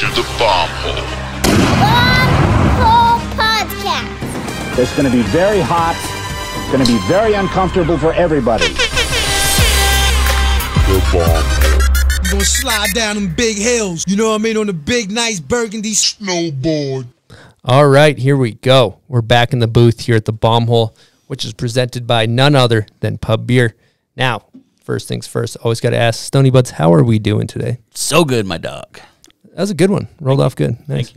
to the bomb hole. Bomb Hole Podcast. It's going to be very hot. It's going to be very uncomfortable for everybody. The bomb hole. Gonna slide down them big hills, you know what I mean, on the big, nice burgundy Snowboard. All right, here we go. We're back in the booth here at the Bomb Hole, which is presented by none other than Pub Beer. Now, first things first, always got to ask Stony Buds, how are we doing today? So good, my dog. That was a good one. Rolled off good. Nice.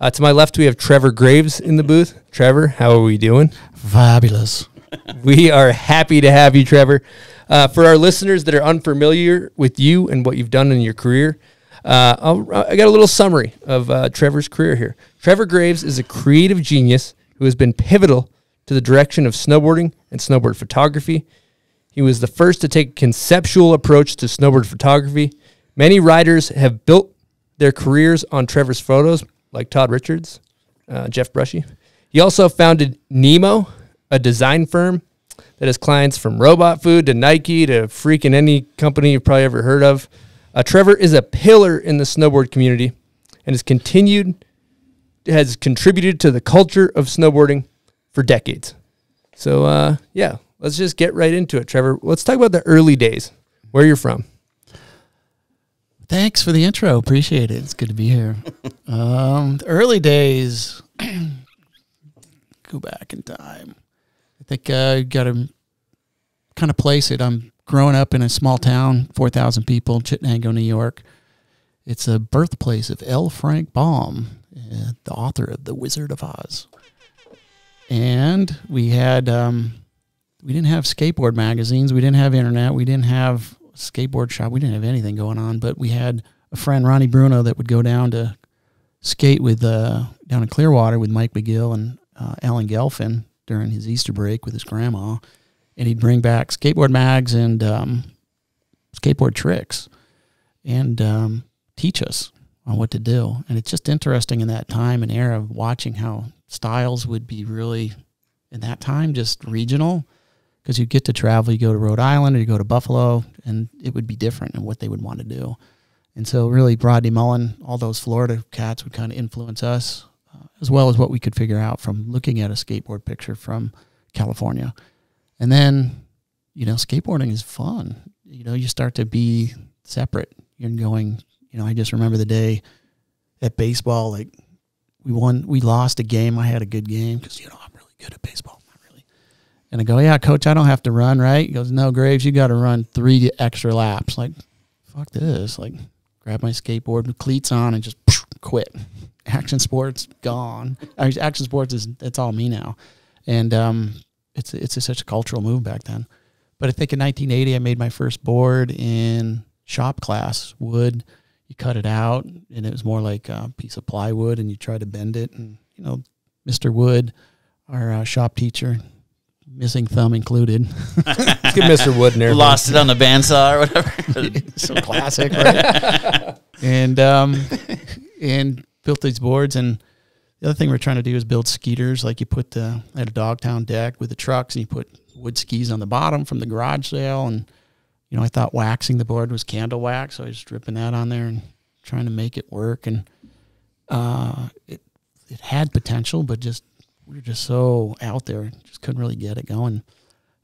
Uh, to my left, we have Trevor Graves in the booth. Trevor, how are we doing? Fabulous. We are happy to have you, Trevor. Uh, for our listeners that are unfamiliar with you and what you've done in your career, uh, I'll, I got a little summary of uh, Trevor's career here. Trevor Graves is a creative genius who has been pivotal to the direction of snowboarding and snowboard photography. He was the first to take a conceptual approach to snowboard photography. Many riders have built their careers on Trevor's photos, like Todd Richards, uh, Jeff Brushy. He also founded Nemo, a design firm that has clients from robot food to Nike to freaking any company you've probably ever heard of. Uh, Trevor is a pillar in the snowboard community and has continued has contributed to the culture of snowboarding for decades. So uh, yeah, let's just get right into it, Trevor. Let's talk about the early days. Where you're from? Thanks for the intro. Appreciate it. It's good to be here. um, the early days, go back in time. I think uh, you got to kind of place it. I'm growing up in a small town, 4,000 people, Chittenango, New York. It's a birthplace of L. Frank Baum, uh, the author of The Wizard of Oz. And we had, um, we didn't have skateboard magazines. We didn't have internet. We didn't have skateboard shop. We didn't have anything going on, but we had a friend, Ronnie Bruno, that would go down to skate with, uh, down in Clearwater with Mike McGill and uh, Alan Gelfand during his Easter break with his grandma. And he'd bring back skateboard mags and um, skateboard tricks and um, teach us on what to do. And it's just interesting in that time and era of watching how styles would be really, in that time, just regional. Because you get to travel, you go to Rhode Island or you go to Buffalo, and it would be different in what they would want to do. And so, really, Rodney Mullen, all those Florida cats would kind of influence us, uh, as well as what we could figure out from looking at a skateboard picture from California. And then, you know, skateboarding is fun. You know, you start to be separate. You're going, you know, I just remember the day at baseball, like we won, we lost a game. I had a good game because, you know, I'm really good at baseball. And I go, yeah, coach, I don't have to run, right? He goes, no, Graves, you got to run three extra laps. Like, fuck this. Like, grab my skateboard with cleats on and just quit. Action sports gone. Action sports is it's all me now, and um, it's it's a, such a cultural move back then. But I think in 1980, I made my first board in shop class wood. You cut it out, and it was more like a piece of plywood, and you try to bend it. And you know, Mr. Wood, our uh, shop teacher, missing thumb included. Let's get Mr. Wood in there. Lost it on the bandsaw or whatever. so classic, right? and um, and built these boards. And the other thing we're trying to do is build skeeters. Like you put the at a Dogtown deck with the trucks, and you put wood skis on the bottom from the garage sale. And you know, I thought waxing the board was candle wax, so I was dripping that on there and trying to make it work. And uh, it it had potential, but just we were just so out there, just couldn't really get it going.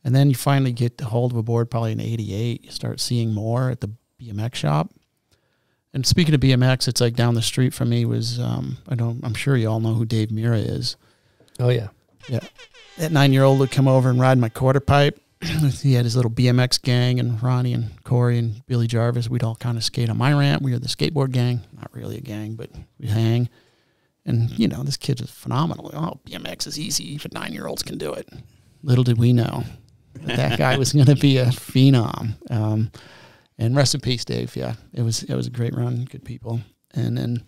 And then you finally get a hold of a board, probably in '88. You start seeing more at the BMX shop. And speaking of BMX, it's like down the street from me was um, I don't I'm sure you all know who Dave Mirra is. Oh yeah. Yeah, that nine year old would come over and ride my quarter pipe. he had his little BMX gang, and Ronnie and Corey and Billy Jarvis. We'd all kind of skate on my ramp. We were the skateboard gang, not really a gang, but we'd hang. And you know, this kid was phenomenal. Oh, BMX is easy. Even nine year olds can do it. Little did we know that, that guy was going to be a phenom. Um, and rest in peace, Dave. Yeah, it was it was a great run. Good people. And then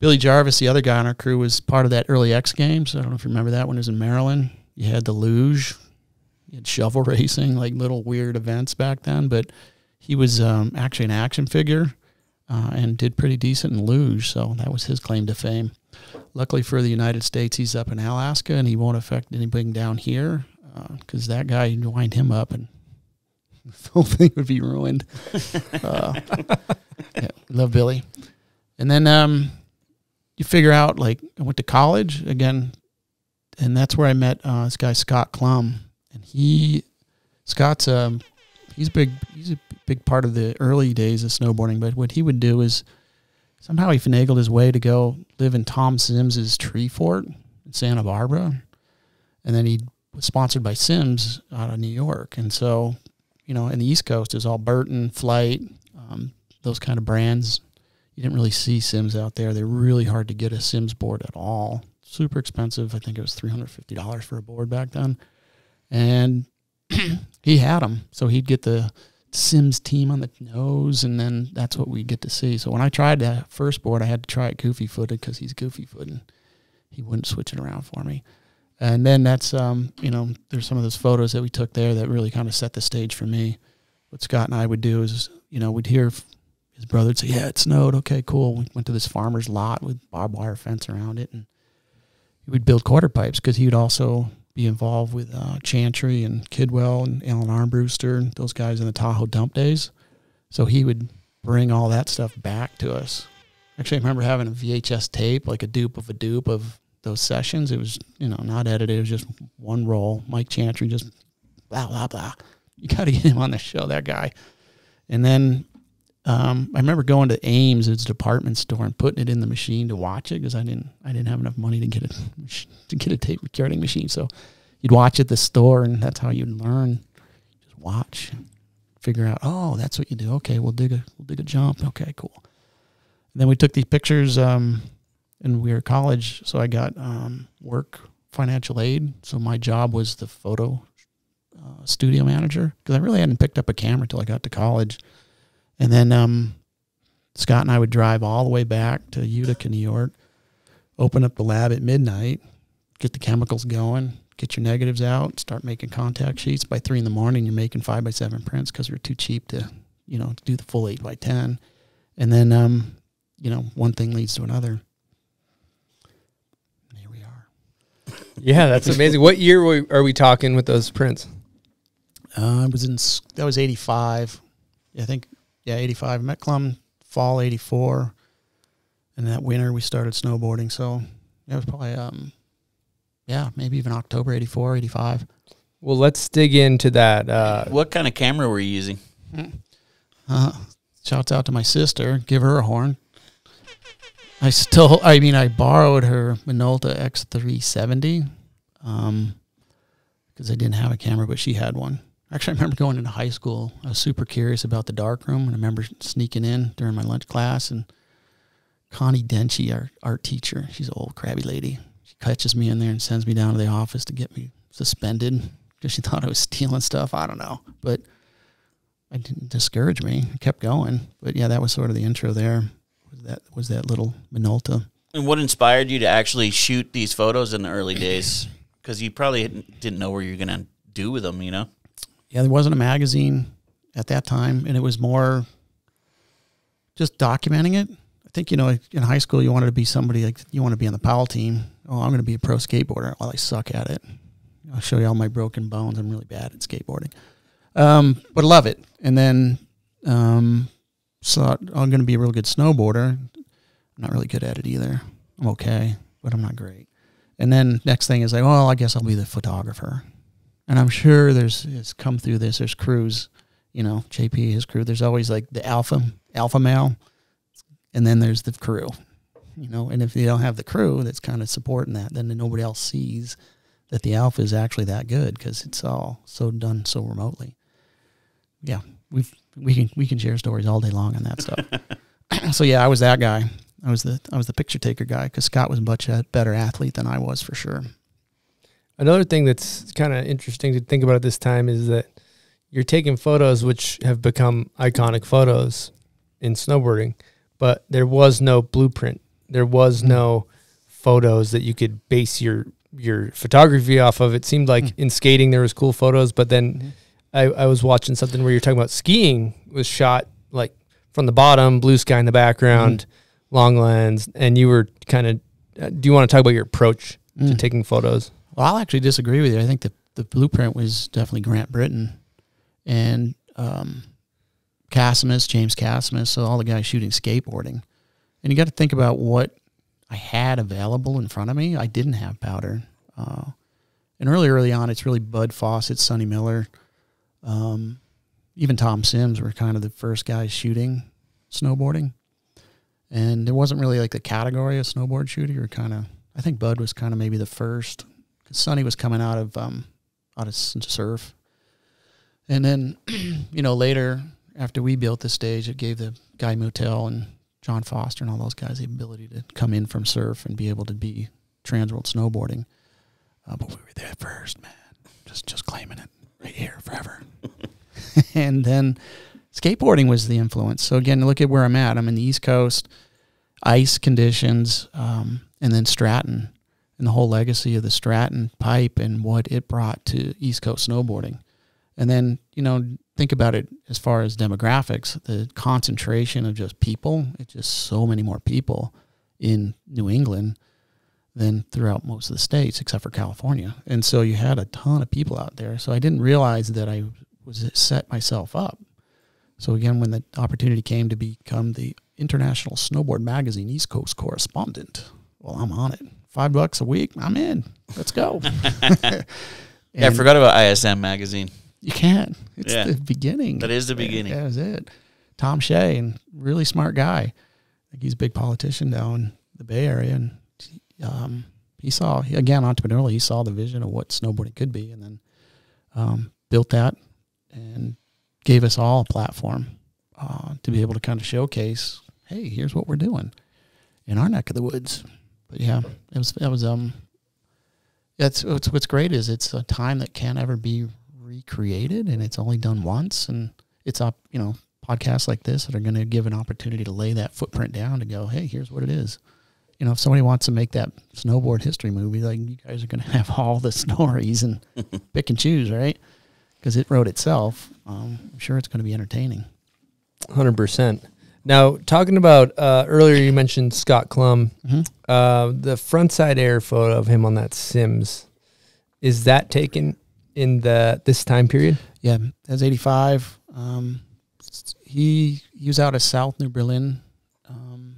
Billy Jarvis, the other guy on our crew, was part of that early X Games. I don't know if you remember that when it was in Maryland. You had the luge, you had shovel racing, like little weird events back then. But he was um, actually an action figure uh, and did pretty decent in luge. So that was his claim to fame. Luckily for the United States, he's up in Alaska and he won't affect anything down here because that guy, you'd wind him up and the whole thing would be ruined. uh, yeah, love Billy. and then um, you figure out like I went to college again, and that's where I met uh, this guy Scott Klum, and he Scott's um he's big he's a big part of the early days of snowboarding. But what he would do is somehow he finagled his way to go live in Tom Sims's tree fort in Santa Barbara, and then he was sponsored by Sims out of New York, and so you know in the East Coast is all Burton, Flight, um, those kind of brands. You didn't really see Sims out there. They're really hard to get a Sims board at all. Super expensive. I think it was three hundred fifty dollars for a board back then, and he had them. So he'd get the Sims team on the nose, and then that's what we get to see. So when I tried that first board, I had to try it goofy footed because he's goofy footed. And he wouldn't switch it around for me. And then that's, um, you know, there's some of those photos that we took there that really kind of set the stage for me. What Scott and I would do is, you know, we'd hear his brother would say, Yeah, it snowed. Okay, cool. We went to this farmer's lot with barbed wire fence around it. And we'd build quarter pipes because he would also be involved with uh, Chantry and Kidwell and Alan Armbruster and those guys in the Tahoe dump days. So he would bring all that stuff back to us. Actually, I remember having a VHS tape, like a dupe of a dupe of those sessions. It was, you know, not edited. It was just one roll. Mike Chantry just blah, blah, blah. You got to get him on the show, that guy. And then um, I remember going to Ames, its department store, and putting it in the machine to watch it because I didn't I didn't have enough money to get a to get a tape recording machine. So you'd watch at the store, and that's how you'd learn. Just watch, figure out. Oh, that's what you do. Okay, we'll dig a we'll dig a jump. Okay, cool. And then we took these pictures, um, and we were college, so I got um, work financial aid. So my job was the photo uh, studio manager because I really hadn't picked up a camera till I got to college. And then um, Scott and I would drive all the way back to Utica, New York, open up the lab at midnight, get the chemicals going, get your negatives out, start making contact sheets. By three in the morning, you're making five by seven prints because they're too cheap to, you know, do the full eight by ten. And then, um, you know, one thing leads to another. And here we are. Yeah, that's amazing. what year are we talking with those prints? Uh, I was in that was eighty five. I think yeah, eighty five. Met Clum fall eighty four, and that winter we started snowboarding. So it was probably um, yeah, maybe even October 84, 85. Well, let's dig into that. Uh, What kind of camera were you using? Uh, shouts out to my sister. Give her a horn. I still, I mean, I borrowed her Minolta X370 um, because I didn't have a camera, but she had one. Actually, I remember going into high school. I was super curious about the darkroom, and I remember sneaking in during my lunch class. And Connie Denchi, our art teacher, she's an old crabby lady. She catches me in there and sends me down to the office to get me suspended because she thought I was stealing stuff. I don't know, but it didn't discourage me. I kept going. But yeah, that was sort of the intro there. Was that was that little Minolta. And what inspired you to actually shoot these photos in the early days? Because you probably didn't know where you were gonna do with them, you know. Yeah, there wasn't a magazine at that time, and it was more just documenting it. I think you know, in high school, you wanted to be somebody like you want to be on the Powell team. Oh, I'm going to be a pro skateboarder. Well, I suck at it. I'll show you all my broken bones. I'm really bad at skateboarding, um, but love it. And then um, thought I'm going to be a real good snowboarder. I'm not really good at it either. I'm okay, but I'm not great. And then next thing is like, well, I guess I'll be the photographer. And I'm sure there's it's come through this. There's crews, you know, JP his crew. There's always like the alpha alpha male, and then there's the crew, you know. And if you don't have the crew that's kind of supporting that, then nobody else sees that the alpha is actually that good because it's all so done so remotely. Yeah, we we can we can share stories all day long on that stuff. so yeah, I was that guy. I was the I was the picture taker guy because Scott was a much a better athlete than I was for sure. Another thing that's kind of interesting to think about at this time is that you're taking photos which have become iconic photos in snowboarding, but there was no blueprint. There was mm-hmm. no photos that you could base your your photography off of. It seemed like mm. in skating there was cool photos, but then mm-hmm. I, I was watching something where you're talking about skiing was shot like from the bottom, blue sky in the background, mm-hmm. long lens, and you were kind of. Uh, do you want to talk about your approach to mm. taking photos? Well, I'll actually disagree with you. I think the the blueprint was definitely Grant Brittain and um, Cassimus, James Cassimus, so all the guys shooting skateboarding. And you got to think about what I had available in front of me. I didn't have powder. Uh, and early, early on, it's really Bud Fawcett, Sonny Miller, um, even Tom Sims were kind of the first guys shooting snowboarding. And there wasn't really like the category of snowboard shooter. You're kind of, I think Bud was kind of maybe the first Sonny was coming out of um, out of surf. And then, you know, later after we built the stage, it gave the Guy Motil and John Foster and all those guys the ability to come in from surf and be able to be transworld snowboarding. Uh, but we were there first, man. Just just claiming it right here forever. and then skateboarding was the influence. So again, look at where I'm at. I'm in the East Coast, ice conditions, um, and then Stratton and the whole legacy of the Stratton pipe and what it brought to East Coast snowboarding. And then, you know, think about it as far as demographics, the concentration of just people, it's just so many more people in New England than throughout most of the states except for California. And so you had a ton of people out there. So I didn't realize that I was set myself up. So again, when the opportunity came to become the International Snowboard Magazine East Coast correspondent, well, I'm on it. Five bucks a week, I'm in. Let's go. Yeah, I forgot about ISM magazine. You can't. It's Yeah. the beginning. That is the beginning. That was it. Tom Hsieh, and really smart guy. I think he's a big politician down in the Bay Area, and um, he saw again entrepreneurially. He saw the vision of what snowboarding could be, and then um, built that and gave us all a platform uh, to be able to kind of showcase. Hey, here's what we're doing in our neck of the woods. But yeah, it was that was um. That's what's what's great is it's a time that can't ever be recreated, and it's only done once, and it's up you know podcasts like this that are going to give an opportunity to lay that footprint down to go, hey, here's what it is. You know, if somebody wants to make that snowboard history movie, like you guys are going to have all the stories and pick and choose, right? Because it wrote itself. Um, I'm sure it's going to be entertaining. Hundred percent. Now, talking about uh, earlier, you mentioned Scott Klum. Mhm. Uh, the front side air photo of him on that Sims is that taken in the this time period? Yeah, that's 85. Um, he he was out of South New Berlin, um,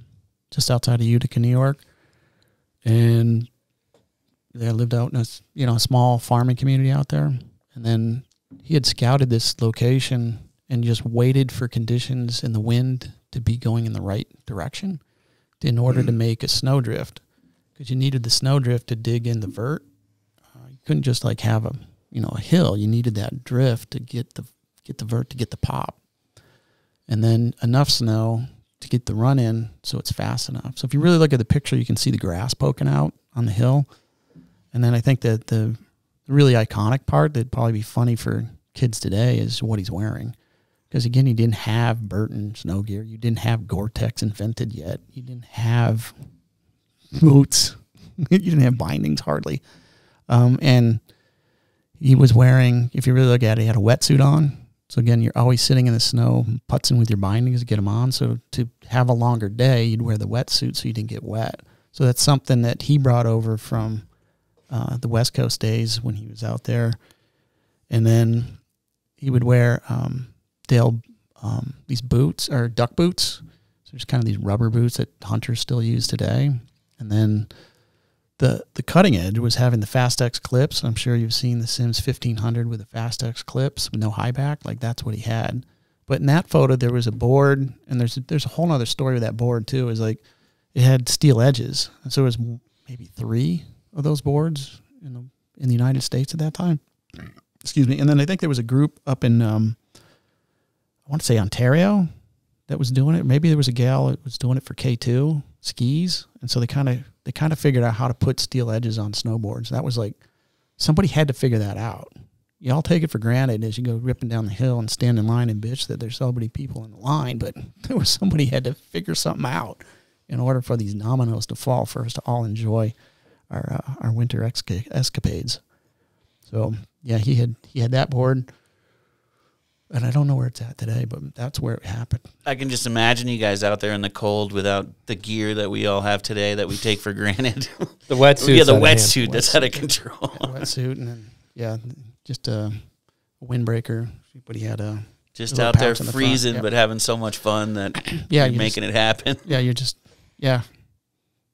just outside of Utica, New York, and they lived out in a you know a small farming community out there. And then he had scouted this location and just waited for conditions and the wind to be going in the right direction in order to make a snowdrift because you needed the snowdrift to dig in the vert. Uh, you couldn't just like have a you know a hill. You needed that drift to get the get the vert to get the pop, and then enough snow to get the run in so it's fast enough. So if you really look at the picture, you can see the grass poking out on the hill, and then I think that the the really iconic part that'd probably be funny for kids today is what he's wearing. Because again, he didn't have Burton snow gear. You didn't have Gore-Tex invented yet. You didn't have boots. you didn't have bindings hardly. Um, and he was wearing, if you really look at it, he had a wetsuit on. So again, you're always sitting in the snow, putzing with your bindings to get them on. So to have a longer day, you'd wear the wetsuit so you didn't get wet. So that's something that he brought over from uh, the West Coast days when he was out there. And then he would wear um, Dale um, these boots are duck boots. So there's kind of these rubber boots that hunters still use today. And then the the cutting edge was having the Fastex clips. I'm sure you've seen the Sims 1500 with the Fastex clips with no high back. Like that's what he had. But in that photo, there was a board, and there's there's a whole other story with that board too. Is like it had steel edges, and so it was maybe three of those boards in the in the United States at that time. Excuse me. And then I think there was a group up in um, I want to say Ontario that was doing it. Maybe there was a gal that was doing it for K two skis, and so they kind of they kind of figured out how to put steel edges on snowboards. That was like somebody had to figure that out. You all take it for granted as you go ripping down the hill and stand in line and bitch that there's so many people in the line, but there was somebody had to figure something out in order for these dominoes to fall for us to all enjoy our uh, our winter esca- escapades. So yeah, he had he had that board, and I don't know where it's at today, but that's where it happened. I can just imagine you guys out there in the cold without the gear that we all have today that we take for granted. The wetsuit. yeah, the wetsuit that's out of control. wetsuit and then yeah, just a windbreaker. But he had a Just out there pouch in the freezing, yep. but having so much fun that Yeah, you're you making it happen. yeah. You're just yeah.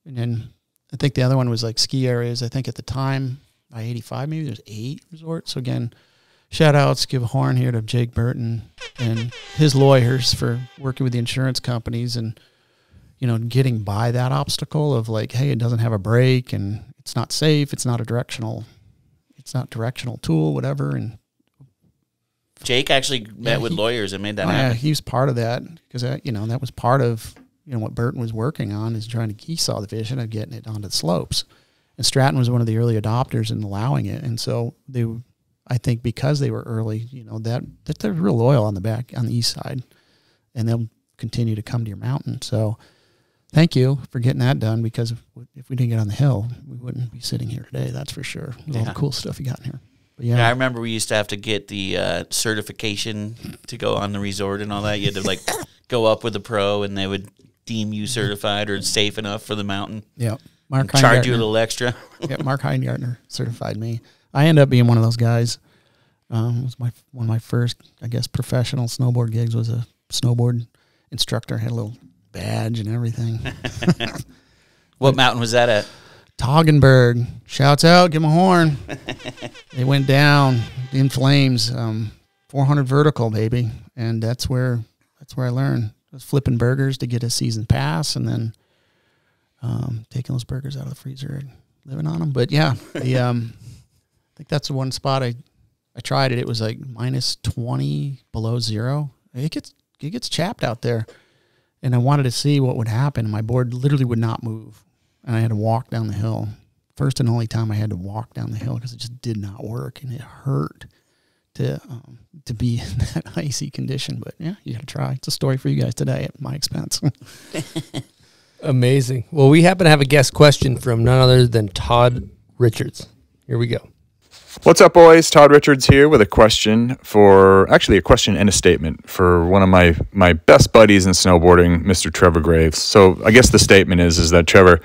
And then I think the other one was like ski areas. I think at the time by 85, maybe there's eight resorts. So again, shout outs, give a horn here to Jake Burton and his lawyers for working with the insurance companies and, you know, getting by that obstacle of like, hey, it doesn't have a brake and it's not safe. It's not a directional, it's not directional tool, whatever. And Jake actually met Yeah, with he- lawyers and made that Oh, yeah, happen. he was part of that because you know that was part of you know what Burton was working on is trying to he saw the vision of getting it onto the slopes, and Stratton was one of the early adopters in allowing it, and so they, I think because they were early, you know that that they're real loyal on the back on the east side, and they'll continue to come to your mountain. So, thank you for getting that done because if, if we didn't get on the hill, we wouldn't be sitting here today. That's for sure. With all the cool stuff you got in here. But Yeah, I remember we used to have to get the uh, certification to go on the resort and all that. You had to like go up with a pro, and they would deem you certified or safe enough for the mountain. yeah. Mark Charge you a little extra. yeah, Mark Heingartner certified me. I ended up being one of those guys. Um, it was my one of my first, I guess, professional snowboard gigs was a snowboard instructor. Had a little badge and everything. What mountain was that at? Toggenburg, shouts out, give him a horn. they went down in flames, um, 400 vertical, baby, and that's where that's where I learned. I was flipping burgers to get a season pass, and then um, taking those burgers out of the freezer and living on them. But yeah, the um, I think that's the one spot I I tried it. It was like minus 20 below zero. It gets it gets chapped out there, and I wanted to see what would happen. My board literally would not move, and I had to walk down the hill. First and only time I had to walk down the hill because it just did not work, and it hurt to um, to be in that icy condition. But yeah, you got to try. It's a story for you guys today at my expense. Amazing. Well, we happen to have a guest question from none other than Todd Richards. Here we go. What's up, boys? Todd Richards here with a question for actually a question and a statement for one of my my best buddies in snowboarding, Mr. Trevor Graves. So I guess the statement is is that Trevor,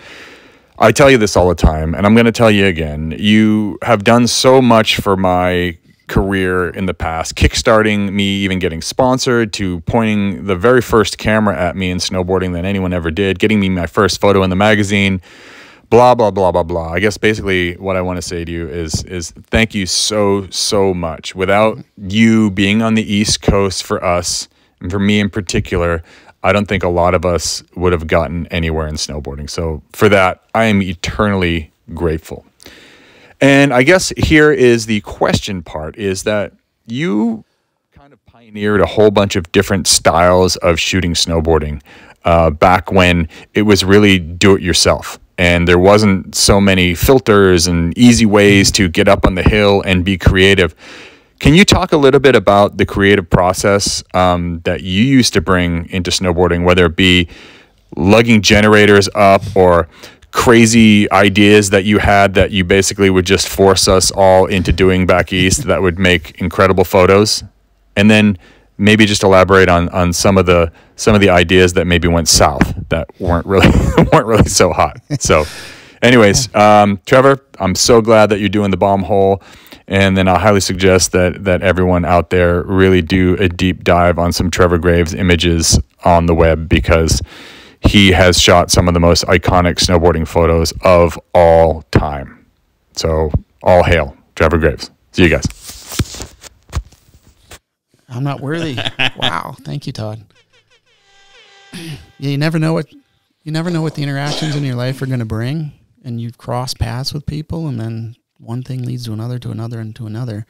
I tell you this all the time, and I'm going to tell you again. You have done so much for my career in the past, kickstarting me even getting sponsored to pointing the very first camera at me in snowboarding that anyone ever did, getting me my first photo in the magazine blah blah blah blah blah. I guess basically what I want to say to you is is thank you so so much. Without you being on the East Coast for us and for me in particular, I don't think a lot of us would have gotten anywhere in snowboarding. So for that, I am eternally grateful. And I guess here is the question part is that you kind of pioneered a whole bunch of different styles of shooting snowboarding uh, back when it was really do it yourself. And there wasn't so many filters and easy ways to get up on the hill and be creative. Can you talk a little bit about the creative process um, that you used to bring into snowboarding, whether it be lugging generators up or crazy ideas that you had that you basically would just force us all into doing back east that would make incredible photos and then maybe just elaborate on on some of the some of the ideas that maybe went south that weren't really weren't really so hot so anyways um, trevor i'm so glad that you're doing the bomb hole and then i highly suggest that that everyone out there really do a deep dive on some trevor graves images on the web because he has shot some of the most iconic snowboarding photos of all time. So, all hail, Trevor Graves. See you guys. I'm not worthy. wow. Thank you, Todd. Yeah, you never know what you never know what the interactions in your life are going to bring, and you cross paths with people, and then one thing leads to another, to another, and to another.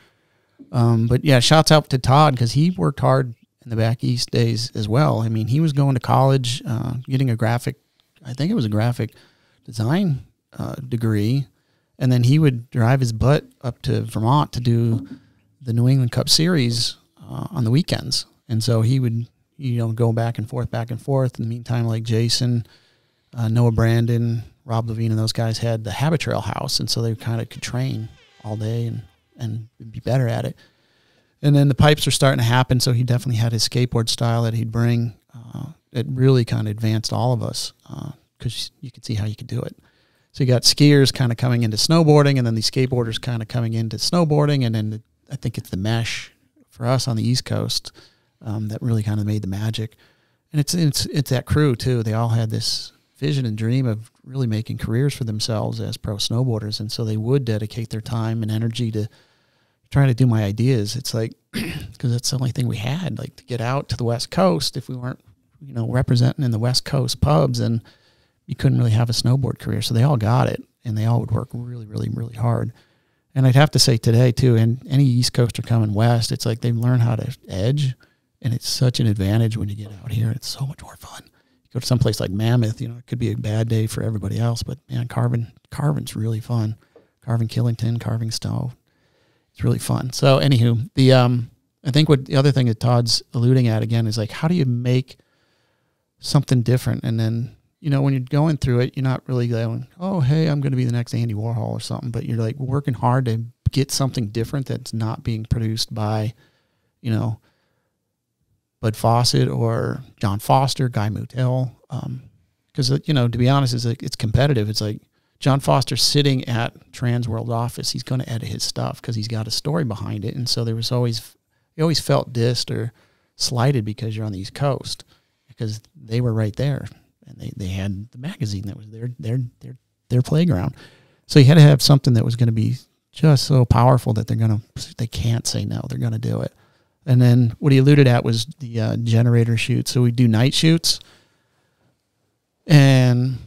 Um, but yeah, shouts out to Todd because he worked hard in the back east days as well. I mean, he was going to college, uh, getting a graphic, I think it was a graphic design uh, degree, and then he would drive his butt up to Vermont to do the New England Cup Series uh, on the weekends, and so he would you know go back and forth, back and forth. In the meantime, like Jason, uh, Noah Brandon, Rob Levine, and those guys had the Habit Trail house, and so they kind of could train all day and and be better at it. And then the pipes were starting to happen, so he definitely had his skateboard style that he'd bring. Uh, it really kind of advanced all of us because you could see how you could do it. So you got skiers kind of coming into snowboarding, and then the skateboarders kind of coming into snowboarding, and then the, I think it's the mesh for us on the East Coast um, that really kind of made the magic. And it's it's it's that crew too. They all had this vision and dream of really making careers for themselves as pro snowboarders, and so they would dedicate their time and energy to trying to do my ideas. It's like because that's the only thing we had, like to get out to the West Coast. If we weren't, you know, representing in the West Coast pubs, and you couldn't really have a snowboard career. So they all got it, and they all would work really, really, really hard. And I'd have to say today too, and any East Coaster coming west, it's like they learn how to edge, and it's such an advantage when you get out here. It's so much more fun. You go to some place like Mammoth, you know, it could be a bad day for everybody else, but man, carving carving's really fun. Carving Killington, carving Stowe, it's really fun. So, anywho, the um, I think what the other thing that Todd's alluding at again is like, how do you make something different? And then, you know, when you're going through it, you're not really going, oh, hey, I'm going to be the next Andy Warhol or something, but you're like working hard to get something different that's not being produced by, you know, Bud Fawcett or John Foster, Guy Motil. Because, um, you know, to be honest, it's like, it's competitive. It's like John Foster sitting at Trans World office, he's going to edit his stuff because he's got a story behind it. And so there was always, he always felt dissed or slighted because you're on the East Coast because they were right there and they, they had the magazine that was their, their, their, their playground. So you had to have something that was going to be just so powerful that they're going to, they can't say no, they're going to do it. And then what he alluded at was the uh, generator shoot. So we do night shoots and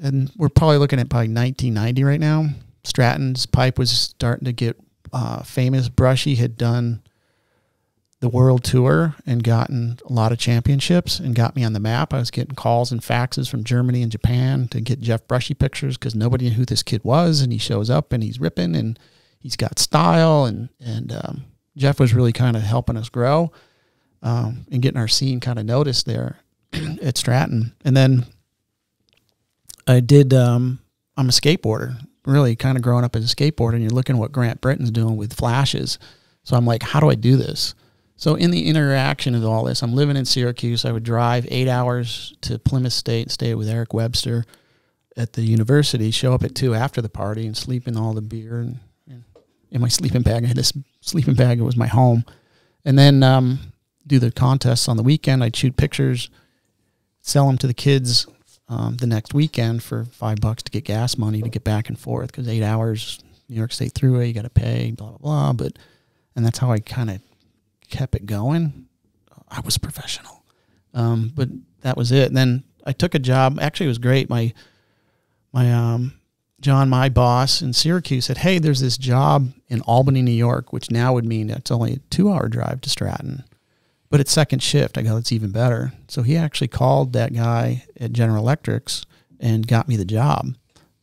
and we're probably looking at probably 1990 right now. Stratton's pipe was starting to get uh, famous. Brushy had done the world tour and gotten a lot of championships and got me on the map. I was getting calls and faxes from Germany and Japan to get Jeff Brushy pictures because nobody knew who this kid was. And he shows up and he's ripping and he's got style. And, and um, Jeff was really kind of helping us grow um, and getting our scene kind of noticed there at Stratton. And then I did. Um, I'm a skateboarder, really kind of growing up as a skateboarder, and you're looking at what Grant Brittain's doing with flashes. So I'm like, how do I do this? So in the interaction of all this, I'm living in Syracuse. I would drive eight hours to Plymouth State, stay with Eric Webster at the university, show up at two after the party, and sleep in all the beer and, and in my sleeping bag. I had this sleeping bag; it was my home, and then um, do the contests on the weekend. I'd shoot pictures, sell them to the kids um, the next weekend for five bucks to get gas money to get back and forth because eight hours New York State Thruway, you got to pay, blah blah blah. But and that's how I kind of kept it going. I was professional, um, but that was it. And then I took a job. Actually, it was great. My my um, John, my boss in Syracuse, said, "Hey, there's this job in Albany, New York, which now would mean it's only a two-hour drive to Stratton." but it's second shift. I go, it's even better. So he actually called that guy at General Electrics and got me the job.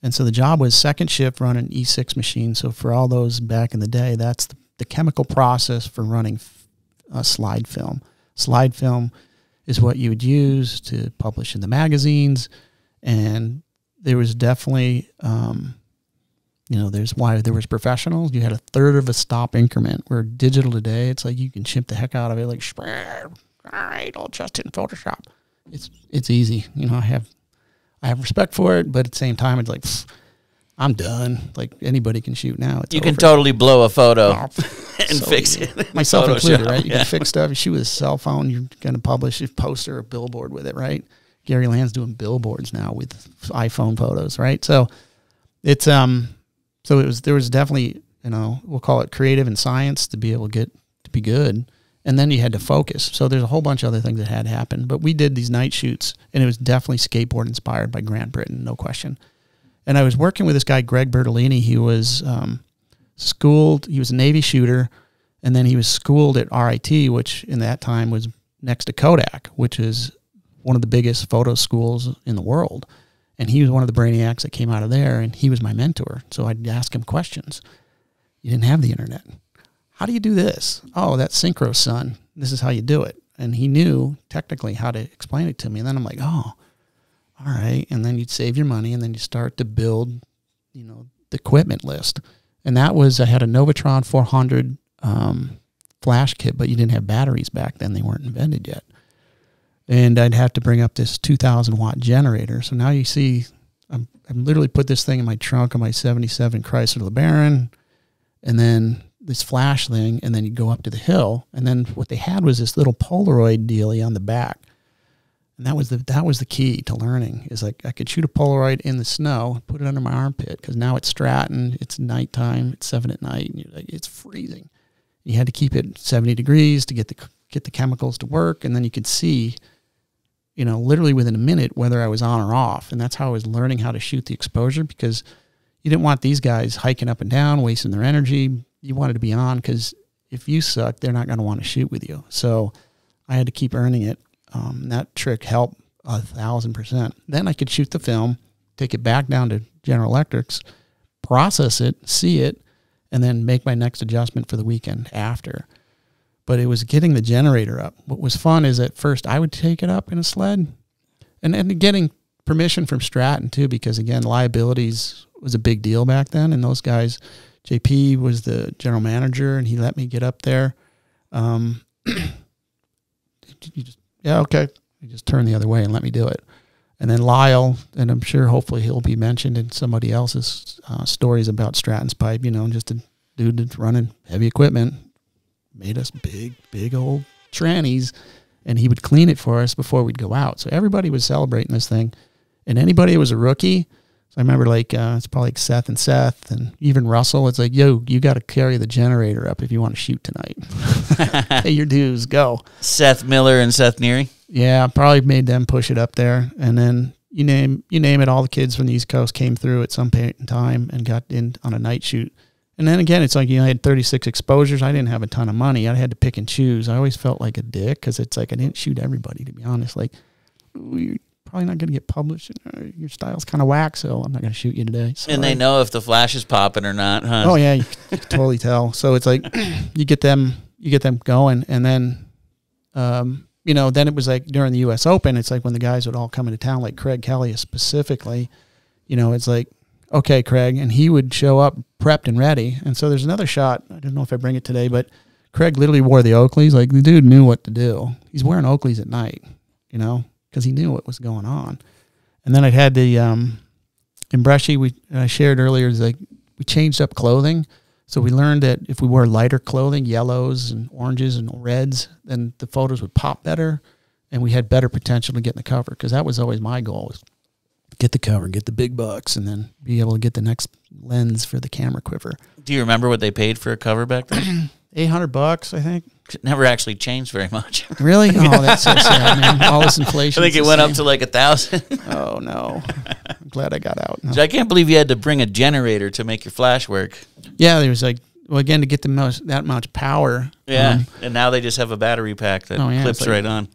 And so the job was second shift running E6 machine. So for all those back in the day, that's the, the chemical process for running a slide film. Slide film is what you would use to publish in the magazines. And there was definitely, um, you know, there's why there was professionals. You had a third of a stop increment. Where digital today, it's like you can chimp the heck out of it. Like, all right, I'll adjust it in Photoshop. It's it's easy. You know, I have I have respect for it, but at the same time, it's like pff, I'm done. Like anybody can shoot now. It's You can over. totally blow a photo Oh, and so fix it. Myself Photoshop, included, right? You yeah. can fix stuff. You shoot with a cell phone. You're going to publish a poster or billboard with it, right? Gary Land's doing billboards now with iPhone photos, right? So it's um, so it was there was definitely you know we'll call it creative and science to be able to get to be good, and then you had to focus. So there's a whole bunch of other things that had happened, but we did these night shoots, and it was definitely skateboard inspired by Grant Brittain, no question. And I was working with this guy Greg Bertolini. He was um, schooled. He was a Navy shooter, and then he was schooled at RIT, which in that time was next to Kodak, which is one of the biggest photo schools in the world. And he was one of the brainiacs that came out of there, and he was my mentor. So I'd ask him questions. You didn't have the internet. How do you do this? Oh, that's synchro, son. This is how you do it. And he knew technically how to explain it to me. And then I'm like, oh, all right. And then you'd save your money, and then you start to build, you know, the equipment list. And that was I had a Novatron 400 um, flash kit, but you didn't have batteries back then; they weren't invented yet. And I'd have to bring up this 2,000 watt generator. So now you see, I'm, I'm literally put this thing in my trunk of my 77 Chrysler LeBaron, and then this flash thing, and then you go up to the hill. And then what they had was this little Polaroid dealie on the back. And that was the that was the key to learning is like I could shoot a Polaroid in the snow, put it under my armpit because now it's Stratton, it's nighttime, it's seven at night, and you're like it's freezing. You had to keep it 70 degrees to get the get the chemicals to work, and then you could see, you know, literally within a minute whether I was on or off, and that's how I was learning how to shoot the exposure because you didn't want these guys hiking up and down, wasting their energy. You wanted to be on because if you suck, they're not going to want to shoot with you. So I had to keep earning it. Um, that trick helped a thousand percent. Then I could shoot the film, take it back down to General Electrics, process it, see it, and then make my next adjustment for the weekend after. But it was getting the generator up. What was fun is at first I would take it up in a sled, and and getting permission from Stratton too, because again liabilities was a big deal back then, and those guys. JP was the general manager, and he let me get up there. Um, you just yeah okay. You just turn the other way and let me do it. And then lyle and i'm sure hopefully he'll be mentioned in somebody else's uh, stories about stratton's pipe you know just a dude that's running heavy equipment made us big big old trannies and he would clean it for us before we'd go out. So everybody was celebrating this thing. And anybody who was a rookie so I remember like uh, it's probably like Seth and Seth and even Russell. It's like, yo, you got to carry the generator up if you want to shoot tonight. Pay your dues, go. Seth Miller and Seth Neary. Yeah, probably made them push it up there, and then you name you name it. All the kids from the East Coast came through at some point in time and got in on a night shoot. And then again, it's like you know, I had 36 exposures. I didn't have a ton of money. I had to pick and choose. I always felt like a dick because it's like I didn't shoot everybody. To be honest, like probably not going to get published. Your style's kind of whack, so I'm not going to shoot you today. So And they know if the flash is popping or not, huh? Oh yeah, you can totally tell. So it's like you get them, you get them going, and then, um, you know, then it was like during the U.S. Open, it's like when the guys would all come into town, like Craig Kelly specifically. You know, it's like, okay, Craig, and he would show up prepped and ready. And so there's another shot. I don't know if I bring it today, but Craig literally wore the Oakleys. Like the dude knew what to do. He's wearing Oakleys at night, you know, because he knew what was going on. And then I had the um, in Brushy, we I shared earlier is like we changed up clothing. So we learned that if we wore lighter clothing, yellows and oranges and reds, then the photos would pop better, and we had better potential to get in the cover. Because that was always my goal: was get the cover, get the big bucks, and then be able to get the next lens for the camera quiver. Do you remember what they paid for a cover back then? Eight hundred bucks, I think. it never actually changed very much. Really? Oh, that's so sad, man. All this inflation. I think it went up to like a thousand. Oh no! I'm glad I got out. No. I can't believe you had to bring a generator to make your flash work. Yeah, there was like well again to get the most that much power. Yeah, um, and now they just have a battery pack that Oh, yeah, clips like- right on.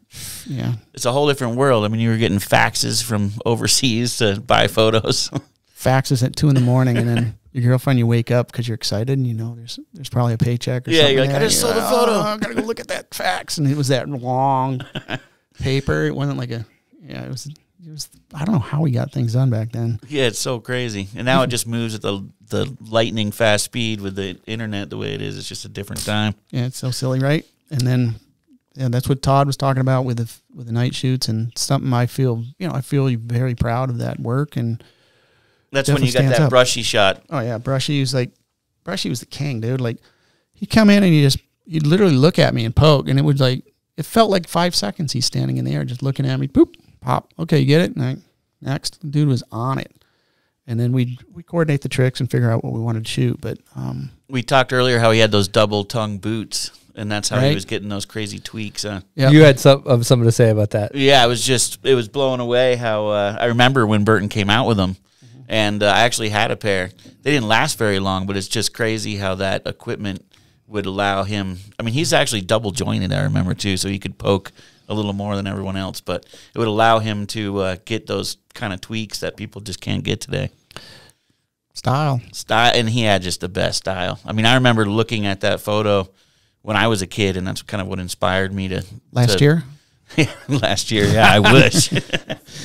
yeah. It's a whole different world. I mean, you were getting faxes from overseas to buy photos. faxes at two in the morning, and then your girlfriend, you wake up because you're excited, and you know there's there's probably a paycheck or Yeah, something. you're like. "I just saw the oh, photo." Oh, I gotta go look at that fax, and it was that long paper. It wasn't like a yeah. It was it was. I don't know how we got things done back then. yeah, it's so crazy. And now it just moves at the the lightning fast speed with the internet the way it is. It's just a different time. Yeah, it's so silly, right? And then yeah, that's what Todd was talking about with the with the night shoots, and something I feel you know I feel very proud of that work and. That's when you got that up. brushy shot. Oh yeah, Brushy was like, Brushy was the king, dude. Like, he'd come in and he just, he'd literally look at me and poke, and it was like, it felt like five seconds. He's standing in the air, just looking at me. Boop, pop. Okay, you get it. And I, next, the dude was on it, and then we we coordinate the tricks and figure out what we wanted to shoot. But um, We talked earlier how he had those double tongue boots, and that's how he was getting those crazy tweaks. Huh? yeah, You had some of something to say about that. Yeah, it was just it was blowing away how uh, I remember when Burton came out with them, and uh, I actually had a pair. They didn't last very long, but it's just crazy how that equipment would allow him. I mean, he's actually double jointed. I remember too, so he could poke a little more than everyone else, but it would allow him to uh, get those kind of tweaks that people just can't get today. style. Style, and he had just the best style. I mean, I remember looking at that photo when I was a kid, and that's kind of what inspired me to Last to- year, last year, yeah, I wish.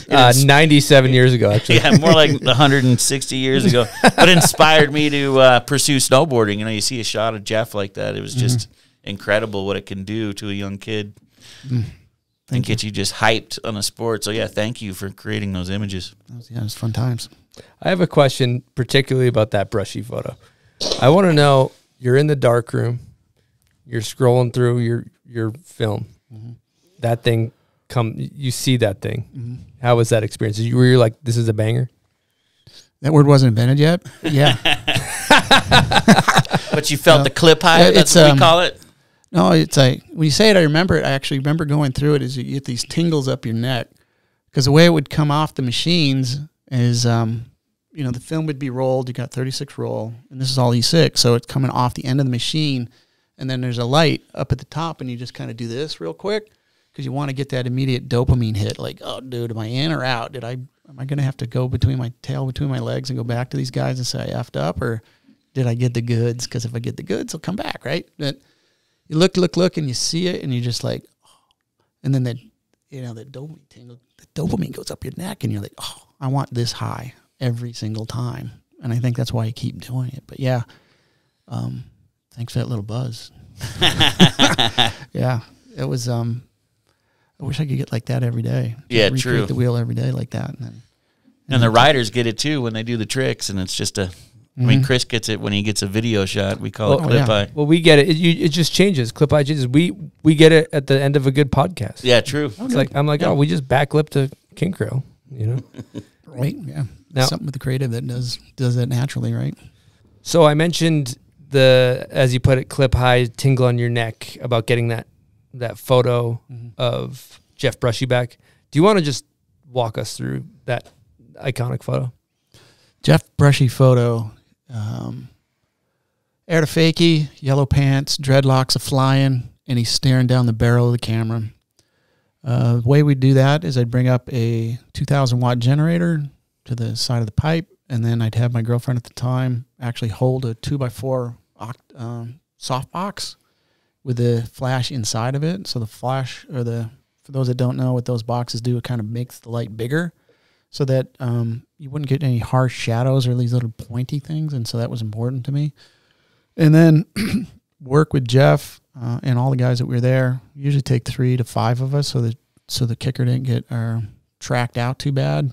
Uh, 97 years ago, actually. yeah, more like 160 years ago. But inspired me to uh, pursue snowboarding. You know, you see a shot of Jeff like that. It was just incredible what it can do to a young kid and get you just hyped on a sport. So, yeah, thank you for creating those images. Was- yeah, it was fun times. I have a question, particularly about that brushy photo. I want to know you're in the dark room, you're scrolling through your your film. That thing come, you see that thing. How was that experience? You were you like, this is a banger. That word wasn't invented yet. Yeah. But you felt No. the clip high. Uh, That's it's, what we um, call it. No, it's like when you say it, I remember it. I actually remember going through it. Is you get these tingles up your neck because the way it would come off the machines is, um, you know, the film would be rolled. You got 36 roll, and this is all E6, so it's coming off the end of the machine, and then there's a light up at the top, and you just kind of do this real quick because you want to get that immediate dopamine hit. Like, oh, dude, am I in or out? Did I? Am I going to have to go between my tail between my legs and go back to these guys and say I effed up, or did I get the goods? Because if I get the goods, I'll come back, right? But you look, look, look, and you see it, and you're just like, oh. and then the, you know, the dopamine tingle, the dopamine goes up your neck, and you're like, oh, I want this high every single time, and I think that's why you keep doing it. But yeah, um, thanks for that little buzz. yeah, it was. Um, I wish I could get like that every day. Just Yeah, recreate true. The wheel every day like that, and then And the riders get it too when they do the tricks, and it's just a. I mean, mm-hmm. Chris gets it when he gets a video shot. We call it Oh, clip yeah. eye. Well, we get it. It, you, it just changes. Clip eye changes. We we get it at the end of a good podcast. Yeah, true. It's like I'm like, oh, we just backlip to King Crow. You know. right, yeah, Now- something with the creative that does does that naturally, right? So I mentioned the, as you put it, clip high tingle on your neck about getting that that photo of Jeff Brushie back. Do you want to just walk us through that iconic photo? Jeff Brushie photo. Um, air to fakie, yellow pants, dreadlocks a flying, and he's staring down the barrel of the camera. Uh, the way we do that is I'd bring up a 2,000 watt generator to the side of the pipe, and then I'd have my girlfriend at the time actually hold a two by four oct- um, softbox with the flash inside of it. So the flash, or the for those that don't know what those boxes do, it kind of makes the light bigger so that um, you wouldn't get any harsh shadows or these little pointy things. And so that was important to me. And then work with Jeff uh, and all the guys that were there. Usually take three to five of us so that so the kicker didn't get uh, tracked out too bad.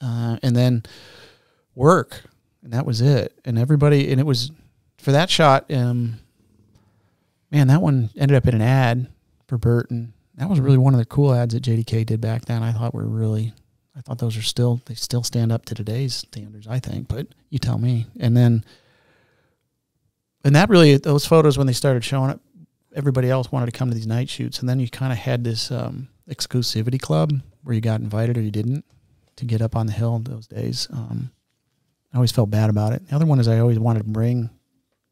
Uh, and then work, and that was it. And everybody, and it was for that shot. Um, man, that one ended up in an ad for Burton. That was really one of the cool ads that JDK did back then. I thought were really, I thought those are still they still stand up to today's standards. I think, but you tell me. And then, and that really those photos when they started showing up, everybody else wanted to come to these night shoots, and then you kind of had this um, exclusivity club where you got invited or you didn't to get up on the hill those days. Um, I always felt bad about it. The other one is I always wanted to bring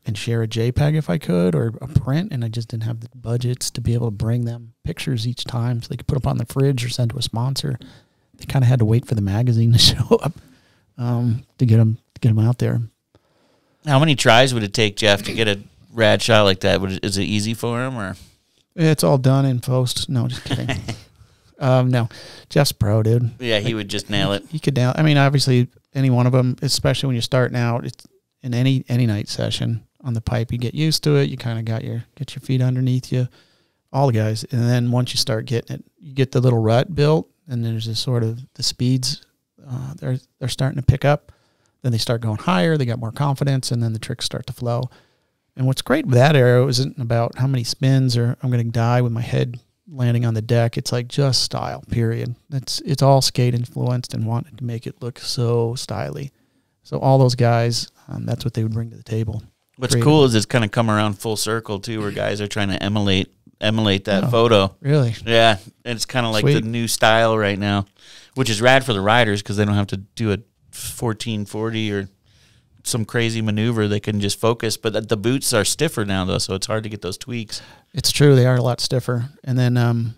and share a JPEG if I could or a print, and I just didn't have the budgets to be able to bring them pictures each time so they could put them on the fridge or send to a sponsor. They kind of had to wait for the magazine to show up um, to get them to get them out there. How many tries would it take Jeff to get a rad shot like that? Would it, is it easy for him or? It's all done in post. No, just kidding. um, no, Jeff's pro, dude. Yeah, he would just nail it. He could down. I mean, obviously, any one of them, especially when you're starting out, it's in any any night session on the pipe. You get used to it. You kind of got your get your feet underneath you. All the guys, and then once you start getting it, you get the little rut built, and there's this sort of the speeds. Uh, they're they're starting to pick up. Then they start going higher. They got more confidence, and then the tricks start to flow. And what's great with that arrow isn't about how many spins or I'm going to die with my head landing on the deck. It's like just style, period. It's it's all skate influenced and wanted to make it look so styly. So all those guys, um, that's what they would bring to the table. What's cool is it's kind of come around full circle too, where guys are trying to emulate emulate that Oh. photo. Really, Yeah, and it's kind of like the new style right now, which is rad for the riders because they don't have to do a fourteen forty or some crazy maneuver. They can just focus. But the- the boots are stiffer now though, so it's hard to get those tweaks. it's true. They are a lot stiffer. And then, um,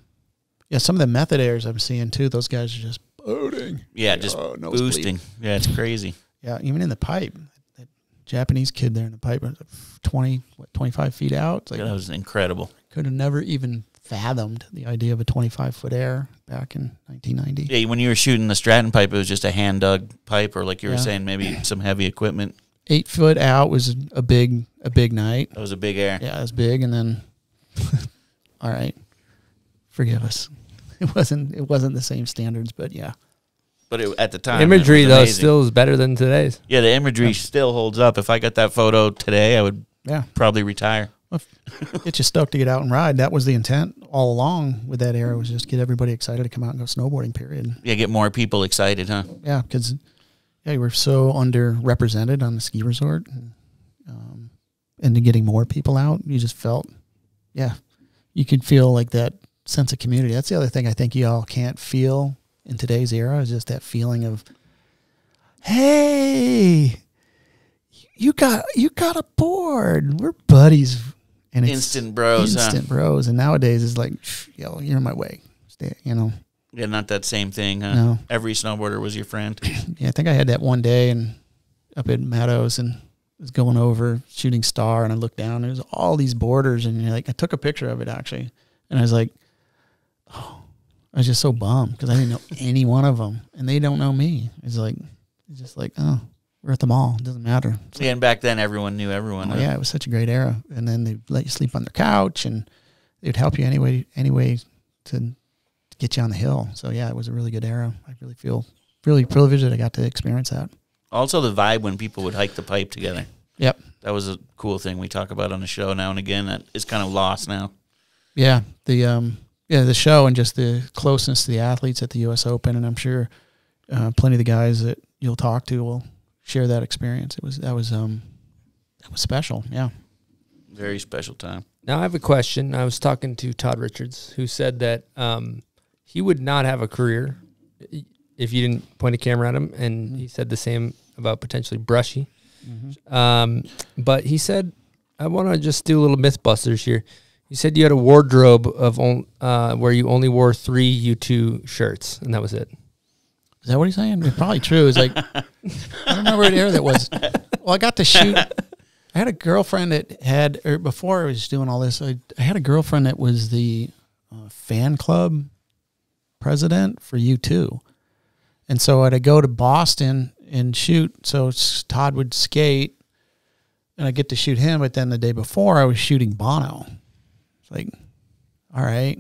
yeah, some of the method airs I'm seeing too. Those guys are just boating. Yeah, just Oh, boosting. Yeah, it's crazy. Yeah, even in the pipe. Japanese kid there in the pipe, was 20, what, 25 feet out. Like, that was incredible. could have never even fathomed the idea of a 25 foot air back in 1990. Yeah, when you were shooting the Stratton pipe, it was just a hand dug pipe, or like you were Yeah. saying, maybe some heavy equipment. Eight foot out was a big, a big night. That was a big air. Yeah, it was big. And then, all right, forgive us. It wasn't, it wasn't the same standards, but yeah. But it, at the time, Imagery it was though amazing. still is better than today's. Yeah, the imagery still holds up. If I got that photo today, I would Yeah. probably retire. get you stoked to get out and ride. That was the intent all along with that era was just get everybody excited to come out and go snowboarding. Period. Yeah, get more people excited, huh? Yeah, because yeah, you were so underrepresented on the ski resort, and, um, and to getting more people out, you just felt, yeah, you could feel like that sense of community. That's the other thing I think y'all can't feel in today's era is just that feeling of, hey, you got you got a board. We're buddies, and Instant bros, huh? instant bros. And nowadays it's like, yo, you're in my way. Stay, you know. Yeah, not that same thing, huh? No. Every snowboarder was your friend. Yeah, I think I had that one day and up at Meadows and was going over shooting star and I looked down. and There's all these borders and you're like I took a picture of it actually, and I was like, oh, I was just so bummed because I didn't know any one of them and they don't know me. It's like it's just like oh, we're at the mall. It doesn't matter. It's like, yeah, and back then everyone knew everyone. oh, huh? yeah, it was such a great era. And then they let you sleep on their couch and they'd help you anyway anyway to, to get you on the hill. So yeah, it was a really good era. I really feel really privileged that I got to experience that. Also, the vibe when people would hike the pipe together. Yep. That was a cool thing we talk about on the show now and again. That is kind of lost now. Yeah, the um, yeah, the show and just the closeness to the athletes at the U.S. Open, and I'm sure uh, plenty of the guys that you'll talk to will share that experience. It was that was um, that was special. Yeah, Very special time. Now I have a question. I was talking to Todd Richards, who said that um, he would not have a career if you didn't point a camera at him, and he said the same about potentially Brushie. Um, but he said, I want to just do a little MythBusters here. He said you had a wardrobe of on, uh, where you only wore three U two shirts, and that was it. is that what he's saying? It's probably true. It's like I don't remember what era that was. Well, I got to shoot. I had a girlfriend that had, or before I was doing all this, I, I had a girlfriend that was the uh, fan club president for U2. And so I'd go to Boston and shoot. So Todd would skate and I get to shoot him. But then the day before, I was shooting Bono. It's like, all right,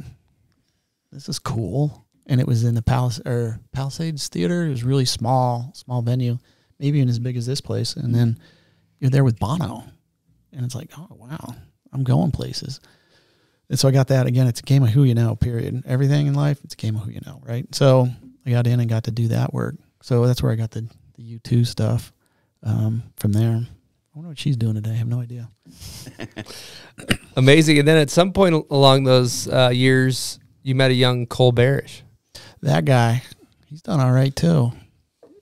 this is cool. And it was in the Palace or Palisades Theater. It was really small, small venue, maybe even as big as this place. And then you're there with Bono, and it's like, oh wow, I'm going places. And so I got that again. It's a game of who you know. Period. Everything in life, it's a game of who you know, right? So I got in and got to do that work. So that's where I got the the U two stuff um, from there. I wonder what she's doing today. I have no idea. Amazing. And then at some point along those uh, years, you met a young Cole Barash. That guy, he's done all right too.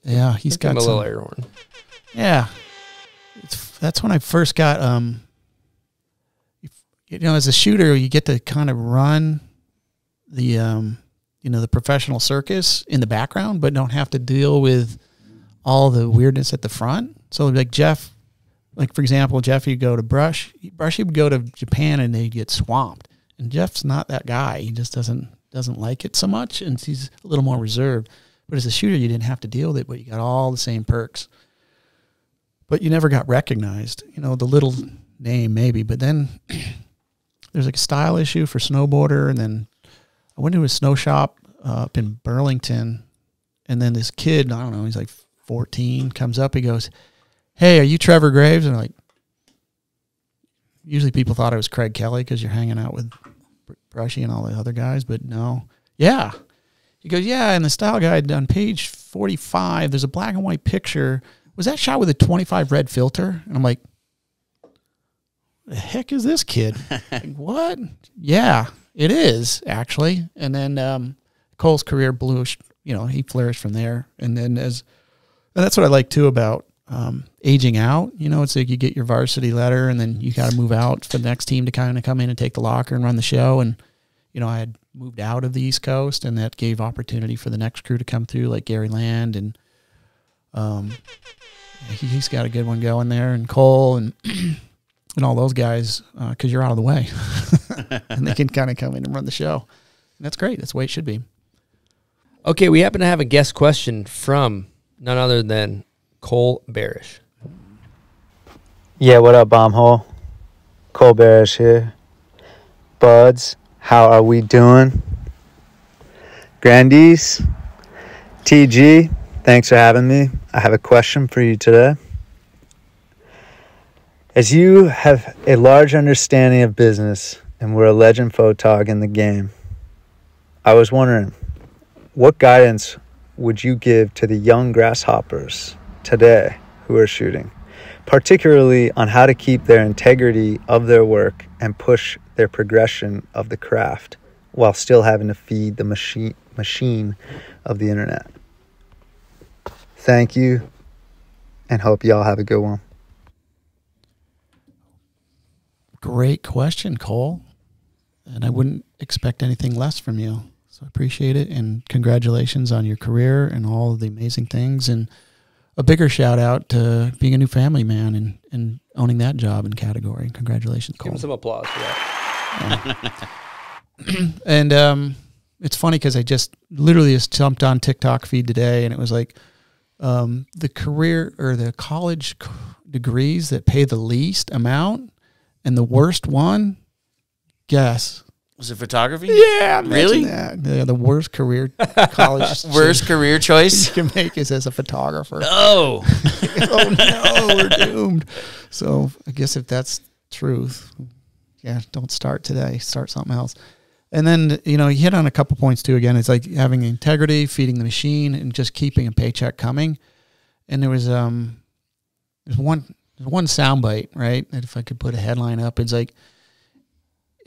Yeah, he's Give got a some, little air horn. Yeah, it's, that's when I first got um. You know, as a shooter, you get to kind of run the um, you know, the professional circus in the background, but don't have to deal with all the weirdness at the front. So, like Jeff, like for example, Jeff, you go to Brush, Brush, would go to Japan and they get swamped, and Jeff's not that guy. He just doesn't doesn't like it so much, and he's a little more reserved. But as a shooter, you didn't have to deal with it, but you got all the same perks but you never got recognized. You know, the little name maybe, but then there's like a style issue for snowboarder, and then I went to a snow shop uh, up in Burlington, and then this kid, I don't know, he's like 14, comes up, he goes, "Hey, are you Trevor Graves?" And I'm like, usually people thought I was Craig Kelly because you're hanging out with Br- Brushie and all the other guys, but no, yeah. He goes, yeah, in the style guide on page 45, there's a black and white picture. Was that shot with a 25 red filter? And I'm like, the heck is this kid? Like, what? Yeah, it is actually. And then um, Cole's career blew, you know, he flourished from there. And then as, and that's what I like too about um, aging out. You know, it's like you get your varsity letter and then you got to move out for the next team to kind of come in and take the locker and run the show. And, you know, I had moved out of the East Coast and that gave opportunity for the next crew to come through, like Gary Land and, um, he, he's got a good one going there, and Cole and and all those guys, because you're out of the way, and they can kind of come in and run the show. And that's great. That's the way it should be. Okay, we happen to have a guest question from none other than Cole Barash. Yeah, what up, Bombhole? Cole Barash here. Buds, how are we doing? Grandees, TG, thanks for having me. I have a question for you today. As you have a large understanding of business and were a legend photog in the game, I was wondering what guidance would you give to the young grasshoppers today who are shooting, particularly on how to keep their integrity of their work and push their progression of the craft while still having to feed the machine machine of the internet? Thank you and hope y'all have a good one. Great question, Cole. And I wouldn't expect anything less from you. So I appreciate it and congratulations on your career and all the amazing things and a bigger shout out to being a new family man and, and owning that job and category. Congratulations, Give him some applause for that. and um, it's funny because I just literally just jumped on TikTok feed today, and it was like um, the career or the college c- degrees that pay the least amount, and the worst one. Guess. Was it photography? Yeah, Really? That. The, the worst career college Worst career choice? you can make is as a photographer. Oh, oh no, we're doomed. So I guess if that's truth, yeah, don't start today. Start something else. And then you know you hit on a couple points too. Again, it's like having integrity, feeding the machine, and just keeping a paycheck coming. And there was um, there's one there's one soundbite right. That if I could put a headline up, it's like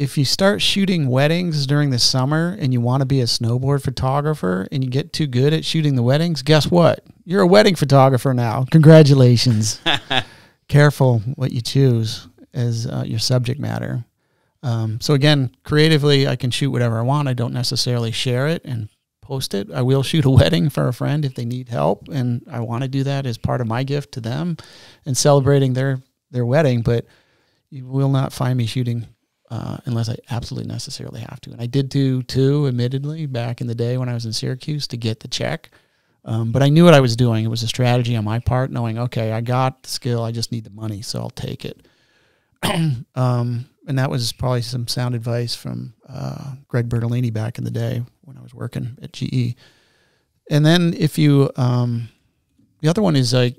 if you start shooting weddings during the summer and you want to be a snowboard photographer and you get too good at shooting the weddings, guess what? You're a wedding photographer now. Congratulations. Careful what you choose as uh, your subject matter. Um, so again, creatively, I can shoot whatever I want. I don't necessarily share it and post it. I will shoot a wedding for a friend if they need help, and I want to do that as part of my gift to them and celebrating their their wedding. But you will not find me shooting uh, unless I absolutely necessarily have to. And I did do two, admittedly, back in the day when I was in Syracuse to get the check. Um, but I knew what I was doing. It was a strategy on my part, knowing, okay, I got the skill, I just need the money, so I'll take it. um, and that was probably some sound advice from uh, Greg Bertolini back in the day when I was working at GE. And then if you, um, the other one is like,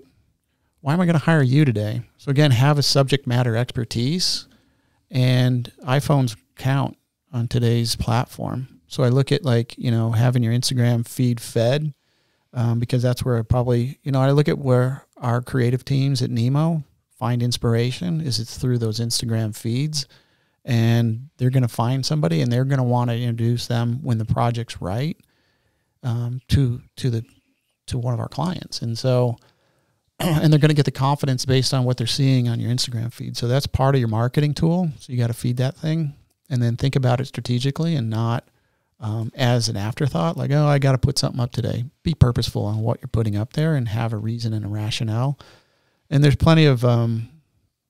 why am I going to hire you today? So again, have a subject matter expertise, and iPhones count on today's platform. So I look at like you know having your Instagram feed fed, um, because that's where I probably you know I look at where our creative teams at Nemo find inspiration is it's through those Instagram feeds, and they're going to find somebody and they're going to want to introduce them when the project's right um, to to the to one of our clients, and so and they're going to get the confidence based on what they're seeing on your Instagram feed. So that's part of your marketing tool. So you got to feed that thing and then think about it strategically and not um, as an afterthought, like, oh, I got to put something up today. Be purposeful on what you're putting up there and have a reason and a rationale. And there's plenty of, um,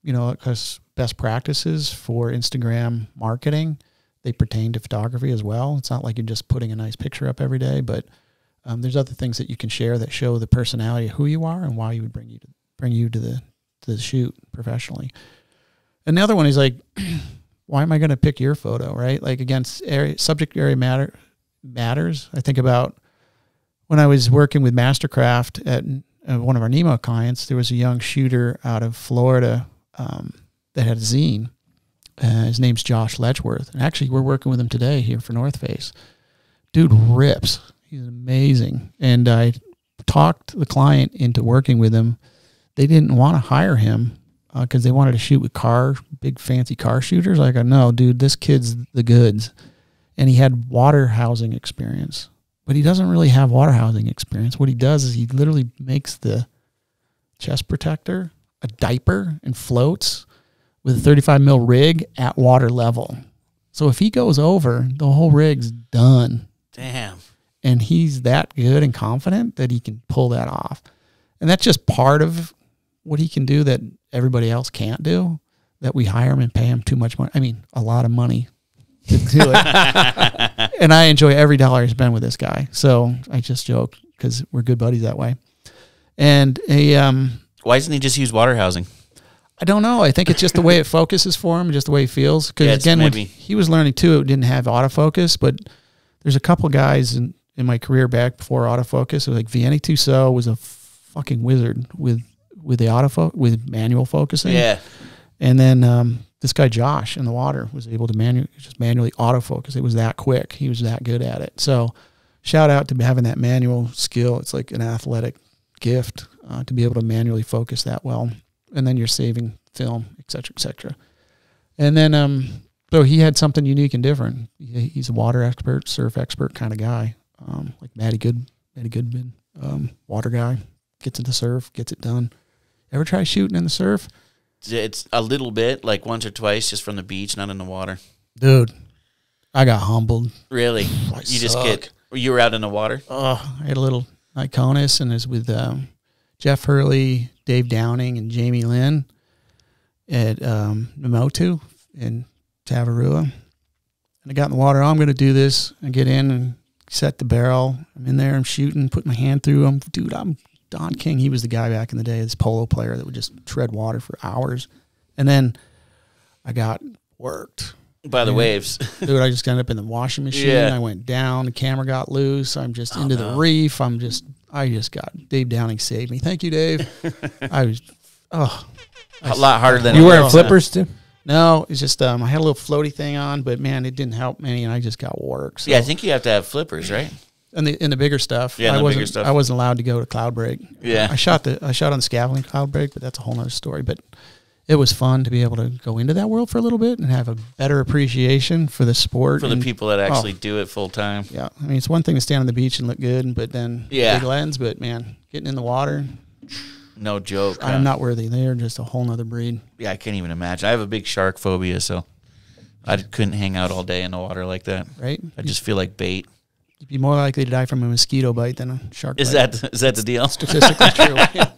you know, because best practices for Instagram marketing, they pertain to photography as well. It's not like you're just putting a nice picture up every day, but um, there's other things that you can share that show the personality of who you are and why you would bring you to bring you to the to the shoot professionally. And the other one is like, why am I going to pick your photo? Right? Like against area subject area matter matters. I think about when I was working with Mastercraft at uh, one of our Nemo clients. There was a young shooter out of Florida um, that had a zine. Uh, his name's Josh Letchworth, and actually we're working with him today here for North Face. Dude rips. He's amazing. And I talked the client into working with him. They didn't want to hire him uh, because they wanted to shoot with car, big fancy car shooters. Like, I no, dude, this kid's the goods. And he had water housing experience, but he doesn't really have water housing experience. What he does is he literally makes the chest protector a diaper and floats with a 35 mil rig at water level. So if he goes over, the whole rig's done damn. And he's that good and confident that he can pull that off. And that's just part of what he can do that everybody else can't do. That we hire him and pay him too much money. I mean, a lot of money to do it. and I enjoy every dollar I spend with this guy. So I just joke because we're good buddies that way. And a um, Why doesn't he just use water housing? I don't know. I think it's just the way it focuses for him, just the way he feels. Because Yeah, again, when maybe- he was learning too, it didn't have autofocus. But there's a couple guys in, in my career back before autofocus. It was Like Vianney Tisseau was a fucking wizard with with the autofocus with manual focusing. Yeah. And then um, this guy Josh in the water was able to manually just manually autofocus. It was that quick. He was that good at it. So shout out to having that manual skill. It's like an athletic gift uh, to be able to manually focus that well. And then you're saving film, et cetera, et cetera. And then um, so he had something unique and different. He's a water expert, surf expert kind of guy, um, like Matty Good, Matty Goodman, um, water guy. Gets into surf, gets it done. Ever try shooting in the surf? It's a little bit, like once or twice, just from the beach, not in the water. Dude, I got humbled. Really, I you just get. You were out in the water. Oh, I had a little Iconis and is with um, Jeff Hurley, Dave Downing, and Jamie Lynn at um, Namotu in Tavarua. And I got in the water. Oh, I'm going to do this. and get in and set the barrel. I'm in there. I'm shooting, put my hand through them. Dude, I'm Don King. He was the guy back in the day, this polo player that would just tread water for hours. And then I got worked. By the waves. Dude, I just got up in the washing machine. Yeah. I went down. The camera got loose. I'm just Oh, into no. the reef. I'm just, I just got, Dave Downing saved me. Thank you, Dave. I was, oh. A lot harder than You wearing flippers too? No, it's just, um, I had a little floaty thing on, but man, it didn't help me and I just got work. So. Yeah, I think you have to have flippers, right? And the in the bigger stuff. Yeah, I the wasn't bigger stuff. I wasn't allowed to go to Cloud Break. Yeah. I shot the I shot on Scavenging Cloud Break, but that's a whole nother story. But it was fun to be able to go into that world for a little bit and have a better appreciation for the sport For the and- people that oh, actually do it full time. yeah, I mean it's one thing to stand on the beach and look good, but then Yeah. big lens. But man, getting in the water, No joke. I'm not worthy. They're just a whole nother breed. Yeah, I can't even imagine. I have a big shark phobia, so I couldn't hang out all day in the water like that. Right? I just feel like bait. You'd be more likely to die from a mosquito bite than a shark. Is bite. that is that the deal? statistically true? Yeah.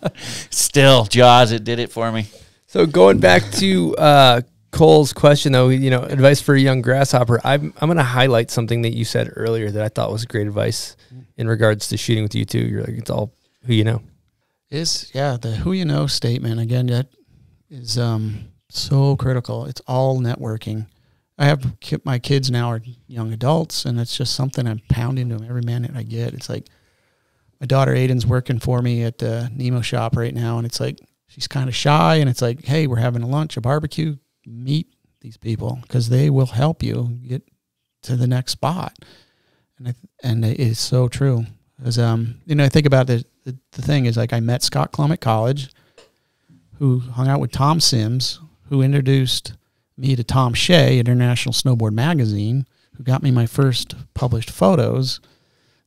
Still, Jaws, it did it for me. So going back to uh, Cole's question, though, you know, advice for a young grasshopper. I'm I'm going to highlight something that you said earlier that I thought was great advice in regards to shooting with you too. You're like it's all who you know. Is yeah the who you know statement again that is um so critical. It's all networking. I have my kids now are young adults and it's just something i'm pounding to them every minute i get. It's like my daughter aiden's working for me at the nemo shop right now and it's like she's kind of shy and it's like hey we're having a lunch a barbecue meet these people because they will help you get to the next spot. And I, and it is so true. As um you know I think about the, the the thing is like I met Scott Clum at college, who hung out with Tom Sims, who introduced me to Tom Hsieh at International Snowboard Magazine, who got me my first published photos,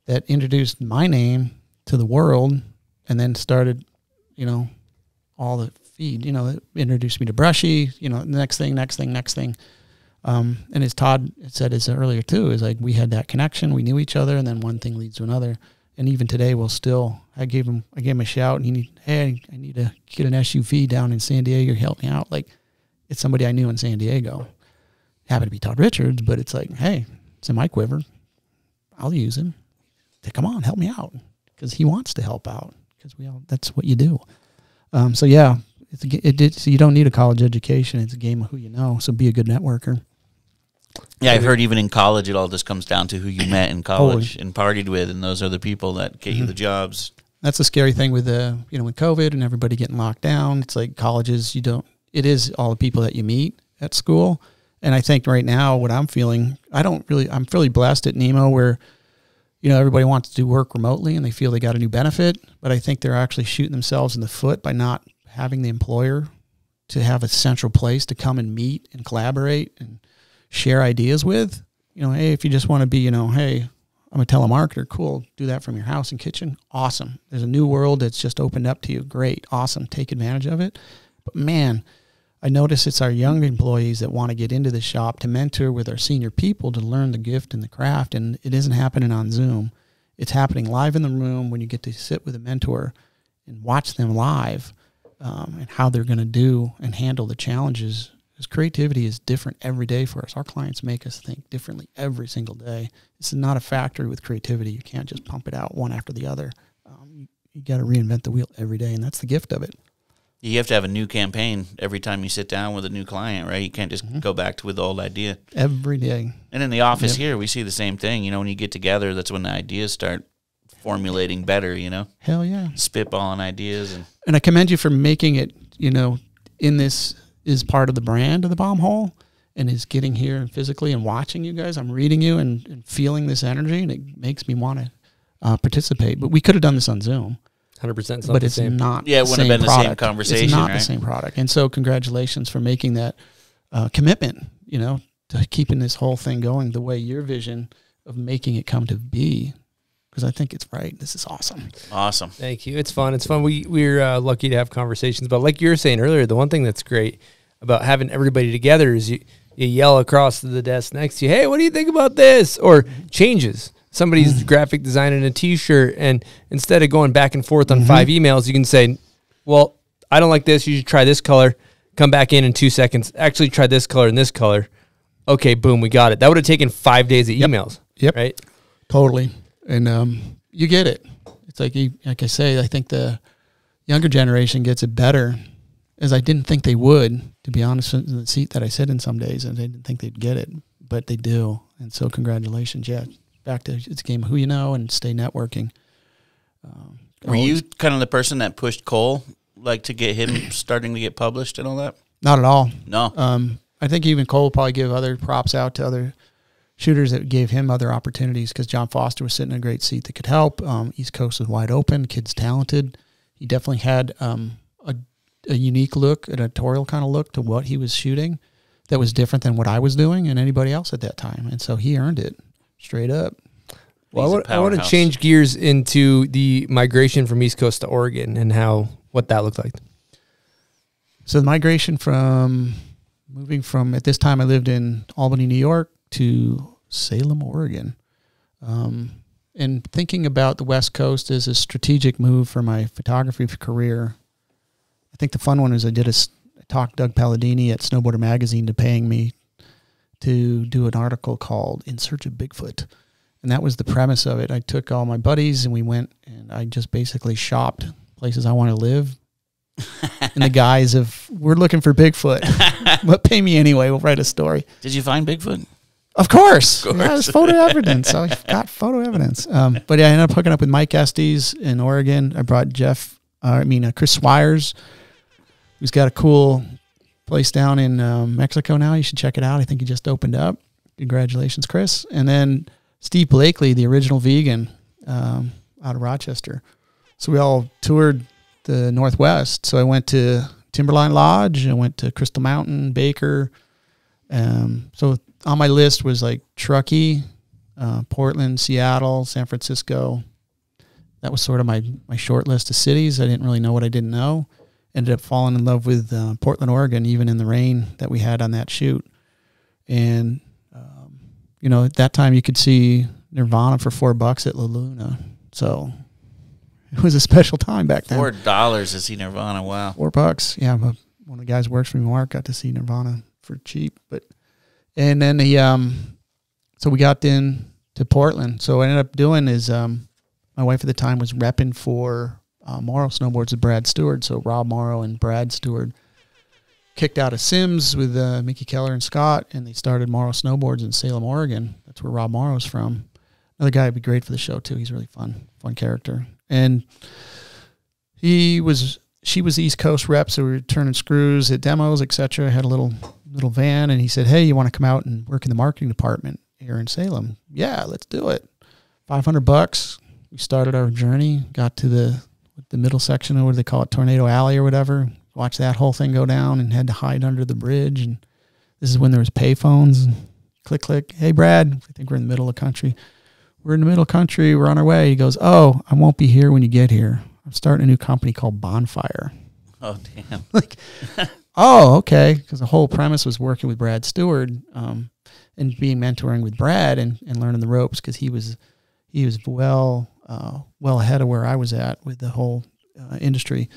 that introduced my name to the world, and then started, you know, all the feed. You know, introduced me to Brushie. You know, the next thing, next thing, next thing. Um, and as Todd said as earlier too, is like we had that connection, we knew each other, and then one thing leads to another. And even today, we'll still. I gave him, I gave him a shout, and he need, hey, I need to get an SUV down in San Diego. Help me out. Like it's somebody I knew in San Diego. Happened to be Todd Richards, but it's like, hey, it's in my quiver. I'll use him. Say, come on, help me out, because he wants to help out. Because we all, that's what you do. Um, so yeah, it's it did. So you don't need a college education. It's a game of who you know. So be a good networker. Yeah, I've heard even in college, it all just comes down to who you met in college and partied with, and those are the people that get you Mm-hmm. the jobs. That's the scary thing with the you know with COVID and everybody getting locked down. It's like colleges. You don't. It is all the people that you meet at school. And I think right now, what I'm feeling, I don't really. I'm fairly blessed at Nemo where. You know, everybody wants to do work remotely and they feel they got a new benefit, but I think they're actually shooting themselves in the foot by not having the employer to have a central place to come and meet and collaborate and share ideas with. You know, hey, if you just want to be, you know, hey, I'm a telemarketer, cool, do that from your house and kitchen. Awesome. There's a new world that's just opened up to you. Great. Awesome. Take advantage of it. But man, I notice it's our young employees that want to get into the shop to mentor with our senior people to learn the gift and the craft. And it isn't happening on Zoom. It's happening live in the room when you get to sit with a mentor and watch them live um, and how they're going to do and handle the challenges. Because creativity is different every day for us. Our clients make us think differently every single day. This is not a factory with creativity. You can't just pump it out one after the other. Um, you got to reinvent the wheel every day, and that's the gift of it. You have to have a new campaign every time you sit down with a new client, right? You can't just Mm-hmm. go back to with the old idea. Every day. And in the office Yep. here, we see the same thing. You know, when you get together, that's when the ideas start formulating better. You know, Hell yeah. spitballing ideas and and I commend you for making it, you know, in this is part of the brand of the bomb hole and is getting here physically and watching you guys. I'm reading you and, and feeling this energy, and it makes me want to uh, participate. But we could have done this on Zoom, Hundred percent. It's but the it's same. not. Yeah, it the wouldn't have been the same product. conversation, It's not right? the same product, and so congratulations for making that uh, commitment. You know, to keeping this whole thing going the way your vision of making it come to be. Because I think it's right. This is awesome. Awesome. Thank you. It's fun. It's fun. We we're uh, lucky to have conversations. But like you were saying earlier, the one thing that's great about having everybody together is you you yell across to the desk next to you, "Hey, what do you think about this?" Or changes. Somebody's graphic designing a T-shirt, and instead of going back and forth on five emails, you can say, "Well, I don't like this. You should try this color. Come back in in two seconds. Actually, try this color and this color." Okay, boom, we got it. That would have taken five days of emails. Yep. Right. Totally. And um, you get it. It's like you, like I say, I think the younger generation gets it better, as I didn't think they would. To be honest, in the seat that I sit in some days, and I didn't think they'd get it, but they do. And so, congratulations. Yeah, back to it's a game of who you know and stay networking. Um, Were you kind of the person that pushed Cole, like to get him starting to get published and all that? Not at all. No. Um, I think even Cole will probably give other props out to other shooters that gave him other opportunities because John Foster was sitting in a great seat that could help. Um, East Coast was wide open. Kid's talented. He definitely had um, a, a unique look, an editorial kind of look to what he was shooting that was different than what I was doing and anybody else at that time. And so he earned it straight up. Well, I want, I want to change gears into the migration from East Coast to Oregon and how what that looked like. So the migration from moving from at this time I lived in Albany, New York to Salem, Oregon. Um, and thinking about the West Coast as a strategic move for my photography career, I think the fun one is I did a I talked Doug Palladini at Snowboarder Magazine to paying me to do an article called "In Search of Bigfoot," and that was the premise of it. I took all my buddies and we went and I just basically shopped places I want to live in the guise of we're looking for Bigfoot, but pay me anyway. We'll write a story. Did you find Bigfoot? Of course, Yeah, there's photo evidence. I've got photo evidence. Um, but yeah, I ended up hooking up with Mike Estes in Oregon. I brought Jeff, uh, I mean uh, Chris Swires, who's got a cool place down in um, Mexico now. You should check it out. I think he just opened up. Congratulations, Chris. And then Steve Blakely, the original vegan um, out of Rochester. So we all toured the Northwest. So I went to Timberline Lodge. I went to Crystal Mountain, Baker. Um, so on my list was like Truckee, uh, Portland, Seattle, San Francisco. That was sort of my my short list of cities. I didn't really know what I didn't know. Ended up falling in love with uh, Portland, Oregon, even in the rain that we had on that shoot. And um, you know, at that time you could see Nirvana for four bucks at La Luna. So it was a special time back then. Four dollars to see Nirvana. Wow. Four bucks. Yeah, one of the guys works for me, Mark, got to see Nirvana for cheap. But and then the, um, so we got in to Portland. So what I ended up doing is um, my wife at the time was repping for uh, Morrow Snowboards with Brad Stewart. So Rob Morrow and Brad Stewart kicked out of Sims with uh, Mickey Keller and Scott, and they started Morrow Snowboards in Salem, Oregon. That's where Rob Morrow's from. Another guy would be great for the show too. He's really fun, fun character. And he was she was East Coast rep, so we were turning screws at demos, etc. Had a little little van, and he said, "Hey, you want to come out and work in the marketing department here in Salem?" Yeah, let's do it. Five hundred bucks. We started our journey. Got to the the middle section, or what do they call it, Tornado Alley or whatever. Watch that whole thing go down, and had to hide under the bridge. And this is when there was payphones. And click, click. Hey, Brad. I think we're in the middle of the country. We're in the middle of the country. We're on our way. He goes, "Oh, I won't be here when you get here. I'm starting a new company called Bonfire." Oh damn. like, oh, okay. Because the whole premise was working with Brad Stewart um, and being mentoring with Brad and, and learning the ropes because he was he was well uh, well ahead of where I was at with the whole uh, industry.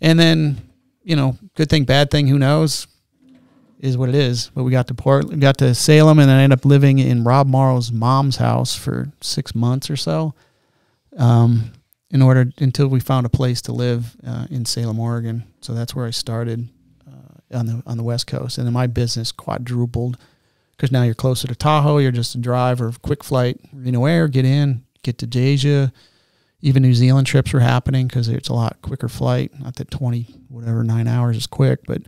And then you know, good thing, bad thing, who knows, is what it is. But we got to Port, we got to Salem, and then I ended up living in Rob Morrow's mom's house for six months or so. Um, in order until we found a place to live uh, in Salem, Oregon. So that's where I started uh, on the on the West Coast, and then my business quadrupled because now you're closer to Tahoe. You're just a drive or quick flight, Reno Air, get in, get to Asia. Even New Zealand trips were happening because it's a lot quicker flight. Not that twenty whatever nine hours is quick, but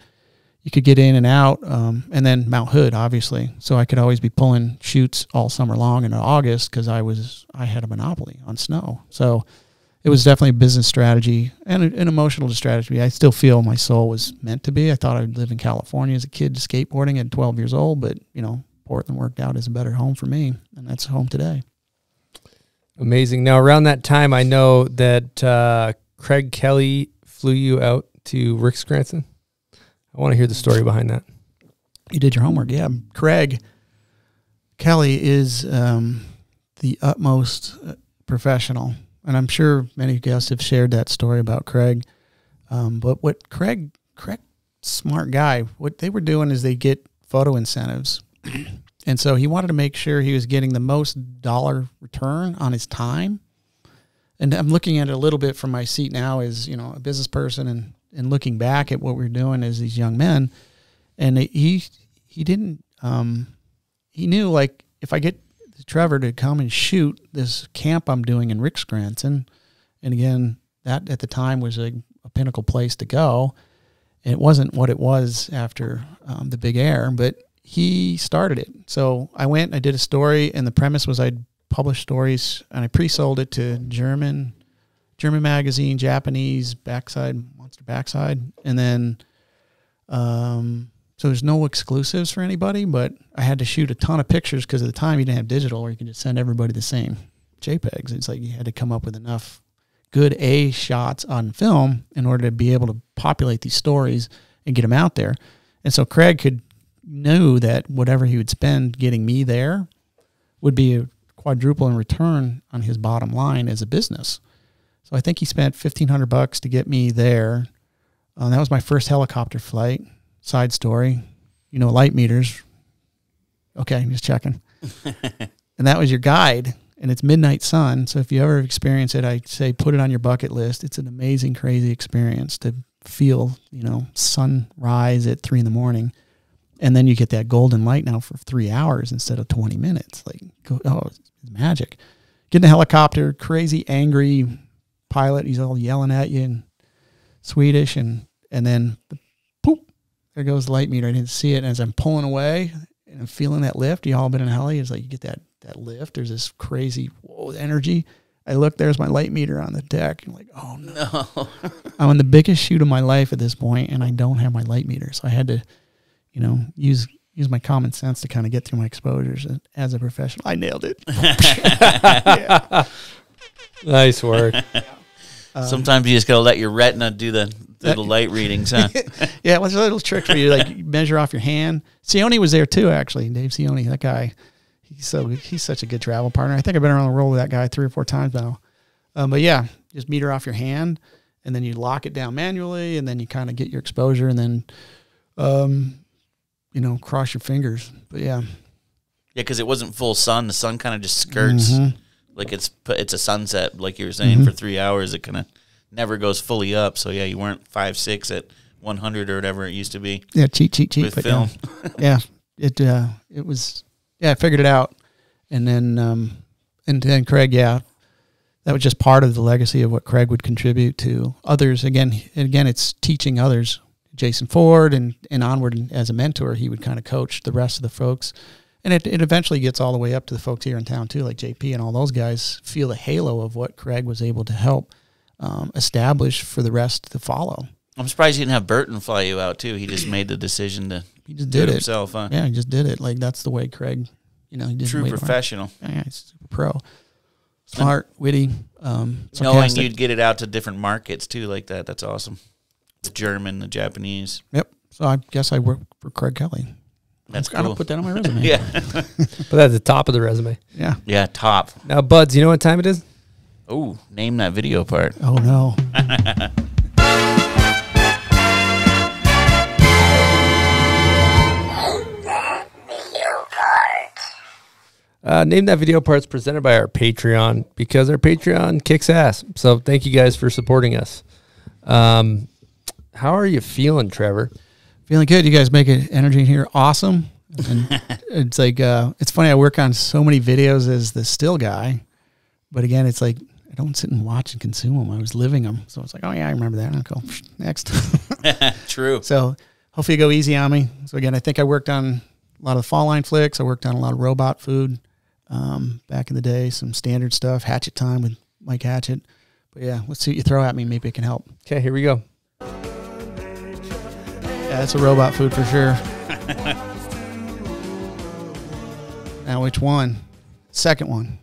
you could get in and out, um, and then Mount Hood, obviously. So I could always be pulling shoots all summer long in August because I was I had a monopoly on snow. So it was definitely a business strategy and an emotional strategy. I still feel my soul was meant to be. I thought I'd live in California as a kid skateboarding at 12 years old, but you know Portland worked out as a better home for me, and that's home today. Amazing. Now, around that time, I know that uh, Craig Kelly flew you out to Riksgränsen. I want to hear the story behind that. You did your homework, yeah. Craig Kelly is um, the utmost uh, professional, and I'm sure many guests have shared that story about Craig. Um, but what Craig, Craig, smart guy. What they were doing is they get photo incentives, and so he wanted to make sure he was getting the most dollar return on his time. And I'm looking at it a little bit from my seat now as you know a business person and and looking back at what we're doing as these young men and he he didn't um he knew like if I get Trevor to come and shoot this camp I'm doing in Riksgränsen, and again that at the time was a, a pinnacle place to go. It wasn't what it was after um, the big air, but he started it. So I went, I did a story, and the premise was I'd publish stories, and I pre-sold it to German, German magazine, Japanese, backside, monster backside, and then um, so there's no exclusives for anybody, but I had to shoot a ton of pictures because at the time you didn't have digital or you could just send everybody the same JPEGs. It's like you had to come up with enough good A shots on film in order to be able to populate these stories and get them out there. And so Craig could knew that whatever he would spend getting me there would be a quadruple in return on his bottom line as a business. So I think he spent fifteen hundred bucks to get me there. Um, that was my first helicopter flight. Side story, you know, light meters. Okay, I'm just checking. and that was your guide, and it's midnight sun. So if you ever experience it, I say put it on your bucket list. It's an amazing, crazy experience to feel, you know, sunrise at three in the morning, and then you get that golden light now for three hours instead of twenty minutes. Like, go, oh, it's magic. Get in the helicopter, crazy, angry pilot. He's all yelling at you in Swedish, and and then the, poop, there goes the light meter. I didn't see it, and as I'm pulling away and I'm feeling that lift, you all been in a heli. It's like you get that that lift. There's this crazy whoa, energy. I look, there's my light meter on the deck. I'm like, oh no. No. I'm on the biggest shoot of my life at this point, and I don't have my light meter. So I had to, you know, use use my common sense to kind of get through my exposures as a professional. I nailed it. yeah. Nice work. Sometimes you just gotta let your retina do the do the light readings, huh? Yeah, it was a little trick for you. Like you measure off your hand. Seoane was there too, actually. Dave Seoane, that guy. He's so he's such a good travel partner. I think I've been around the world with that guy three or four times now. Um, but yeah, just meter off your hand, and then you lock it down manually, and then you kind of get your exposure, and then, um, you know, cross your fingers. But yeah, Yeah, because it wasn't full sun. The sun kind of just skirts Mm-hmm. like it's it's a sunset, like you were saying, for three hours. It kind of never goes fully up. So yeah, you weren't five six at one hundred or whatever it used to be yeah, cheat, cheat, cheat. with film. yeah, yeah, it uh, it was yeah, I figured it out, and then um, and then Craig, yeah, that was just part of the legacy of what Craig would contribute to others. Again, and again, it's teaching others. Jason Ford and and onward and as a mentor, he would kind of coach the rest of the folks. And it, it eventually gets all the way up to the folks here in town too, like JP and all those guys feel the halo of what Craig was able to help um, establish for the rest to follow. I'm surprised you didn't have Burton fly you out too. He just made the decision to He just did it himself, huh? Yeah, he just did it. Like that's the way Craig, you know, he did True professional. Yeah, yeah, he's super pro, smart, witty, um, Knowing sarcastic. you'd get it out to different markets too, like that. That's awesome. The German, the Japanese. Yep. So I guess I work for Craig Kelly. That's I don't cool. put that on my resume. Yeah, But that's the top of the resume. Yeah. yeah, top. Now, Buds, you know what time it is? Oh, name that video part. Oh no. Uh, name that video parts presented by our Patreon because our Patreon kicks ass. So thank you guys for supporting us. Um, how are you feeling, Trevor? Feeling good. You guys make it energy here awesome. And it's like uh, it's funny. I work on so many videos as the still guy, but again, it's like I don't sit and watch and consume them. I was living them, so it's like, oh yeah, I remember that. I go Next. True. So hopefully you go easy on me. So again, I think I worked on a lot of the fall line flicks. I worked on a lot of robot food um, back in the day, some standard stuff, Hatchet Time with Mike Hatchett. But yeah, let's see what you throw at me. Maybe it can help. Okay, here we go. Yeah, that's a robot food for sure. now, which one? Second one.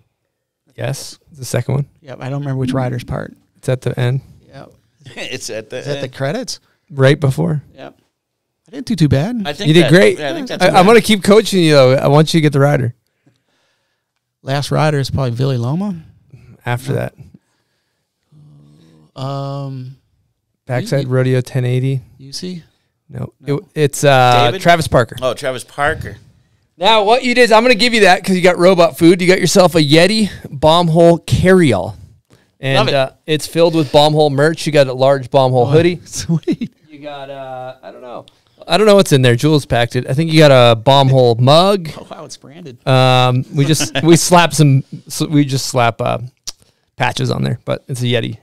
Yes, the second one. Yep, I don't remember which rider's part. It's at the end, Yep. it's at the. Is that the credits? right before. Yep. I didn't do too bad. I think You did that- great. Yeah, I think that's. I, I'm gonna keep coaching you though. I want you to get the rider Last rider is probably Billy Loma. after that. Um, Backside You- rodeo 1080. you see? No, It, it's uh, David? Travis Parker. Oh, Travis Parker. Now, what you did is I'm going to give you that because you got robot food. You got yourself a Yeti bomb hole carryall. And Love it. Uh, it's filled with bomb hole merch. You got a large bomb hole hoodie. Sweet. You got, uh, I don't know. I don't know what's in there. Jules packed it. I think you got a bomb hole mug. Oh wow, it's branded. Um, we just we slap some. So we just slap uh, patches on there, but it's a Yeti.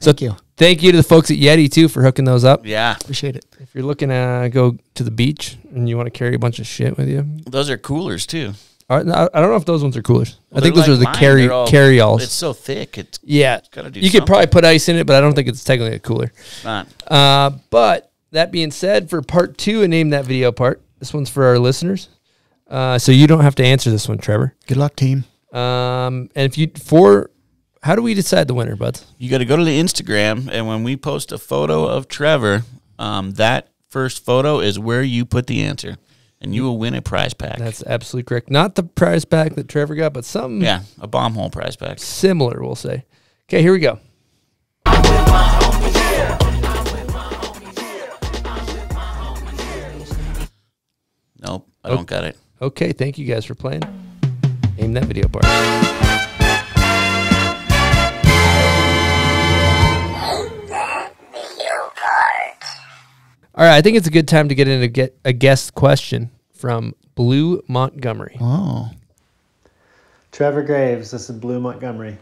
So Thank you. Thank you to the folks at Yeti too for hooking those up. Yeah, Appreciate it. If you're looking to go to the beach and you want to carry a bunch of shit with you, those are coolers too. I I don't know if those ones are coolers. I think they're those are the like mine. carry They're all- carry alls. It's so thick. It's Yeah, gotta do you could probably put ice in it, but I don't think it's technically a cooler. not. Uh, but that being said, for part two and name that video part, this one's for our listeners. Uh, so you don't have to answer this one, Trevor. Good luck, team. Um, and if you for how do we decide the winner, buds? You got to go to the Instagram, and when we post a photo of Trevor, um, that first photo is where you put the answer, and you will win a prize pack. That's absolutely correct. Not the prize pack that Trevor got, but something yeah, a bomb hole prize pack. similar, we'll say. Okay, here we go. Nope, I don't got it. Okay, thank you guys for playing. Name that video part. All right, I think it's a good time to get in a get a guest question from Blue Montgomery. Oh, Trevor Graves, this is Blue Montgomery.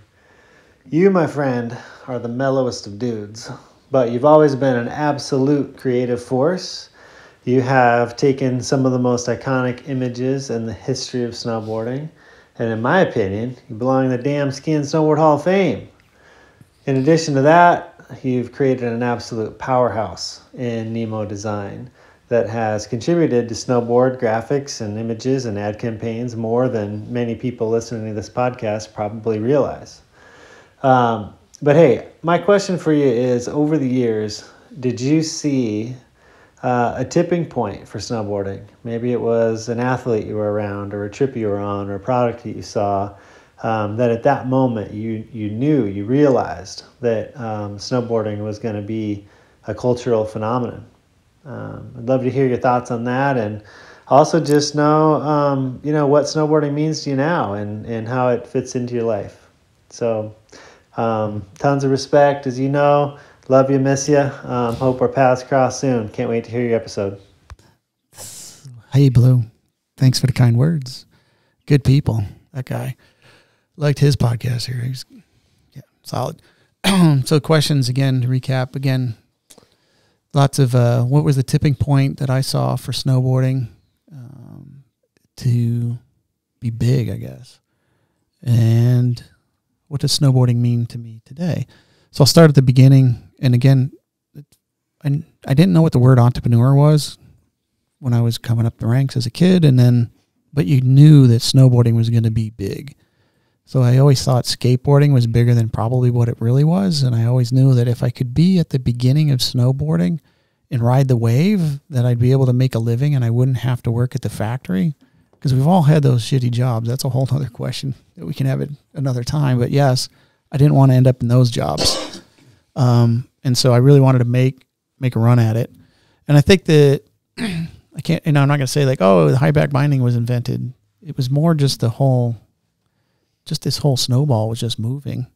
You, my friend, are the mellowest of dudes, but you've always been an absolute creative force. You have taken some of the most iconic images in the history of snowboarding, and in my opinion, you belong in the damn Skin Snowboard Hall of Fame. In addition to that, you've created an absolute powerhouse in Nemo design that has contributed to snowboard graphics and images and ad campaigns more than many people listening to this podcast probably realize. Um, but hey, my question for you is over the years, did you see uh, a tipping point for snowboarding? Maybe it was an athlete you were around, or a trip you were on, or a product that you saw. Um, that at that moment you you knew you realized that um, snowboarding was going to be a cultural phenomenon. Um, I'd love to hear your thoughts on that, and also just know um, you know what snowboarding means to you now and and how it fits into your life. So, um, tons of respect, as you know. Love you, miss you. Um, hope our paths cross soon. Can't wait to hear your episode. hey Blue, thanks for the kind words. Good people. That guy liked his podcast here. He's yeah, solid. so questions again to recap again. Lots of uh, what was the tipping point that I saw for snowboarding um, to be big, I guess, and what does snowboarding mean to me today? So I'll start at the beginning, and again, I I didn't know what the word entrepreneur was when I was coming up the ranks as a kid, and then but you knew that snowboarding was going to be big. So I always thought skateboarding was bigger than probably what it really was, and I always knew that if I could be at the beginning of snowboarding and ride the wave, that I'd be able to make a living and I wouldn't have to work at the factory. Because we've all had those shitty jobs. That's a whole other question that we can have at another time. But yes, I didn't want to end up in those jobs, um, and so I really wanted to make make a run at it. And I think that I can't, you know, I'm not going to say like, oh, the high back binding was invented. It was more just the whole, just this whole snowball was just moving.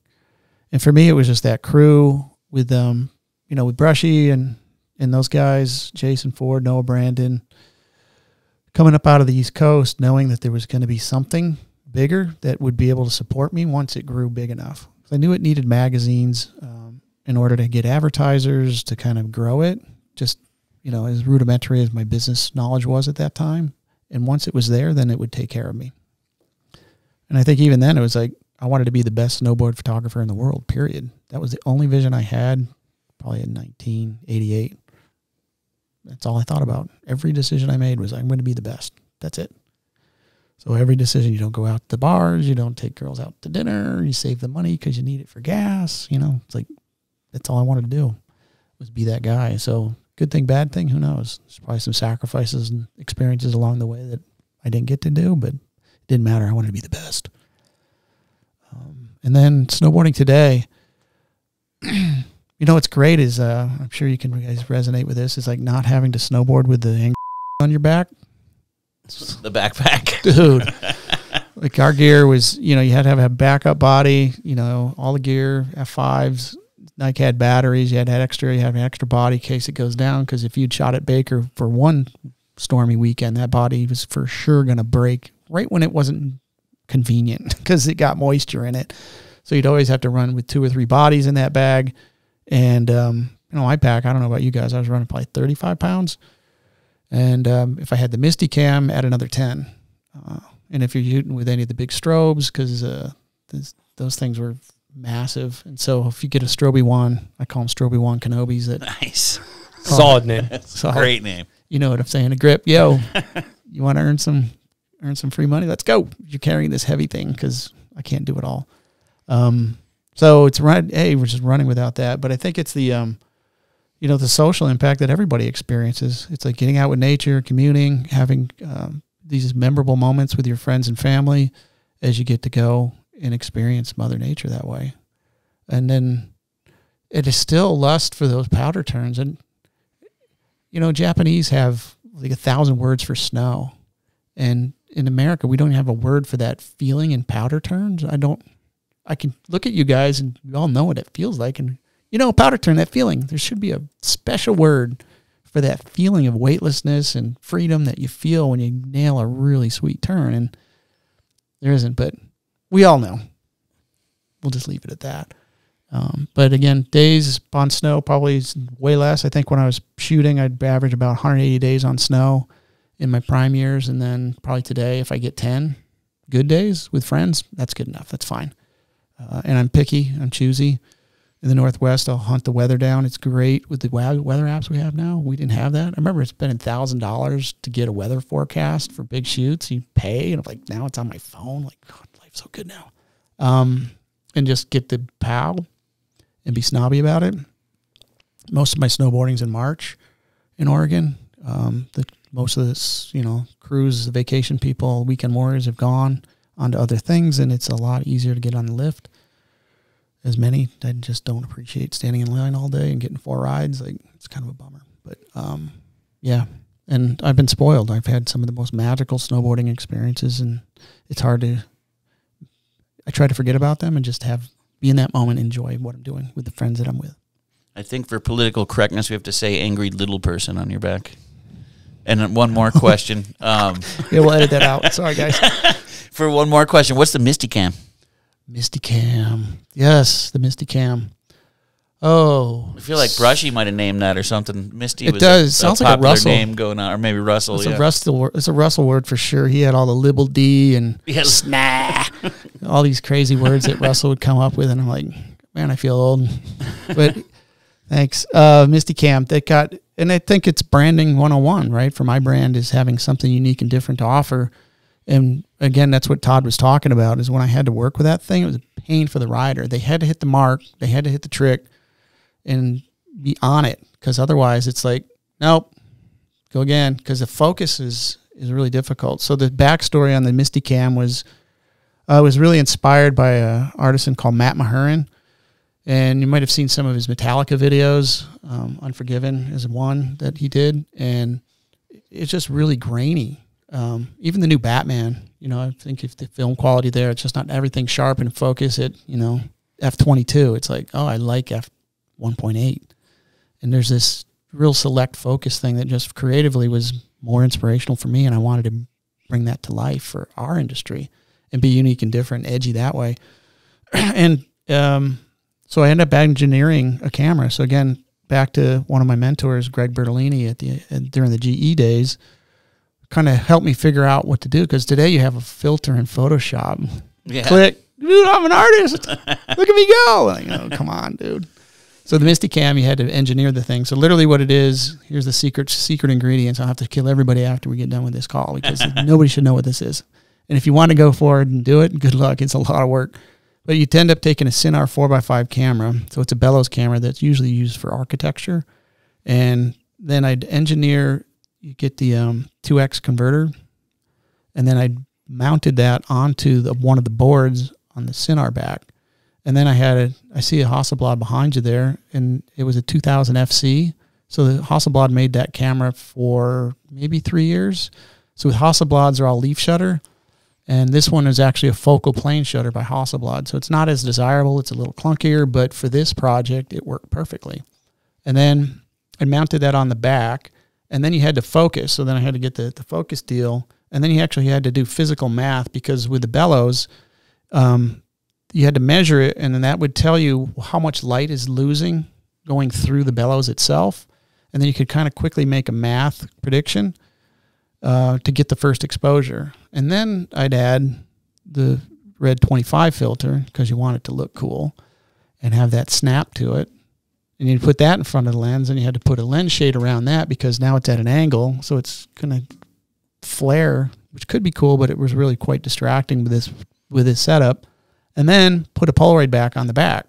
And for me, it was just that crew with, um, you know, with Brushie and, and those guys, Jason Ford, Noah Brandon, coming up out of the East Coast, knowing that there was going to be something bigger that would be able to support me once it grew big enough. I knew it needed magazines um, in order to get advertisers to kind of grow it. Just you know, as rudimentary as my business knowledge was at that time. And once it was there, then it would take care of me. And I think even then it was like I wanted to be the best snowboard photographer in the world, period. That was the only vision I had probably in 1988. That's all I thought about. Every decision I made was I'm going to be the best. That's it. So every decision, you don't go out to bars, you don't take girls out to dinner, you save the money because you need it for gas. You know, it's like that's all I wanted to do was be that guy. So good thing, bad thing, who knows? There's probably some sacrifices and experiences along the way that I didn't get to do, but didn't matter. I wanted to be the best. Um, and then snowboarding today, you know what's great is uh, I'm sure you can guys resonate with this is like not having to snowboard with the on your back, The backpack. dude. like our gear was, you know, you had to have a backup body, you know, all the gear, F5s, Nike had batteries, you had to have extra, you had an extra body in case it goes down. Because if you'd shot at Baker for one stormy weekend, that body was for sure going to break right when it wasn't convenient because it got moisture in it. So you'd always have to run with two or three bodies in that bag. And, um, you know, my pack, I don't know about you guys, I was running probably 35 pounds. And um, if I had the Misty Cam, add another 10. Uh, and if you're shooting with any of the big strobes, because uh, those, things were massive. And so if you get a Stroby one, I call them Stroby Wan Kenobis that Nice. Solid name. so Great name. you know what I'm saying? A grip, yo, you want to earn some earn some free money? Let's go. You're carrying this heavy thing because I can't do it all. Um, so it's right. Hey, we're just running without that. But I think it's the um, you know, the social impact that everybody experiences. It's like getting out with nature, communing, having um, these memorable moments with your friends and family as you get to go and experience Mother Nature that way. And then it is still lust for those powder turns. And you know, Japanese have like a thousand words for snow. And in America, we don't have a word for that feeling in powder turns. I don't, I can look at you guys and you all know what it feels like. And, you know, powder turn, that feeling, there should be a special word for that feeling of weightlessness and freedom that you feel when you nail a really sweet turn. And there isn't, but we all know. We'll just leave it at that. Um, but again, days on snow probably is way less. I think when I was shooting, I'd average about 180 days on snow in my prime years, and then probably today, if I get 10 good days with friends, that's good enough. That's fine. Uh, and I'm picky. I'm choosy. In the Northwest, I'll hunt the weather down. It's great with the weather apps we have now. We didn't have that. I remember it's spending thousand dollars to get a weather forecast for big shoots. You pay, and I'm like, now it's on my phone. Like, God, life's so good now. Um, and just get the POW and be snobby about it. Most of my snowboarding's in March in Oregon. Um, the most of this, you know, cruise, vacation people, weekend warriors have gone on to other things, and it's a lot easier to get on the lift. As many, I just don't appreciate standing in line all day and getting four rides. Like it's kind of a bummer, but um, yeah. And I've been spoiled. I've had some of the most magical snowboarding experiences, and it's hard to. I try to forget about them and just have be in that moment, enjoy what I'm doing with the friends that I'm with. I think for political correctness, we have to say angry little person on your back. And then one more question. Um, Yeah, we'll edit that out. Sorry, guys. for one more question, what's the Misty Cam? Misty Cam. Yes, the Misty Cam. Oh, I feel like Brushie might have named that or something. Misty It was does. A, Sounds a like a popular Russell. name going on, or maybe Russell. It's yeah. a Russell. It's a Russell word for sure. He had all the libble D and Yeah. snah, all these crazy words that Russell would come up with, and I'm like, man, I feel old. But thanks, uh, Misty Cam. That got, and I think it's branding 101, right? For my brand is having something unique and different to offer. And again, that's what Todd was talking about. Is when I had to work with that thing, it was a pain for the rider. They had to hit the mark. They had to hit the trick, and be on it because otherwise, it's like, nope, go again because the focus is is really difficult. So the backstory on the Misty Cam was I was really inspired by a artisan called Matt Mahurin, and you might have seen some of his Metallica videos. Um, Unforgiven is one that he did, and it's just really grainy. Um, even the new Batman, you know, I think if the film quality there, it's just not everything sharp and focus. It, you know, f twenty two. It's like, oh, I like f one point eight and there's this real select focus thing that just creatively was more inspirational for me and i wanted to bring that to life for our industry and be unique and different edgy that way and um, so i ended up engineering a camera so again back to one of my mentors, Greg Bertolini, at the at, during the GE days, kind of helped me figure out what to do. Because today you have a filter in Photoshop. Yeah. Click, dude, I'm an artist. Look at me go. Like, oh, come on, dude. So the Misty Cam, you had to engineer the thing. So literally, what it is, here's the secret secret ingredients. I'll have to kill everybody after we get done with this call because nobody should know what this is. And if you want to go forward and do it, good luck. It's a lot of work. But you end up taking a Sinar 4x5 camera. So it's a bellows camera that's usually used for architecture. And then I'd engineer, you get the um, 2X converter. And then I mounted that onto the, one of the boards on the Sinar back. And then I had a, I see a Hasselblad behind you there, and it was a 2000 FC. So the Hasselblad made that camera for maybe three years. So with Hasselblads are all leaf shutter, and this one is actually a focal plane shutter by Hasselblad. So it's not as desirable. It's a little clunkier, but for this project, it worked perfectly. And then I mounted that on the back, and then you had to focus. So then I had to get the, the focus deal, and then you actually had to do physical math because with the bellows, um, you had to measure it, and then that would tell you how much light is losing going through the bellows itself, and then you could kind of quickly make a math prediction uh, to get the first exposure. And then I'd add the red 25 filter because you want it to look cool and have that snap to it. And you'd put that in front of the lens, and you had to put a lens shade around that because now it's at an angle, so it's gonna flare, which could be cool, but it was really quite distracting with this with this setup. And then put a Polaroid back on the back,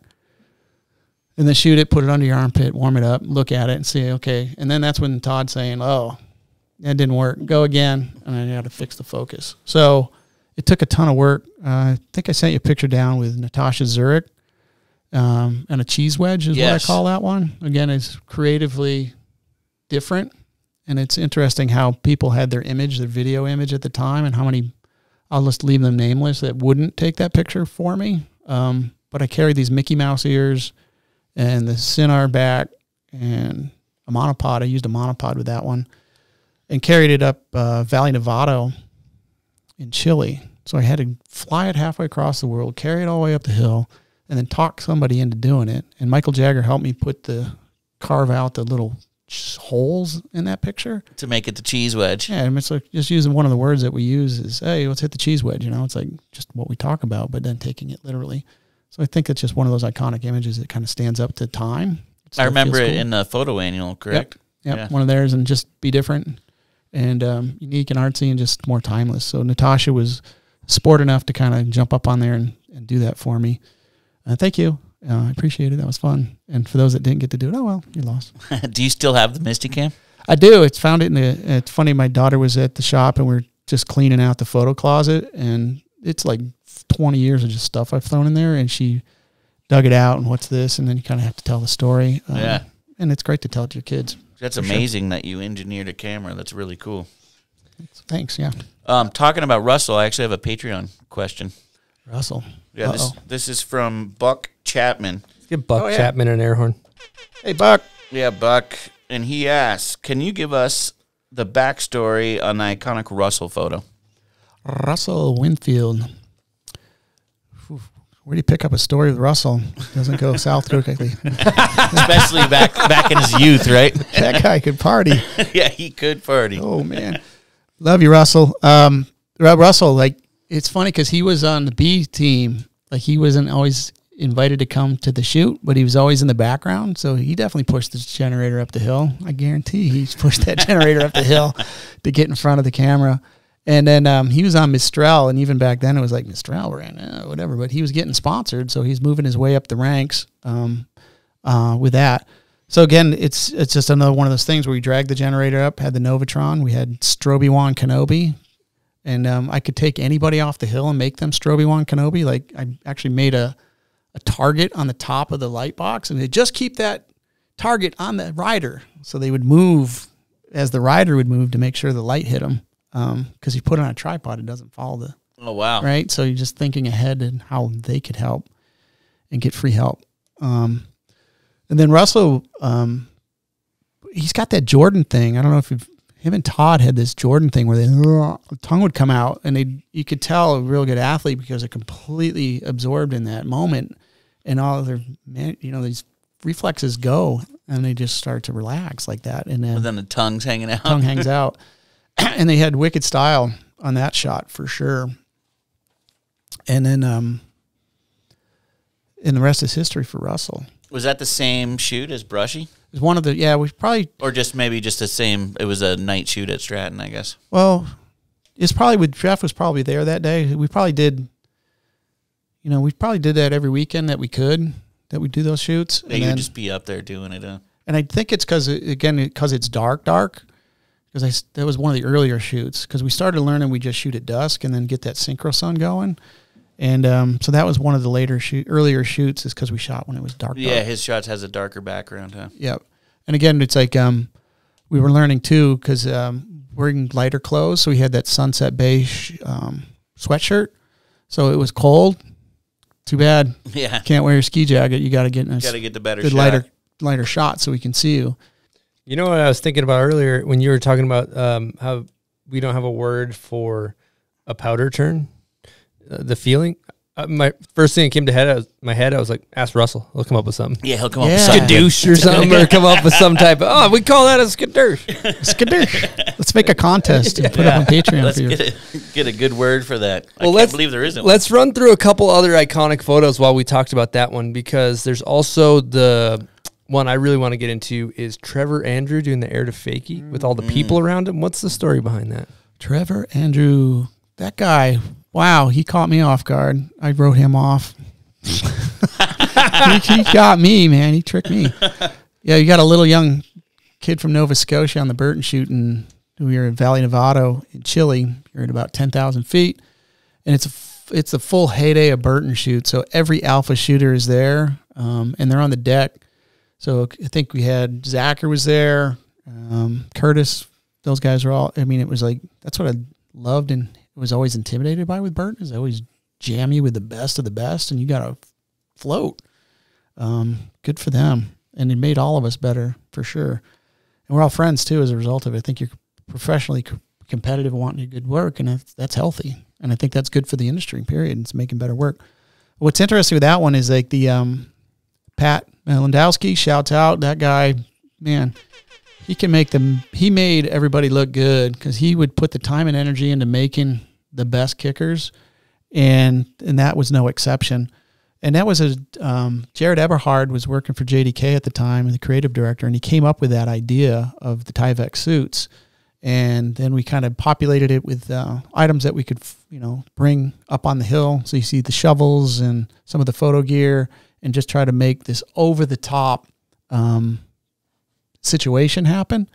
and then shoot it, put it under your armpit, warm it up, look at it, and see okay. And then that's when Todd's saying, "Oh, that didn't work. Go again," and I had to fix the focus. So it took a ton of work. Uh, I think I sent you a picture down with Natasza Zurek um, and a cheese wedge is Yes. what I call that one. Again, it's creatively different, and it's interesting how people had their image, their video image at the time, and how many. I'll just leave them nameless that wouldn't take that picture for me. Um, but I carried these Mickey Mouse ears and the Sinar back and a monopod. I used a monopod with that one and carried it up uh, Valle Nevado in Chile. So I had to fly it halfway across the world, carry it all the way up the hill, and then talk somebody into doing it. And Michael Jager helped me put the carve out the little holes in that picture. to make it the cheese wedge. Yeah, and it's like just using one of the words that we use is, "Hey, let's hit the cheese wedge." You know, it's like just what we talk about, but then taking it literally. So I think it's just one of those iconic images that kind of stands up to time. I remember it cool. in the photo annual, correct? Yep, Yeah. one of theirs, and just be different and um, unique and artsy and just more timeless. So Natasha was sport enough to kind of jump up on there and, and do that for me. Uh, thank you. Uh, I appreciate it. That was fun. And for those that didn't get to do it, oh well, you lost. Do you still have the Misty Cam? I do. It's found it in the. It's funny. My daughter was at the shop and we are just cleaning out the photo closet, and it's like twenty years of just stuff I've thrown in there, and she dug it out and what's this, and then you kind of have to tell the story. Um, Yeah. and it's great to tell it to your kids. That's For sure. amazing that you engineered a camera. That's really cool. Thanks. Yeah, Um, talking about Russell, I actually have a Patreon question. Russell. Yeah, this, this is from Buck Chapman. Give Buck Oh, yeah. Chapman an air horn. Hey, Buck. Yeah, Buck. And he asks, can you give us the backstory on the iconic Russell photo? Russell Winfield. Where do you pick up a story with Russell? Doesn't go south too quickly. Especially back back in his youth, right? that guy could party. yeah, he could party. Oh man, love you, Russell. Um, Ru- Russell, like it's funny because he was on the B team. Like he wasn't always invited to come to the shoot, but he was always in the background. So he definitely pushed the generator up the hill. I guarantee he's pushed that generator up the hill to get in front of the camera. And then um, he was on Mistral, and even back then it was like Mistral ran, uh, whatever. But he was getting sponsored, so he's moving his way up the ranks um, uh, with that. So again, it's it's just another one of those things where we dragged the generator up, had the Novatron, we had Stroby Wan Kenobi, and um, I could take anybody off the hill and make them Stroby Wan Kenobi. Like I actually made a a target on the top of the light box, and they just keep that target on the rider, so they would move as the rider would move to make sure the light hit them. Because you put it on a tripod, it doesn't follow the Oh wow. right? So you're just thinking ahead and how they could help and get free help. Um, and then Russell, um, he's got that Jordan thing. I don't know if you've, him and Todd had this Jordan thing where they, the tongue would come out and they you could tell a real good athlete because they're completely absorbed in that moment and all of their man, you know these reflexes go and they just start to relax like that, and then, But then the tongue's hanging out. tongue hangs out, and they had wicked style on that shot for sure. And then, um, and the rest is history for Russell. Was that the same shoot as Brushie, It was one of the yeah we probably or just maybe just the same? It was a night shoot at Stratton, I guess. Well, it's probably with Jeff was probably there that day. We probably did, you know, we probably did that every weekend that we could that we do those shoots. They and, would then, just be up there doing it. Uh, and I think it's because again because it's dark, dark. Because that was one of the earlier shoots because we started learning we just shoot at dusk and then get that synchro sun going, and um, so that was one of the later shoot earlier shoots is because we shot when it was dark. yeah, dark. his shots has a darker background, huh? Yep. And again, it's like um, we were learning too because um, wearing lighter clothes, so we had that sunset beige um, sweatshirt. So it was cold. Too bad. Yeah. Can't wear your ski jacket. You got to get in a Gotta get the better good shot. lighter lighter shot so we can see you. You know what I was thinking about earlier when you were talking about um, how we don't have a word for a powder turn, uh, the feeling. Uh, my first thing that came to head, I was, my head, I was like, "Ask Russell. He'll come up with something." Yeah, he'll come up with Yeah. something. skadoosh or something, or come up with some type of. Oh, we call that a skadoosh. Skadoosh. Let's make a contest and put it up on Patreon Let's for you. get a, get a good word for that. I Well, can't let's believe there isn't. Let's run through a couple other iconic photos while we talked about that one because there's also the one I really want to get into is Trevor Andrew doing the air to fakie with all the Mm. people around him. What's the story behind that? Trevor Andrew, that guy. Wow, he caught me off guard. I wrote him off. he, he got me, man. He tricked me. Yeah, you got a little young kid from Nova Scotia on the Burton shoot, and We were in Valle Nevado in Chile. You're at about ten thousand feet, and it's a it's a full heyday of Burton shoot. So every alpha shooter is there, um, and they're on the deck. So I think we had Zacher was there, um, Curtes. Those guys were all. I mean, it was like that's what I loved and was always intimidated by with Burton. Is they always jam you with the best of the best, and you got to float. Um, good for them, and it made all of us better for sure. And we're all friends too as a result of it. I think you're professionally competitive, wanting to good work, and that's, that's healthy. And I think that's good for the industry. Period. It's making better work. What's interesting with that one is like the um, Pat Malendoski. Shouts out that guy, man. He can make them. He made everybody look good because he would put the time and energy into making the best kickers, and and that was no exception. And that was a um, Jared Eberhardt was working for JDK at the time, and the creative director, and he came up with that idea of the Tyvek suits. And then we kind of populated it with uh, items that we could, you know, bring up on the hill. So you see the shovels and some of the photo gear, and just try to make this over the top um, situation happen.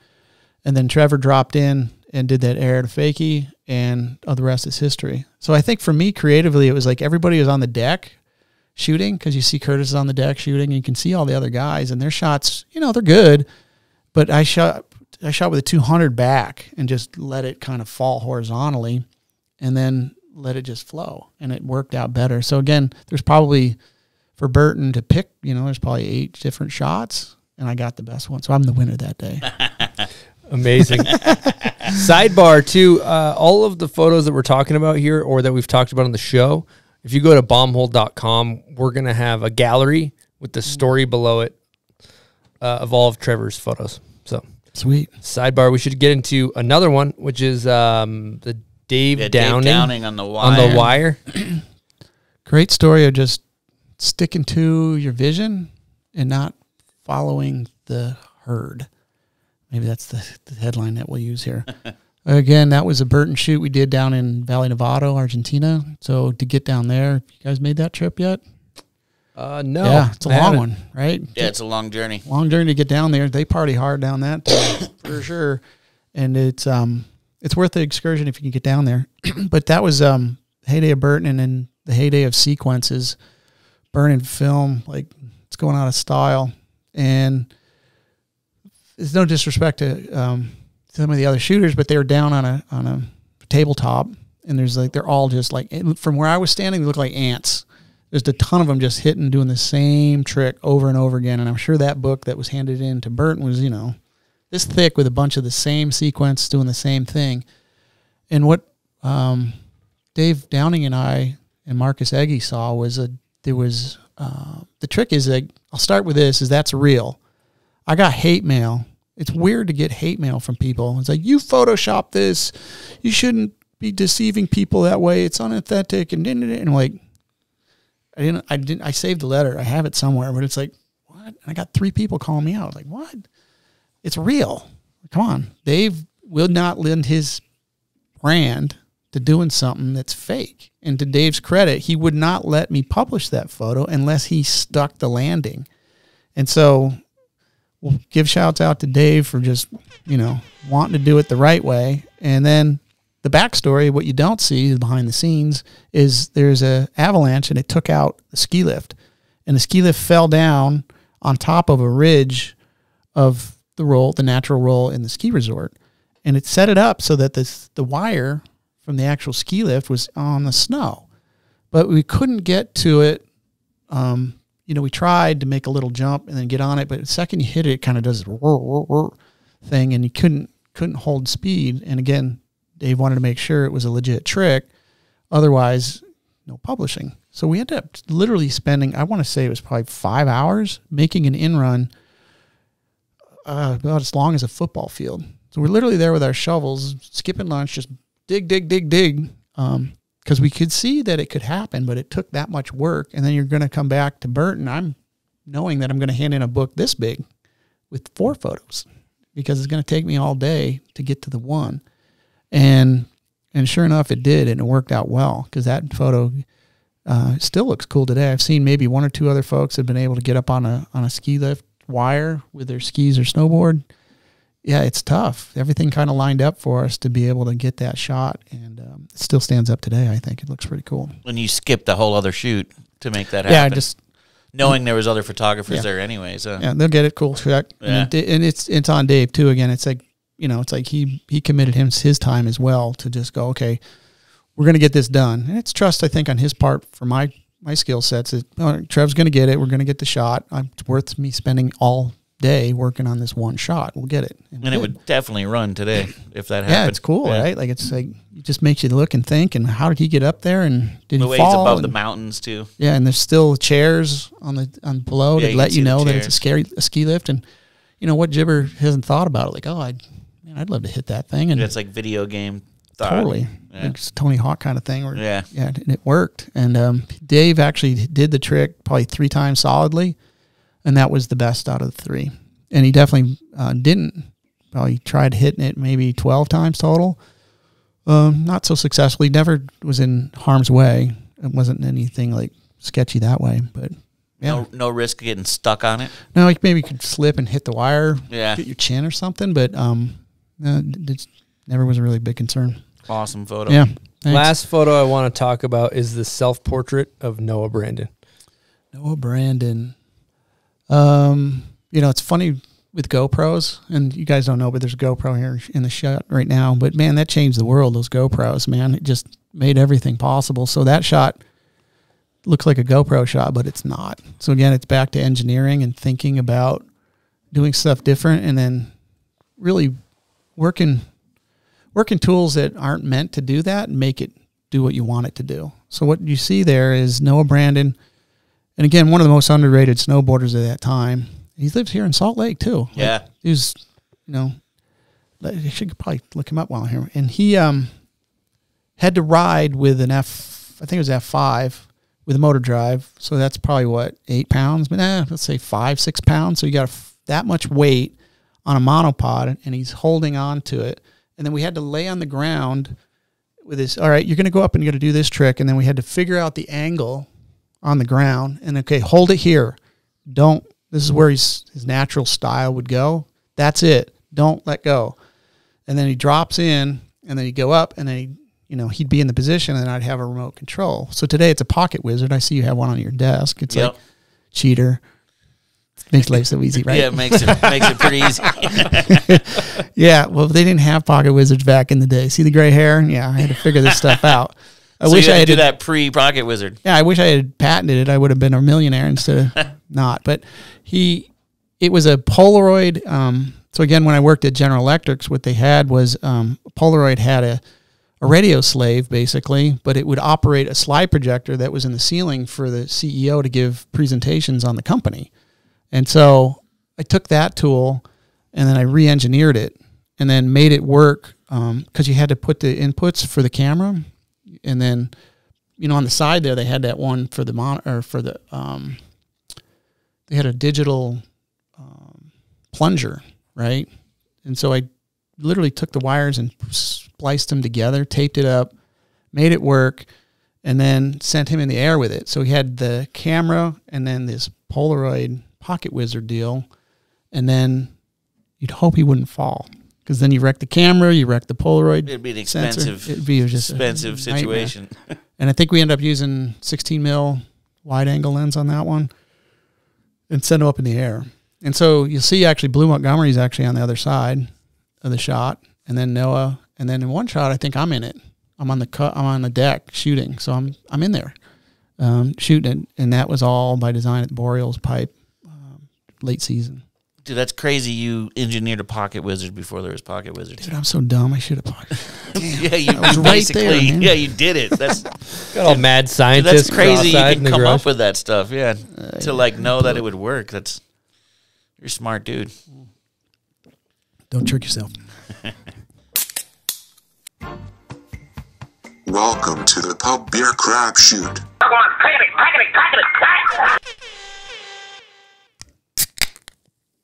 And then Trevor dropped in and did that air to fakie, and all the rest is history. So I think for me, creatively, it was like everybody was on the deck shooting because you see Curtes is on the deck shooting, and you can see all the other guys, and their shots, you know, they're good. But I shot, I shot with a 200 back and just let it kind of fall horizontally, and then let it just flow, and it worked out better. So again, there's probably for Burton to pick, you know, there's probably eight different shots, and I got the best one, so I'm the winner that day. Amazing. Sidebar too, uh, all of the photos that we're talking about here or that we've talked about on the show, if you go to bombhole.com, we're going to have a gallery with the story below it uh, of all of Trevor's photos. So, Sweet. sidebar, we should get into another one, which is um, the Dave Yeah, Dave Downing, Downing on the wire. on the wire. wire. Great story of just sticking to your vision and not following the herd. Maybe that's the, the headline that we'll use here. Again, that was a Burton shoot we did down in Valle Nevado, Argentina. So to get down there, you guys made that trip yet? Uh, no. yeah, it's a I long haven't. one, right? Yeah, it's a long journey. long journey to get down there. They party hard down that for sure, and it's um it's worth the excursion if you can get down there. but that was um heyday of Burton and then the heyday of sequences, burning film like it's going out of style, and there's no disrespect to um some of the other shooters, but they were down on a on a tabletop, and there's like they're all just like from where I was standing, they look like ants there's a ton of them just hitting, doing the same trick over and over again. And I'm sure that book that was handed in to Burton was, you know, this thick with a bunch of the same sequence doing the same thing. And what um, Dave Downing and I and Marcus Egge saw was a there was uh, the trick is that I'll start with this is that's real. I got hate mail. It's weird to get hate mail from people. It's like you Photoshop this. You shouldn't be deceiving people that way. It's unauthentic and and I'm like, I didn't. I didn't. I saved the letter. I have it somewhere, but it's like what? And I got three people calling me out. Like what? It's real. Come on, Dave will not lend his brand to doing something that's fake. And to Dave's credit, he would not let me publish that photo unless he stuck the landing. And so we'll give shouts out to Dave for just, you know, wanting to do it the right way. And then the backstory, what you don't see behind the scenes, is there's a avalanche and it took out the ski lift. And the ski lift fell down on top of a ridge of the roll, the natural roll in the ski resort. And it set it up so that this the wire from the actual ski lift was on the snow. But we couldn't get to it um, you know, we tried to make a little jump and then get on it, but the second you hit it, it kind of does this thing, and you couldn't couldn't hold speed. And again, Dave wanted to make sure it was a legit trick, otherwise, no publishing. So we ended up literally spending, I want to say it was probably five hours making an in run uh, about as long as a football field. So we're literally there with our shovels, skipping lunch, just dig, dig, dig, dig. Um, because we could see that it could happen, but it took that much work. And then you're going to come back to Burton. I'm knowing that I'm going to hand in a book this big with four photos because it's going to take me all day to get to the one. And and sure enough, it did, and it worked out well because that photo uh, still looks cool today. I've seen maybe one or two other folks have been able to get up on a on a ski lift wire with their skis or snowboard yeah, it's tough. Everything kind of lined up for us to be able to get that shot, and um, it still stands up today. I think it looks pretty cool. And you skipped the whole other shoot to make that happen. Yeah, just knowing there was other photographers Yeah. there anyways. Uh, yeah, they'll get it cool Yeah. and, it, and it's it's on Dave too. Again, it's like you know, it's like he he committed him his time as well to just go okay, we're going to get this done, and it's trust I think on his part for my my skill sets. That oh, Trev's going to get it. We're going to get the shot. I'm, it's worth me spending all day working on this one shot. We'll get it. we and it would definitely run today if that happened. Yeah, it's cool, Yeah. right? Like it's like it just makes you look and think. And how did he get up there? And did The he way fall? above the mountains too. Yeah, and there's still chairs on the on below Yeah, to you let you know that it's a scary a ski lift. And you know what Jibber hasn't thought about it. Like, oh, I'd man, I'd love to hit that thing. And It's like video game. Thought. totally, Yeah. like it's a Tony Hawk kind of thing. Where, Yeah. yeah, and it worked. And um, Dave actually did the trick probably three times solidly, and that was the best out of the three. And he definitely uh, didn't. Probably tried hitting it maybe twelve times total. Um, not so successfully. Never was in harm's way. It wasn't anything like sketchy that way. But yeah, No, no risk of getting stuck on it. no, like maybe you could slip and hit the wire, Yeah. get your chin or something. But um, no, it never was a really big concern. Awesome photo. Yeah. thanks. Last photo I want to talk about is the self portrait of Noah Brandon. Noah Brandon. Um, you know, it's funny with GoPros, and you guys don't know, but there's a GoPro here in the shot right now. But man, that changed the world. Those GoPros, man, it just made everything possible. So that shot looks like a GoPro shot, but it's not. So again, it's back to engineering and thinking about doing stuff different, and then really working working tools that aren't meant to do that and make it do what you want it to do. So what you see there is Noah Brandon, and again, one of the most underrated snowboarders of that time. He lives here in Salt Lake too. Like, Yeah. he was, you know, I should probably look him up while I'm here. And he um had to ride with an F, I think it was F five with a motor drive. So that's probably what eight pounds, but eh, let's say five, six pounds. So you got f- that much weight on a monopod, and he's holding on to it. And then we had to lay on the ground with this. All right, you're going to go up and you're going to do this trick, and then we had to figure out the angle on the ground. And okay, hold it here. Don't. This is where his his natural style would go. That's it. Don't let go. And then he drops in, and then he'd go up, and then he, you know, he'd be in the position, and I'd have a remote control. So today it's a pocket wizard. I see you have one on your desk. It's Yep. like cheater. Makes life so easy, right? Yeah, it makes it makes it pretty easy. yeah, well, they didn't have pocket wizards back in the day. See the gray hair? Yeah, I had to figure this stuff out. I so wish I had to do that pre Pocket Wizard. Yeah, I wish I had patented it. I would have been a millionaire instead of not. But he, it was a Polaroid. Um, so again, when I worked at General Electrics, what they had was um, Polaroid had a a radio slave basically, but it would operate a slide projector that was in the ceiling for the CEO to give presentations on the company. And so I took that tool and then I re-engineered it and then made it work because you had to put the inputs for the camera and then you know on the side there they had that one for the mon or for the um, they had a digital um, plunger right? And so I literally took the wires and spliced them together taped it up made it work and then sent him in the air with it. So he had the camera and then this Polaroid pocket wizard deal and then you'd hope he wouldn't fall because then you wreck the camera, you wreck the Polaroid. It'd be an sensor. expensive, It'd be just expensive situation. And I think we end up using 16 mil wide angle lens on that one and send them up in the air. And so you'll see actually Blue Montgomery's actually on the other side of the shot, and then Noah, and then in one shot I think I'm in it. I'm on the cut. I'm on the deck shooting, so I'm I'm in there um, shooting it, and that was all by design at Boreal's Pipe, um, late season. Dude, that's crazy. You engineered a pocket wizard before there was pocket wizards. Dude, I'm so dumb. I should have pocket. yeah, you, was you right there, man. yeah, you did it. That's Got all mad dude, that's crazy. You can come garage. up with that stuff. Yeah, uh, to like know that it would work. That's you're smart, dude. Don't trick yourself. Welcome to the Pub Beer Crap Shoot.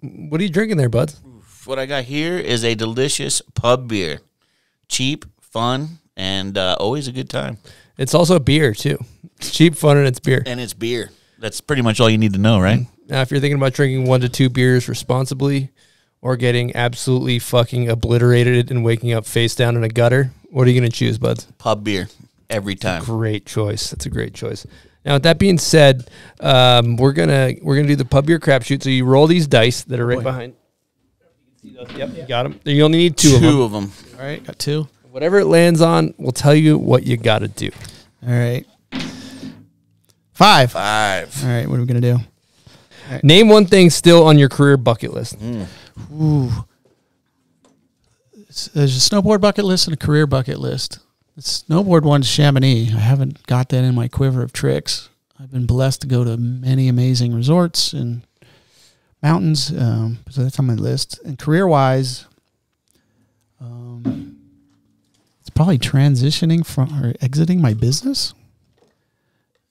What are you drinking there, bud? What I got here is a delicious pub beer, cheap, fun, and uh, always a good time. It's also a beer too. It's cheap, fun, and it's beer. And it's beer. That's pretty much all you need to know, right? Now, if you're thinking about drinking one to two beers responsibly, or getting absolutely fucking obliterated and waking up face down in a gutter, what are you going to choose, bud? Pub beer every time. Great choice. That's a great choice. Now, with that being said, um, we're gonna we're gonna do the pub beer crap shoot. So you roll these dice that are right behind. Yep, you got them. You only need two, of them. Two of them. All right, got two. Whatever it lands on, we'll tell you what you got to do. All right, five. Five. All right, what are we gonna do? Name one thing still on your career bucket list. Ooh. It's- There's a snowboard bucket list and a career bucket list. The snowboard one's Chamonix. I haven't got that in my quiver of tricks. I've been blessed to go to many amazing resorts and mountains, um, so that's on my list. And career wise, um, it's probably transitioning from or exiting my business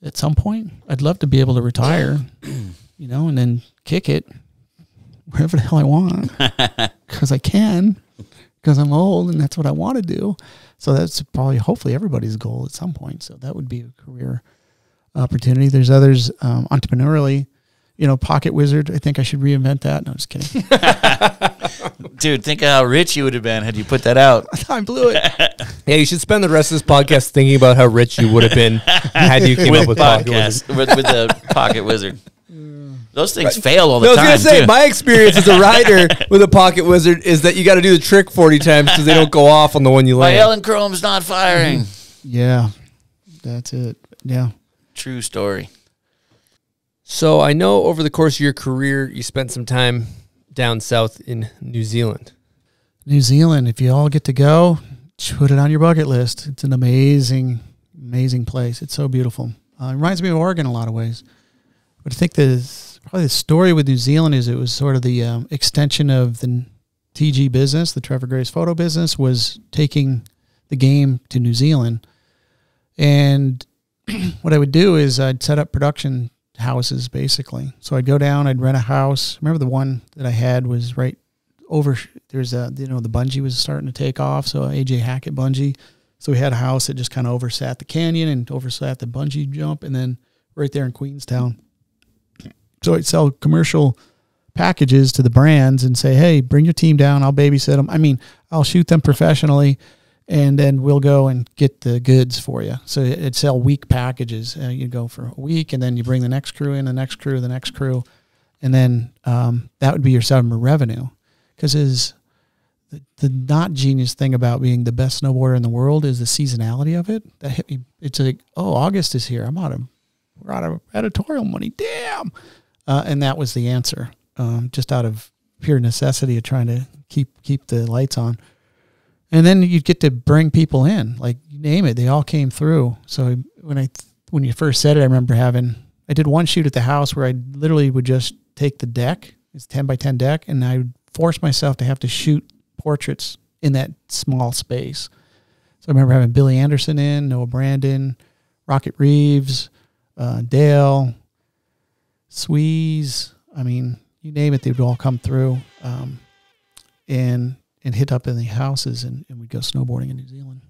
at some point. I'd love to be able to retire, you know, and then kick it wherever the hell I want because I can because I'm old and that's what I want to do. So that's probably hopefully everybody's goal at some point. So that would be a career opportunity. There's others um, entrepreneurially, you know, Pocket Wizard. I think I should reinvent that. No, just kidding. Dude, think of how rich you would have been had you put that out. I blew it. Yeah, you should spend the rest of this podcast thinking about how rich you would have been had you came up with Pocket Wizard. with, with the pocket wizard. Those things fail all the No, I was gonna say too. my experience as a rider with a pocket wizard is that you got to do the trick forty times because they don't go off on the one you land. My land. Ellen Chrome's not firing. yeah, that's it. Yeah. True story. So I know over the course of your career, you spent some time down south in New Zealand. New Zealand, if you all get to go, put it on your bucket list. It's an amazing, amazing place. It's so beautiful. Uh, it reminds me of Oregon in a lot of ways. But I think the probably the story with New Zealand is it was sort of the um, extension of the TG business, the Trevor Graves photo business, was taking the game to New Zealand. And what I would do is I'd set up production houses basically. So I'd go down, I'd rent a house. Remember the one that I had was right over there's a you know the bungee was starting to take off so aj hackett bungee so we had a house that just kind of oversat the canyon and oversat the bungee jump and then right there in queenstown so sell commercial packages to the brands and say hey bring your team down i'll babysit them i mean i'll shoot them professionally and then we'll go and get the goods for you so it'd sell week packages uh, you go for a week and then you bring the next crew in the next crew the next crew and then um, that would be your summer revenue because is the, the not genius thing about being the best snowboarder in the world is the seasonality of it. That hit me. It's like, oh, August is here. I'm out of we're out of editorial money. Damn. Uh, and that was the answer, um, just out of pure necessity of trying to keep keep the lights on. And then you'd get to bring people in, like name it. They all came through. So when I when you first said it, I remember having I did one shoot at the house where I literally would just take the deck It's ten by ten deck, and I would force myself to have to shoot portraits in that small space. So I remember having Billy Anderson in, Noah Brandon, Rocket Reeves, uh, Dale, Sweeze. I mean, you name it, they would all come through um, and and hit up in the houses, and, and we'd go snowboarding in New Zealand.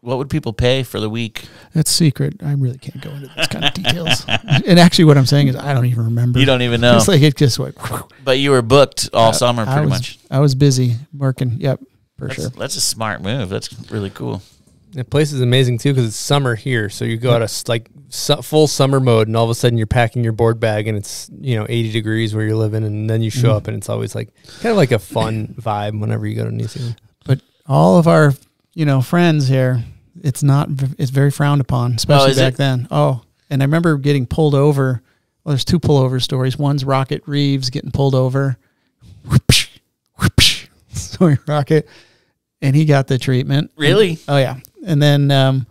What would people pay for the week? That's secret. I really can't go into those kind of details. and actually, what I'm saying is, I don't even remember. You don't even know. It's like it just went. But you were booked all summer, I pretty was, much. I was busy working. Yep, for That's, sure. that's a smart move. That's really cool. The place is amazing too because it's summer here, so you go out of like su- full summer mode, and all of a sudden you're packing your board bag, and it's you know 80 degrees where you're living, and then you show Mhm. up, and it's always like kind of like a fun vibe whenever you go to New Zealand. But all of our, you know, friends here, it's not. It's very frowned upon, especially is back it? then. Oh, and I remember getting pulled over. Well, there's two pullover stories. One's Rocket Reeves getting pulled over. Whoopsh, whoopsh. Sorry, Rocket, and he got the treatment. Really? Oh yeah. And then um,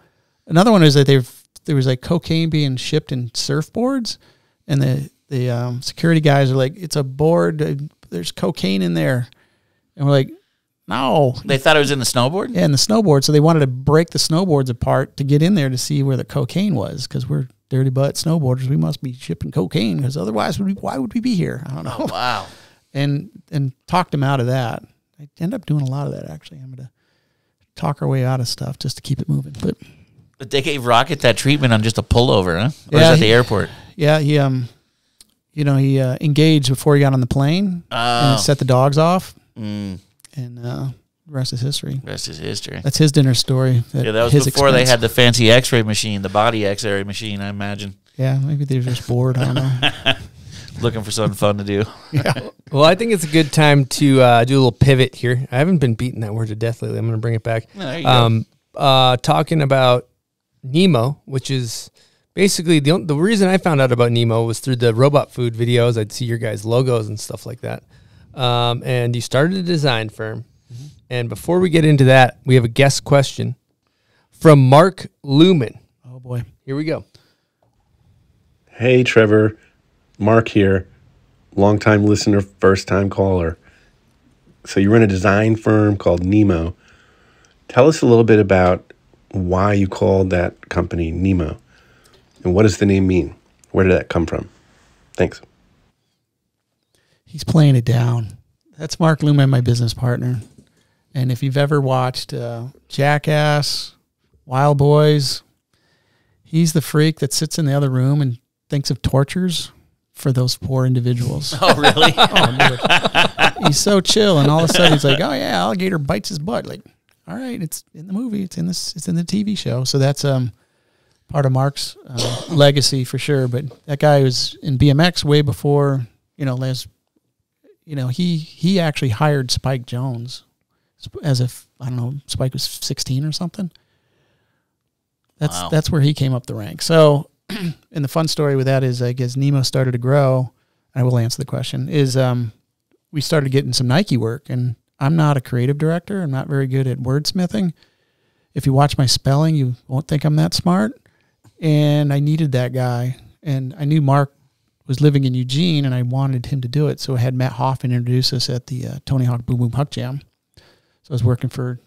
another one is that they've there was like cocaine being shipped in surfboards, and the the um, security guys are like, "It's a board. uh, There's cocaine in there," and we're like, "No." They thought it was in the snowboard? Yeah, in the snowboard. So they wanted to break the snowboards apart to get in there to see where the cocaine was because we're dirty butt snowboarders. We must be shipping cocaine because otherwise, would we, why would we be here? I don't know. Oh, wow. And and talked them out of that. I end up doing a lot of that actually. I'm gonna talk our way out of stuff just to keep it moving. But But they gave Rocket that treatment on just a pullover, huh? Or Yeah, is at the he- airport? Yeah, he um, you know, he uh, engaged before he got on the plane Oh. and set the dogs off, Mm. and uh, the rest is history. Rest is history. That's his dinner story. yeah, that was before they had the fancy X-ray machine, the body X-ray machine. I imagine. Yeah, maybe they were just bored. I don't know. Looking for something fun to do. Yeah. Well, I think it's a good time to uh, do a little pivot here. I haven't been beating that word to death lately. I'm going to bring it back. Yeah, there you go. um, uh, talking about Nemo, which is basically the the reason I found out about Nemo was through the robot food videos. I'd see your guys' logos and stuff like that. Um, and you started a design firm. And before we get into that, we have a guest question from Mark Lewman. Oh boy. Here we go. Hey, Trevor. Mark here. Longtime listener, first time caller. So, you run a design firm called Nemo. Tell us a little bit about why you called that company Nemo and what does the name mean? Where did that come from? Thanks. He's playing it down. That's Mark Lewman, my business partner. And if you've ever watched uh, Jackass, Wildboyz, he's the freak that sits in the other room and thinks of tortures for those poor individuals. Oh, really? oh, dude. He's so chill, and all of a sudden he's like, "Oh yeah, alligator bites his butt." Like, all right, it's in the movie, it's in this, it's in the TV show. So that's um part of Mark's uh, legacy for sure. But that guy was in BMX way before you know Les. You know he he actually hired Spike Jonze as if I don't know Spike was sixteen or something. That's Wow. that's where he came up the ranks. So, and the fun story with that is, I guess Nemo started to grow. I will answer the question. Is um, we started getting some Nike work, and I'm not a creative director. I'm not very good at wordsmithing. If you watch my spelling, you won't think I'm that smart. And I needed that guy, and I knew Mark was living in Eugene, and I wanted him to do it. So I had Mat Hoffman introduce us at the uh, Tony Hawk Boom Boom Huck Jam. So I was working for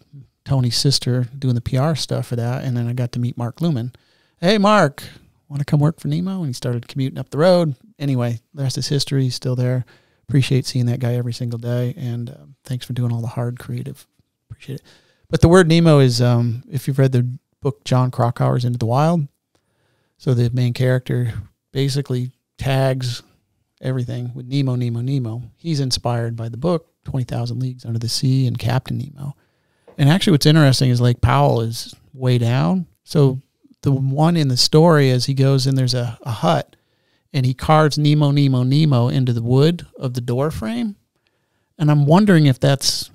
Tony's sister doing the PR stuff for that, and then I got to meet Mark Lewman. Hey, Mark, want to come work for Nemo? And he started commuting up the road. Anyway, the rest is history. He's still there. Appreciate seeing that guy every single day, and um, thanks for doing all the hard creative. Appreciate it. But the word Nemo is, um, if you've read the book Jon Krakauer's Into the Wild, so the main character basically tags everything with Nemo, Nemo, Nemo. He's inspired by the book Twenty Thousand Leagues Under the Sea and Captain Nemo. And actually, what's interesting is Lake Powell is way down. So the one in the story is he goes in, there's a, a hut, and he carves Nemo, Nemo, Nemo into the wood of the door frame. And I'm wondering if that's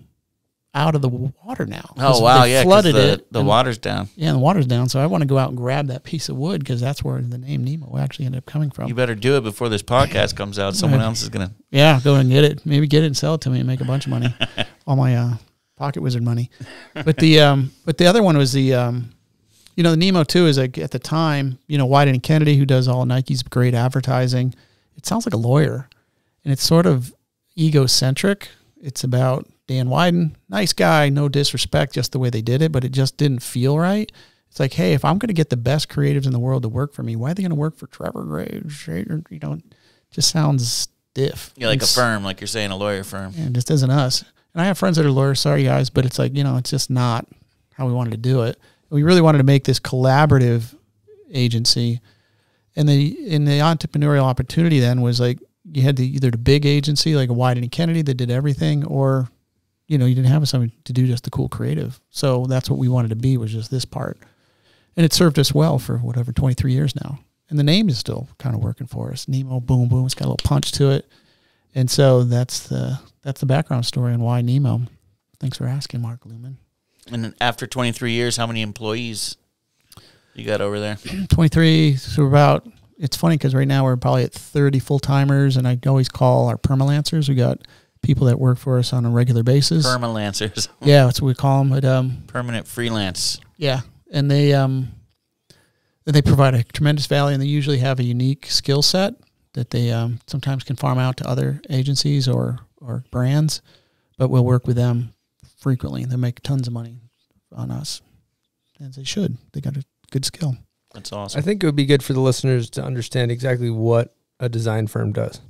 out of the water now. Oh wow, yeah, flooded the, it. the and- water's down. Yeah, the water's down. So I want to go out and grab that piece of wood because that's where the name Nemo actually ended up coming from. You better do it before this podcast comes out. Someone else is gonna. Yeah, go and get it. Maybe get it and sell it to me and make a bunch of money. All my uh, pocket wizard money. But the um, but the other one was the um, you know, the Nemo too is like at the time, you know, Wieden and Kennedy, who does all Nike's great advertising. It sounds like a lawyer, and it's sort of egocentric. It's about Dan Wieden, nice guy, no disrespect, just the way they did it, but it just didn't feel right. It's like, hey, if I'm going to get the best creatives in the world to work for me, why are they going to work for Trevor Graves? You know, just sounds stiff. Yeah, like a firm, like you're saying, a lawyer firm. and it just isn't us. And I have friends that are lawyers. Sorry, guys, but it's like you know, it's just not how we wanted to do it. We really wanted to make this collaborative agency, and the in the entrepreneurial opportunity then was like you had the either the big agency like a Wieden and Kennedy that did everything, or you know you didn't have something to do just the cool creative. So that's what we wanted to be was just this part, and it served us well for whatever twenty three years now. And the name is still kind of working for us. Nemo Boom Boom. It's got a little punch to it. And so that's the that's the background story on why Nemo. Thanks for asking, Mark Lewman. And then after 23 years, how many employees you got over there? 23. So about. It's funny because right now we're probably at 30 full timers, and I always call our permalancers. We got people that work for us on a regular basis. Permalancers. Yeah, that's what we call them. But um, Permanent freelance. yeah, and they um, they provide a tremendous value, and they usually have a unique skill set that they um, sometimes can farm out to other agencies or or brands. But we'll work with them frequently. They make tons of money on us, as they should. They got a good skill. That's awesome. I think it would be good for the listeners to understand exactly what a design firm does.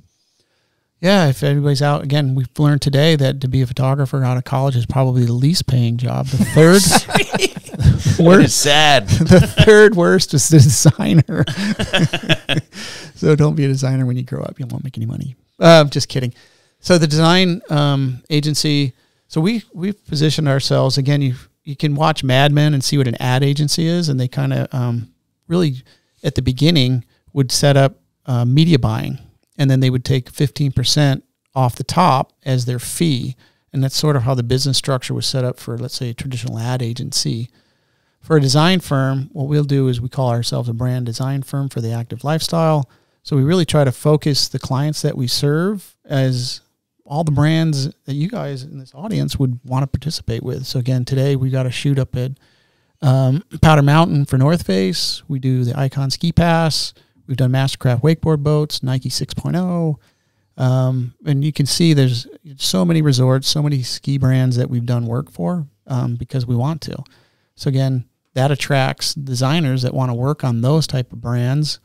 Yeah, if everybody's out again, we've learned today that to be a photographer out of college is probably the least paying job. The third worst, sad. the third worst is the designer. so don't be a designer when you grow up; you won't make any money. Uh, just kidding. So the design um, agency. So we we've positioned ourselves again. You you can watch Mad Men and see what an ad agency is, and they kind of um, really at the beginning would set up uh, media buying, and then they would take fifteen percent off the top as their fee, and that's sort of how the business structure was set up for, let's say, a traditional ad agency. For a design firm, what we'll do is we call ourselves a brand design firm for the active lifestyle. So we really try to focus the clients that we serve as all the brands that you guys in this audience would want to participate with. So again, today we got a shoot up at um, Powder Mountain for North Face. We do the Ikon Ski Pass. We've done Mastercraft wakeboard boats, Nike 6.0. Um, and you can see there's so many resorts, so many ski brands that we've done work for um, because we want to. So again, that attracts designers that want to work on those type of brands.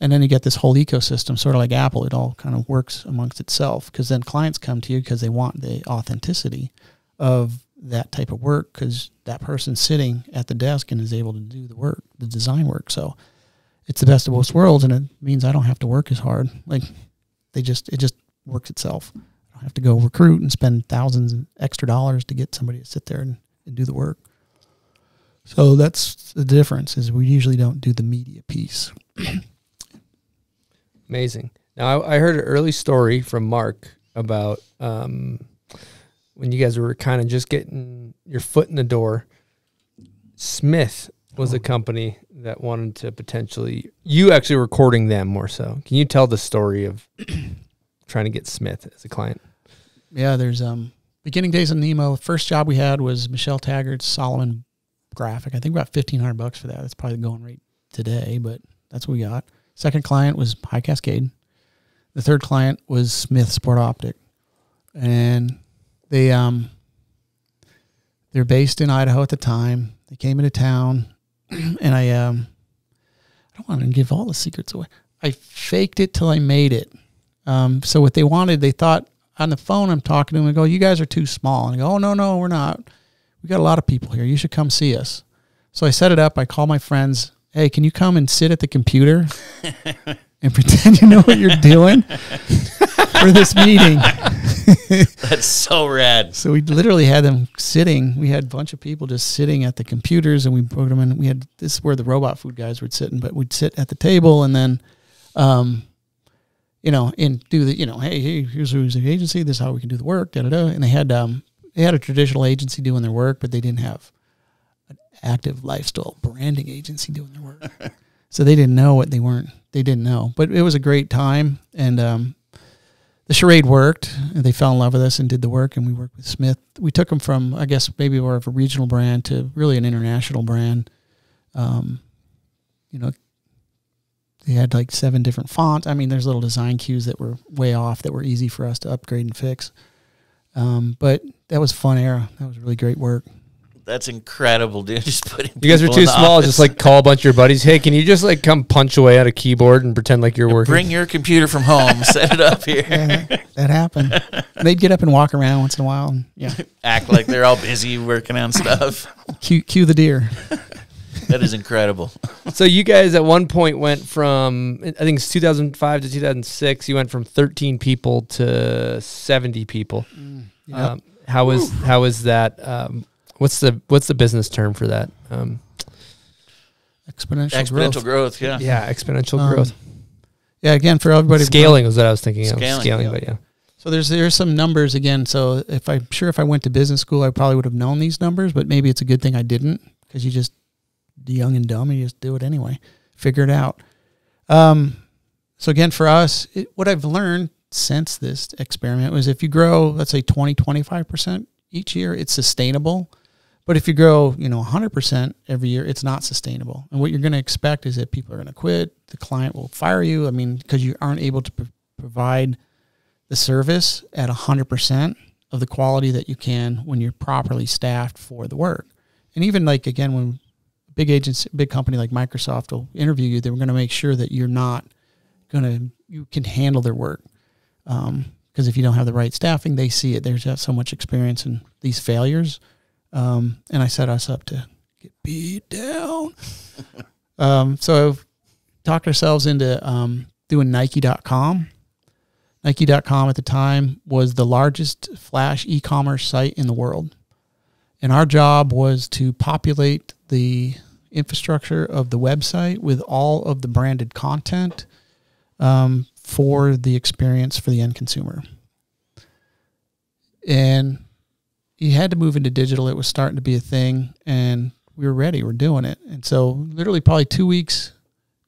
And then you get this whole ecosystem, sort of like Apple. It all kind of works amongst itself because then clients come to you because they want the authenticity of that type of work because that person's sitting at the desk and is able to do the work, the design work. So it's the best of both worlds, and it means I don't have to work as hard. Like they just, it just works itself. I don't have to go recruit and spend thousands of extra dollars to get somebody to sit there and, and do the work. So that's the difference is we usually don't do the media piece. Amazing. Now, I, I heard an early story from Mark about um, when you guys were kind of just getting your foot in the door. Smith was a company that wanted to potentially, you actually recording them more so. Can you tell the story of trying to get Smith as a client? Yeah, there's um beginning days of Nemo. First job we had was Michele Taggart's Salomon graphic. I think about fifteen hundred bucks for that. That's probably the going rate today, but that's what we got. Second client was High Cascade. The third client was Smith Sport Optic, and they um they're based in Idaho at the time. They came into town, and I um I don't want to give all the secrets away. I faked it till I made it. Um, so what they wanted, they thought on the phone, I'm talking to them. I go, "You guys are too small." And I go, "Oh no, no, we're not. We got a lot of people here. You should come see us." So I set it up. I call my friends. Hey, can you come and sit at the computer and pretend you know what you're doing for this meeting? That's so rad. So we literally had them sitting. We had a bunch of people just sitting at the computers, and we put them in. We had this is where the robot food guys were sitting, but we'd sit at the table, and then, um, you know, and do the, you know, hey, hey, here's who's the agency. This is how we can do the work. Da da da. And they had um, they had a traditional agency doing their work, but they didn't have active lifestyle branding agency doing their work. so they didn't know what they weren't. They didn't know, but it was a great time, and um, the charade worked. And they fell in love with us and did the work. And we worked with Smith. We took them from, I guess, maybe more of a regional brand to really an international brand. Um, you know, They had like seven different fonts. I mean, there's little design cues that were way off that were easy for us to upgrade and fix. Um, but that was fun era. That was really great work. That's incredible, dude. Just putting You guys are too small. Just like call a bunch of your buddies. Hey, can you just like come punch away at a keyboard and pretend like you're working? bring your computer from home, set it up here, Yeah, that happened. They'd get up and walk around once in a while. And yeah, act like they're all busy working on stuff. cue, cue the deer. That is incredible. So you guys at one point went from I think it's 2005 to 2006. You went from 13 people to 70 people. yep. Um, how is how is that? Um, what's the what's the business term for that? Um, Exponential, Exponential growth. growth, yeah. yeah, exponential Um, growth. Yeah, again for everybody. Scaling was what I was thinking of. Scaling, Scaling, yeah. but yeah. So there's there's some numbers again. So if I'm sure if I went to business school, I probably would have known these numbers, but maybe it's a good thing I didn't because you just young and dumb, and you just do it anyway. Figure it out. Um, so again, for us, it, what I've learned since this experiment was if you grow, let's say 20, 25% each year, it's sustainable. But if you grow, you know, 100% every year, it's not sustainable. And what you're going to expect is that people are going to quit. The client will fire you. I mean, because you aren't able to pro- provide the service at 100% of the quality that you can when you're properly staffed for the work. And even like, again, when big agency, big company like Microsoft will interview you, they're going to make sure that you're not going to, you can handle their work. Um, because if you don't have the right staffing, they see it. There's so much experience in these failures. Um, and I set us up to get beat down. um, so I've talked ourselves into um, doing Nike.com. Nike.com at the time was the largest flash e commerce site in the world. And our job was to populate the infrastructure of the website with all of the branded content um, for the experience for the end consumer. And you had to move into digital. It was starting to be a thing, and we were ready. We're doing it. And so, literally, probably two weeks,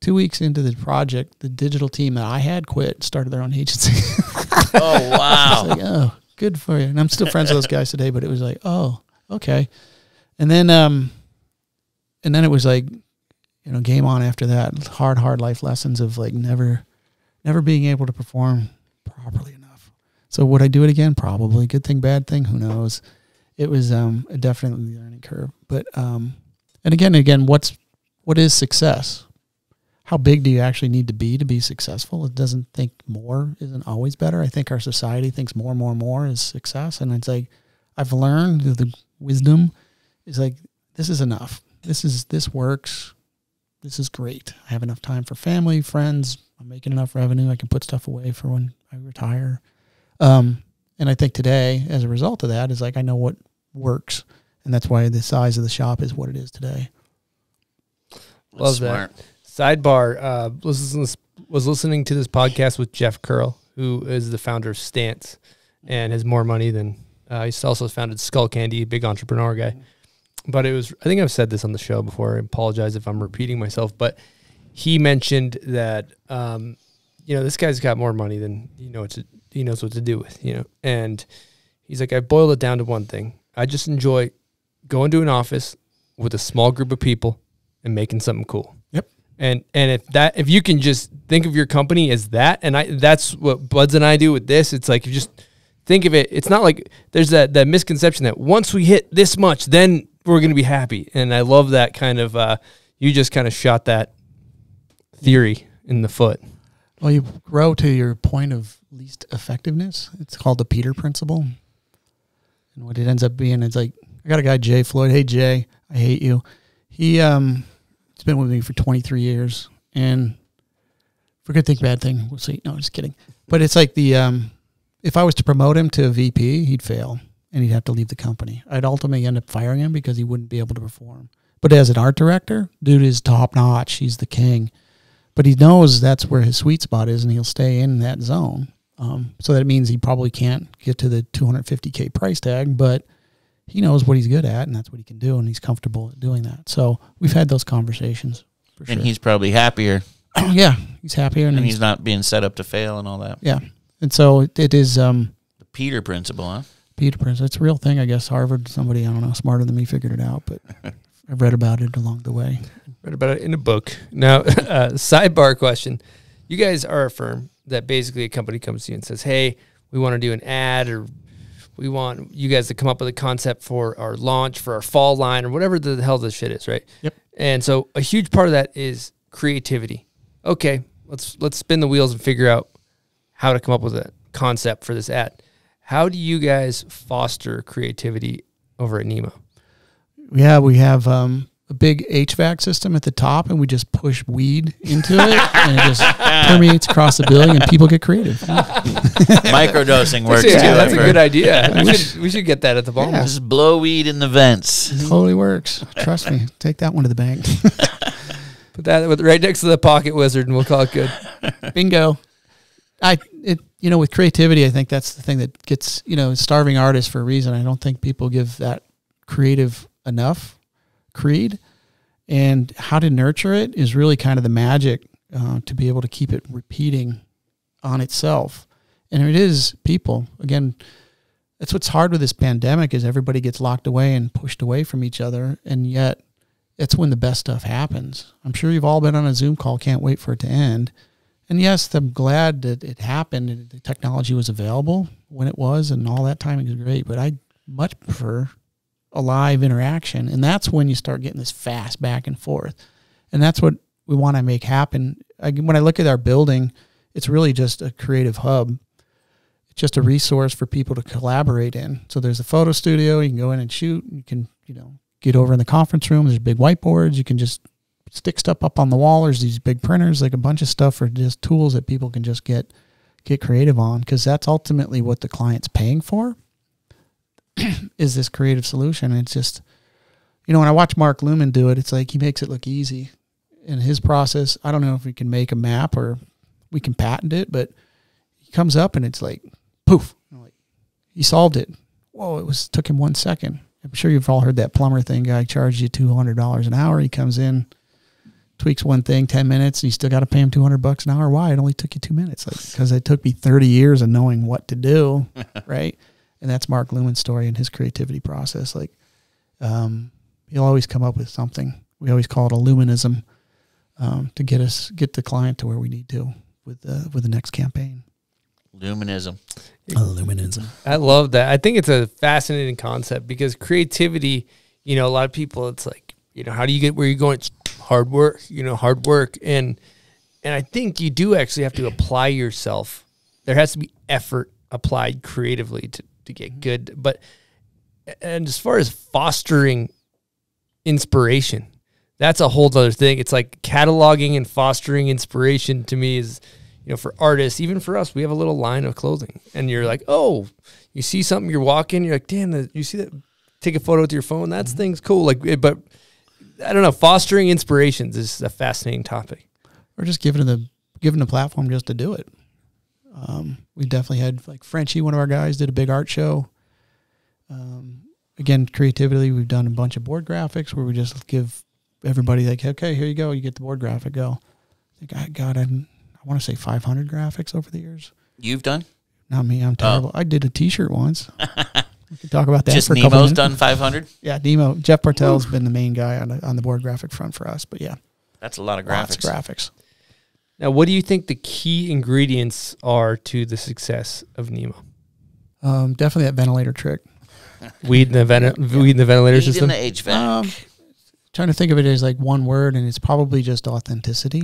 two weeks into the project, the digital team that I had quit, started their own agency. Oh wow. Like, oh, good for you. And I'm still friends with those guys today, but it was like, oh, okay. And then, um, and then it was like, you know, game on after that. Hard, hard life lessons of like never, never being able to perform properly enough. So would I do it again? Probably. Good thing, bad thing, who knows? It was um a definitely learning curve. But um, and again, again, what's what is success? how big do you actually need to be to be successful? It doesn't think more isn't always better. I think our society thinks more, more, more is success. And it's like, I've learned the wisdom is like, this is enough. This is, this works. This is great. I have enough time for family, friends. I'm making enough revenue. I can put stuff away for when I retire. Um, and I think today, as a result of that, is like, I know what works. And that's why the size of the shop is what it is today. Love smart. that. Sidebar: uh, was listening, was listening to this podcast with Jeff Kearl, who is the founder of Stance, and has more money than uh, he's also founded Skullcandy, big entrepreneur guy. But it was I think I've said this on the show before. I apologize if I'm repeating myself, but he mentioned that um, you know this guy's got more money than you know what to, he knows what to do with, you know, and he's like I boiled it down to one thing. I just enjoy going to an office with a small group of people and making something cool. Yep. And and if that if you can just think of your company as that, and I that's what Budz and I do with this. It's like you just think of it. It's not like there's that that misconception that once we hit this much, then we're gonna be happy. And I love that kind of. Uh, you just kind of shot that theory in the foot. Well, you grow to your point of least effectiveness. It's called the Peter principle. And what it ends up being is like I got a guy Jay Floyd. Hey Jay, I hate you. He um he's been with me for 23 years and for good thing bad thing, we'll see. No, I'm just kidding. But it's like the um if I was to promote him to VP, he'd fail and he'd have to leave the company. I'd ultimately end up firing him because he wouldn't be able to perform. But as an art director, dude is top notch. He's the king but he knows that's where his sweet spot is and he'll stay in that zone. Um, so that means he probably can't get to the 250K price tag, but he knows what he's good at and that's what he can do and he's comfortable at doing that. So we've had those conversations for And sure. he's probably happier, yeah, he's happier and, and he's, he's not being set up to fail and all that. yeah. And so it, it is um, The Peter principle, huh? Peter principle. It's a real thing, I guess. Harvard, somebody, I don't know, smarter than me figured it out, but I've read about it along the way. Read about it in a book. Now, uh, sidebar question: You guys are a firm that basically a company comes to you and says, "Hey, we want to do an ad, or we want you guys to come up with a concept for our launch for our fall line, or whatever the hell this shit is, right?" Yep. And so a huge part of that is creativity. Okay, let's let's spin the wheels and figure out how to come up with a concept for this ad. How do you guys foster creativity over at Nemo? Yeah, we have um, a big HVAC system at the top, and we just push weed into it, and it just permeates across the building, and people get creative. Microdosing works That's, a- too. that's a I've good idea. We should, we should get that at the ball. Just blow weed in the vents. totally works. Trust me. Take that one to the bank. Put that right next to the pocket wizard, and we'll call it good. Bingo. I it you know with creativity, I think that's the thing that gets you know starving artists for a reason. I don't think people give that creative enough creed, and how to nurture it is really kind of the magic uh, to be able to keep it repeating on itself. And it is people again. That's what's hard with this pandemic is everybody gets locked away and pushed away from each other, and yet it's when the best stuff happens. I'm sure you've all been on a Zoom call, can't wait for it to end. And yes, I'm glad that it happened and the technology was available when it was and all that timing is great. But I much prefer a live interaction. And that's when you start getting this fast back and forth. And that's what we want to make happen. I, when I look at our building, it's really just a creative hub. It's just a resource for people to collaborate in. So there's a photo studio. You can go in and shoot. You can, you know, get over in the conference room. There's big whiteboards. You can just stick stuff up on the wall. There's these big printers, like a bunch of stuff for just tools that people can just get get creative on because that's ultimately what the client's paying for is this creative solution. It's just, you know, when I watch Mark Lewman do it, it's like he makes it look easy. In his process, I don't know if we can make a map or we can patent it, but he comes up and it's like poof, like he solved it. Whoa, it was took him one second. I'm sure you've all heard that plumber thing. Guy charges you two hundred dollars an hour. He comes in, tweaks one thing, ten minutes, and you still got to pay him two hundred bucks an hour. Why? It only took you two minutes, like because it took me thirty years of knowing what to do, right? And that's Mark Lewman's story and his creativity process. Like, um, he'll always come up with something. We always call it a luminism um, to get us get the client to where we need to with the with the next campaign. Luminism. Luminism. I love that. I think it's a fascinating concept because creativity, you know, a lot of people, it's like, you know, how do you get where you're going? It's hard work, you know, hard work. And, and I think you do actually have to apply yourself. There has to be effort applied creatively to, to get good. But, and as far as fostering inspiration, that's a whole other thing. It's like cataloging and fostering inspiration to me is, you know, for artists, even for us, we have a little line of clothing, and you're like, oh, you see something, you're walking, you're like, damn, the- you see that? Take a photo with your phone. That's thing's cool. Like, eh, but I don't know. Fostering inspirations is a fascinating topic. or just giving the giving the platform just to do it. Um, we definitely had like Frenchie, one of our guys, did a big art show. Um, again, creativity. We've done a bunch of board graphics where we just give everybody like, okay, here you go, you get the board graphic. Go. I think I got I, I want to say 500 graphics over the years. You've done? Not me. I'm terrible. I did a T-shirt once. we could talk about that. Just for a couple Nemo's done 500? Yeah, Nemo. Jeff Bartel's been the main guy on the, on the board graphic front for us. But yeah, That's a lot of lots graphics. of graphics. Now, what do you think the key ingredients are to the success of Nemo? Um, definitely that ventilator trick. Weed in the vent- weed in the ventilator Weed in system. the HVAC. Um, trying to think of it as like one word, and it's probably just authenticity.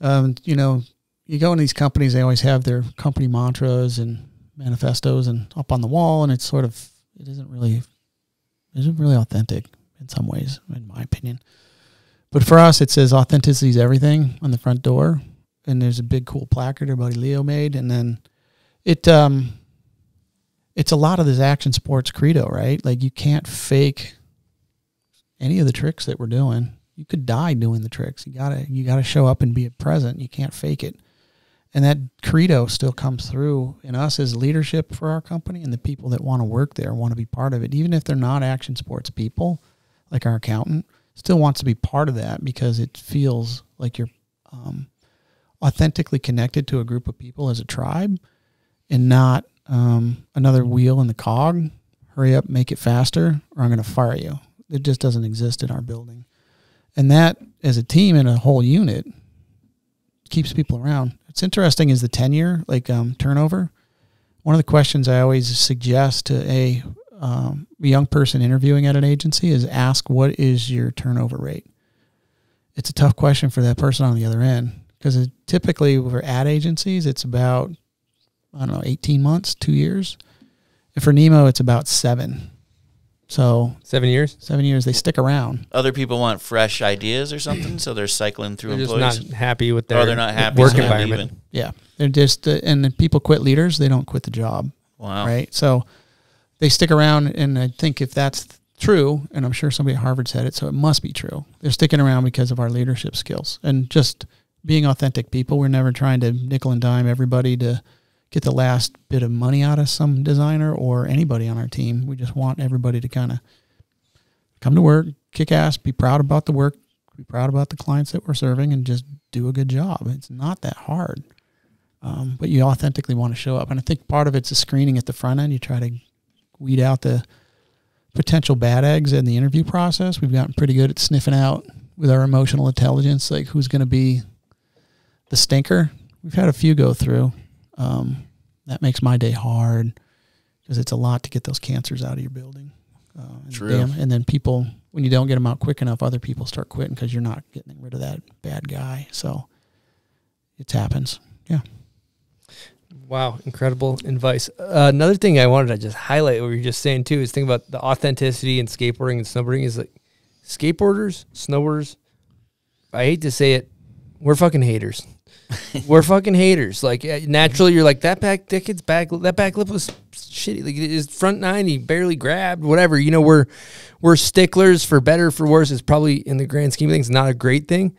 Um, you know, you go in these companies; they always have their company mantras and manifestos, and up on the wall, and it's sort of it isn't really it isn't really authentic in some ways, in my opinion. But for us, it says authenticity is everything on the front door, and there's a big cool placard our buddy Leo made, and then it um it's a lot of this action sports credo, right? Like you can't fake any of the tricks that we're doing. You could die doing the tricks. You gotta you gotta show up and be a present. You can't fake it. And that credo still comes through in us as leadership for our company and the people that want to work there, want to be part of it, even if they're not action sports people, like our accountant, still wants to be part of that because it feels like you're um, authentically connected to a group of people as a tribe and not um, another wheel in the cog. Hurry up, make it faster, or I'm going to fire you. It just doesn't exist in our building, and that as a team and a whole unit keeps people around. It's interesting is the tenure, like um, turnover. One of the questions I always suggest to a, um, a young person interviewing at an agency is ask what is your turnover rate. It's a tough question for that person on the other end because typically for ad agencies it's about I don't know eighteen months, two years. And for Nemo, it's about seven. So seven years. Seven years. They stick around. Other people want fresh ideas or something, so they're cycling through They're just employees. not happy with or their they're not happy work so they're environment. leaving. Yeah, they're just uh, and then people quit leaders. They don't quit the job. Wow. Right. So they stick around, and I think if that's true, and I'm sure somebody at Harvard said it, so it must be true. They're sticking around because of our leadership skills and just being authentic people. We're never trying to nickel and dime everybody to get the last bit of money out of some designer or anybody on our team. We just want everybody to kind of come to work, kick ass, be proud about the work, be proud about the clients that we're serving, and just do a good job. It's not that hard. Um, but you authentically want to show up. And I think part of it's a screening at the front end. You try to weed out the potential bad eggs in the interview process. We've gotten pretty good at sniffing out with our emotional intelligence, like who's going to be the stinker. We've had a few go through. Um, that makes my day hard because it's a lot to get those cancers out of your building. Uh, and True. damn- and then people, when you don't get them out quick enough, other people start quitting because you're not getting rid of that bad guy. So it happens. Yeah. Wow, incredible advice. Uh, another thing I wanted to just highlight what you were just saying too is think about the authenticity in skateboarding and snowboarding is like skateboarders, snowboarders. I hate to say it, we're fucking haters. we're fucking haters. Like uh, naturally, you're like that back, that kid's back, that back lip was shitty. Like his front nine, he barely grabbed. Whatever, you know, we're we're sticklers for better for worse. It's probably in the grand scheme of things not a great thing,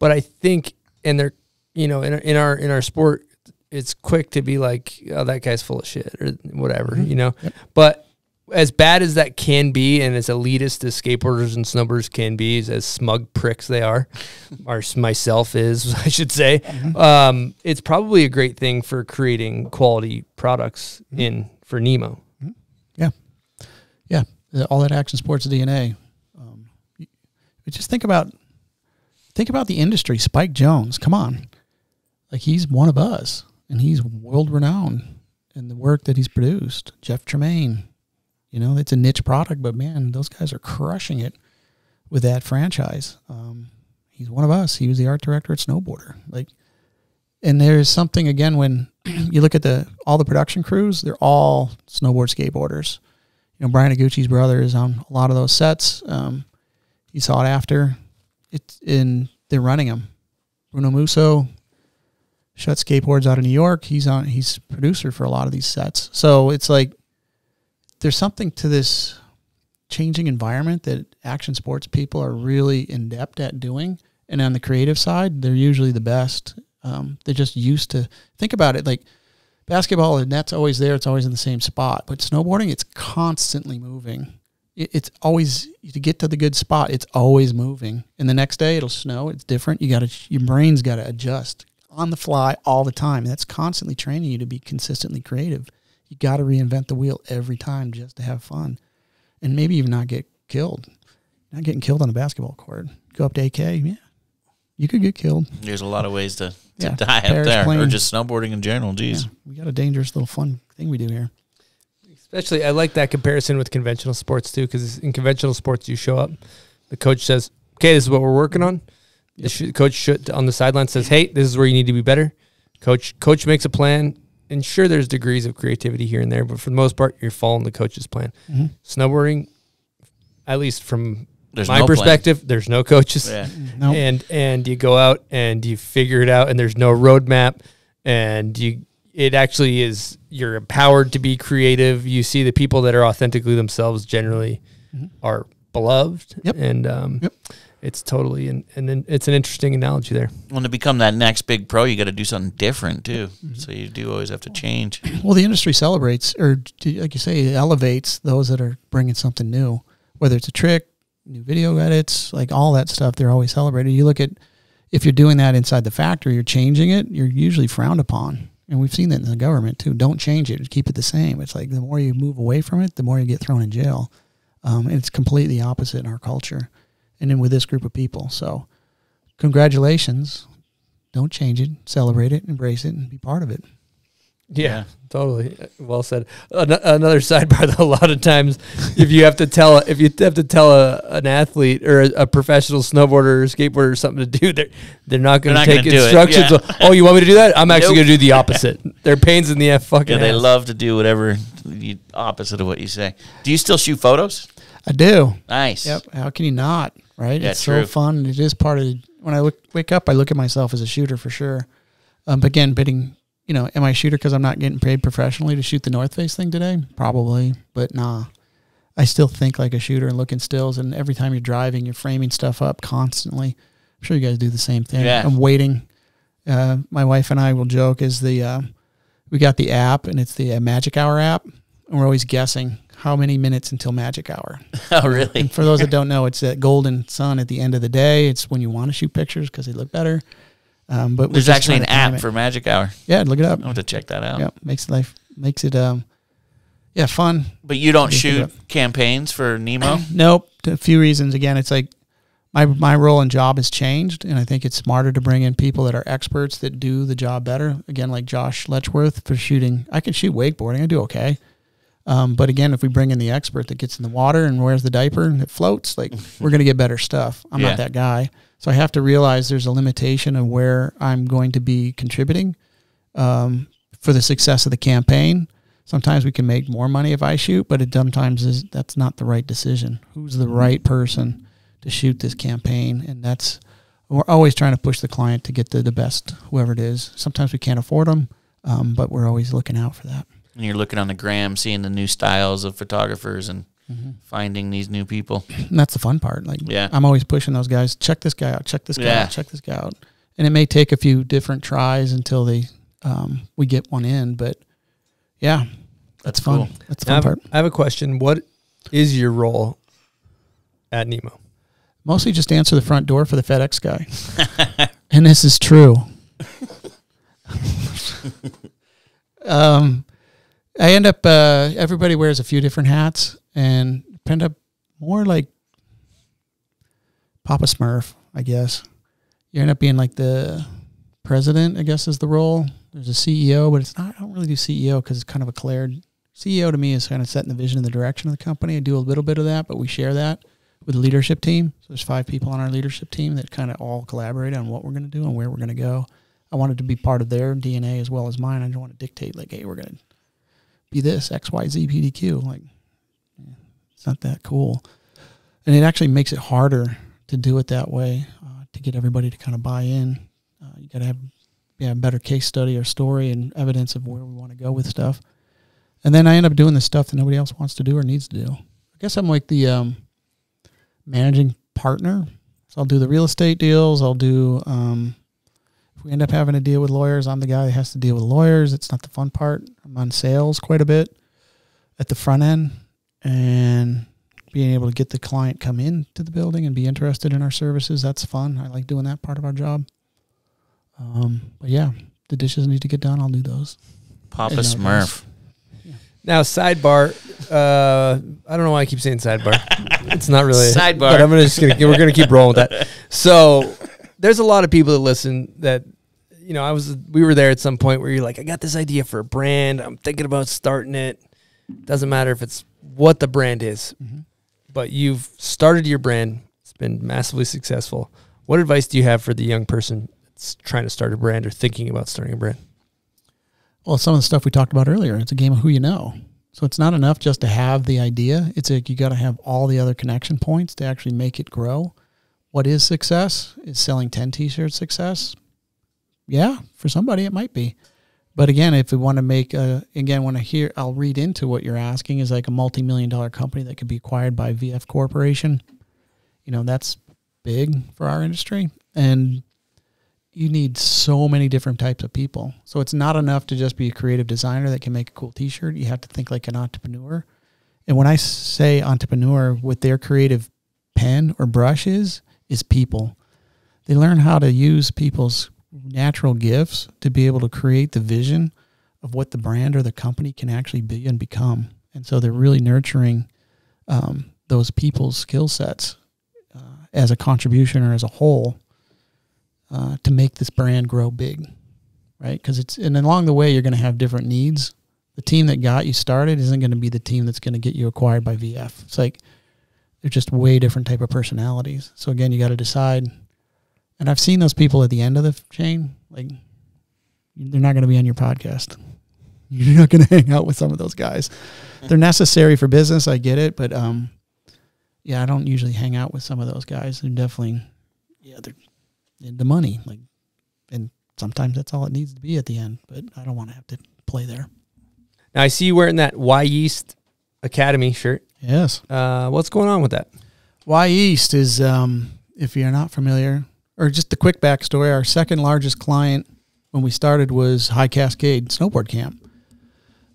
but I think, and they're, you know, in in our in our sport, it's quick to be like, oh, that guy's full of shit or whatever, mm-hmm. you know. But as bad as that can be, and as elitist as skateboarders and snowboarders can be, as smug pricks they are, or myself is, I should say, mm-hmm. um, it's probably a great thing for creating quality products mm-hmm. in for Nemo. Yeah, yeah. Uh, all that action sports DNA. Um, but just think about think about the industry. Spike Jones, come on, like he's one of us, and he's world renowned in the work that he's produced. Jeff Tremaine, you know, it's a niche product, but man, those guys are crushing it with that franchise. Um, he's one of us. He was the art director at Snowboarder. Like, and there's something again when you look at the all the production crews, they're all snowboard skateboarders. You know, Bryan Iguchi's brother is on a lot of those sets. Um, he sought after. It's in they're running them. Bruno Musso, Shut Skateboards out of New York. He's on. He's producer for a lot of these sets. So it's like there's something to this changing environment that action sports people are really in depth at doing. And on the creative side, they're usually the best. Um, they're just used to think about it like basketball, the net's always there, it's always in the same spot. But snowboarding, it's constantly moving. It, it's always to get to the good spot. It's always moving. And the next day, it'll snow. It's different. You got to your brain's got to adjust on the fly all the time. And that's constantly training you to be consistently creative. You got to reinvent the wheel every time just to have fun, and maybe even not get killed. Not getting killed on a basketball court. Go up to AK, yeah, you could get killed. There's a lot of ways to, to Yeah, die up Paris there, or just snowboarding in general. Geez. Yeah, we got a dangerous little fun thing we do here. Especially, I like that comparison with conventional sports too, because in conventional sports, you show up, the coach says, "Okay, this is what we're working on." The sh- coach should, on the sideline says, "Hey, this is where you need to be better." Coach, coach makes a plan, and sure, there's degrees of creativity here and there, but for the most part, you're following the coach's plan. Mhm. Snowboarding, at least from There's my no plan. perspective, there's no coaches, Yeah. Nope. and and you go out and you figure it out, and there's no roadmap, and you it actually is you're empowered to be creative. You see the people that are authentically themselves generally are beloved, Yep. and um, Yep. It's totally and and then it's an interesting analogy there. When to become that next big pro, you got to do something different too. Mm-hmm. So you do always have to change. Well, the industry celebrates, or like you say, elevates those that are bringing something new, whether it's a trick, new video edits, like all that stuff. They're always celebrated. You look at if you're doing that inside the factory, you're changing it. You're usually frowned upon, and we've seen that in the government too. Don't change it; keep it the same. It's like the more you move away from it, the more you get thrown in jail. Um, and it's completely opposite in our culture, and then with this group of people. So, congratulations! Don't change it. Celebrate it. Embrace it, and be part of it. Yeah, totally. Well said. An- another sidebar though, a lot of times if you have to tell if you have to tell a, an athlete or a, a professional snowboarder or skateboarder or something to do, they're they're not going to take gonna instructions. yeah. of, oh, you want me to do that? I'm actually Nope. going to do the opposite. they're pains in the f fucking. Yeah, they ass. love to do whatever you, opposite of what you say. Do you still shoot photos? I do. Nice. Yep. How can you not? Right. Yeah, it's true. so fun. It is part of the, when I look, wake up. I look at myself as a shooter for sure. Um, but again, bidding. You know, am I a shooter because I'm not getting paid professionally to shoot the North Face thing today? Probably, but nah. I still think like a shooter and looking stills. And every time you're driving, you're framing stuff up constantly. I'm sure you guys do the same thing. Yeah. I'm waiting. Uh, my wife and I will joke is the uh, we got the app and it's the uh, Magic Hour app, and we're always guessing how many minutes until Magic Hour. Oh, really? And for those that don't know, it's that golden sun at the end of the day. It's when you want to shoot pictures because they look better. Um, but There's actually an app it. for Magic Hour. Yeah, look it up. I want to check that out. Yeah, makes life makes it um, yeah, fun. But you don't shoot campaigns for Nemo? Nope. A few reasons. Again, it's like my my role and job has changed, and I think it's smarter to bring in people that are experts that do the job better. Again, like Josh Letchworth for shooting. I can shoot wakeboarding. I do okay. Um, but again, if we bring in the expert that gets in the water and wears the diaper and it floats, like we're going to get better stuff. I'm Yeah. not that guy, so I have to realize there's a limitation of where I'm going to be contributing um, for the success of the campaign. Sometimes we can make more money if I shoot, but it sometimes is that's not the right decision. Who's the right person to shoot this campaign? And that's we're always trying to push the client to get the, the best, whoever it is. Sometimes we can't afford them, um, but we're always looking out for that. And you're looking on the gram, seeing the new styles of photographers and Mhm. finding these new people. And that's the fun part. Like, Yeah. I'm always pushing those guys. Check this guy out. Check this guy Yeah. out. Check this guy out. And it may take a few different tries until they um, we get one in, but yeah, that's, That's fun. cool. That's the I fun have, part. I have a question. What is your role at Nemo? Mostly just answer the front door for the FedEx guy. and this is true. um, I end up, uh, everybody wears a few different hats and end up more like Papa Smurf, I guess. You end up being like the president, I guess, is the role. There's a CEO, but it's not, I don't really do CEO because it's kind of a cleared. CEO to me is kind of setting the vision and the direction of the company. I do a little bit of that, but we share that with the leadership team. So there's five people on our leadership team that kind of all collaborate on what we're going to do and where we're going to go. I wanted to be part of their DNA as well as mine. I don't want to dictate like, hey, we're going to be this X, Y, Z, PDQ. Like, it's not that cool, and it actually makes it harder to do it that way uh, to get everybody to kind of buy in. Uh, you got to have yeah, a better case study or story and evidence of where we want to go with stuff. And then I end up doing the stuff that nobody else wants to do or needs to do. I guess I'm like the um, managing partner. So I'll do the real estate deals. I'll do, um, we end up having to deal with lawyers, I'm the guy that has to deal with lawyers. It's not the fun part. I'm on sales quite a bit at the front end and being able to get the client come in to the building and be interested in our services. That's fun. I like doing that part of our job. Um, but yeah, the dishes need to get done. I'll do those. Papa And, Smurf. Now, sidebar. Uh, I don't know why I keep saying sidebar. it's not really Sidebar. but I'm gonna just gonna we're gonna keep rolling with that. So, there's a lot of people that listen that you know. I was we were there at some point where you're like, I got this idea for a brand. I'm thinking about starting it. Doesn't matter if it's what the brand is, mm-hmm. but you've started your brand. It's been massively successful. What advice do you have for the young person that's trying to start a brand or thinking about starting a brand? Well, some of the stuff we talked about earlier, it's a game of who you know. So it's not enough just to have the idea. It's like you got to have all the other connection points to actually make it grow. What is success? Is selling 10 t-shirts success? Yeah, for somebody it might be. But again, if we want to make a, again, when I hear, I'll read into what you're asking is like a multi-million dollar company that could be acquired by VF Corporation. You know, that's big for our industry. And you need so many different types of people. So it's not enough to just be a creative designer that can make a cool t-shirt. You have to think like an entrepreneur. And when I say entrepreneur, what their creative pen or brush is, is people. They learn how to use people's natural gifts to be able to create the vision of what the brand or the company can actually be and become. And so they're really nurturing um, those people's skill sets uh, as a contribution or as a whole uh, to make this brand grow big, right? Because it's and along the way you're going to have different needs. The team that got you started isn't going to be the team that's going to get you acquired by VF. It's like they're just way different type of personalities. So again, you got to decide. And I've seen those people at the end of the chain, like they're not going to be on your podcast. You're not going to hang out with some of those guys. They're necessary for business. I get it, but um, yeah, I don't usually hang out with some of those guys. They're definitely, yeah, they're into money, like, and sometimes that's all it needs to be at the end. But I don't want to have to play there. Now I see you wearing that Wy'East Academy shirt. Yes. Uh, what's going on with that? Wy'East is, um, if you're not familiar, or just the quick backstory, our second largest client when we started was High Cascade Snowboard Camp.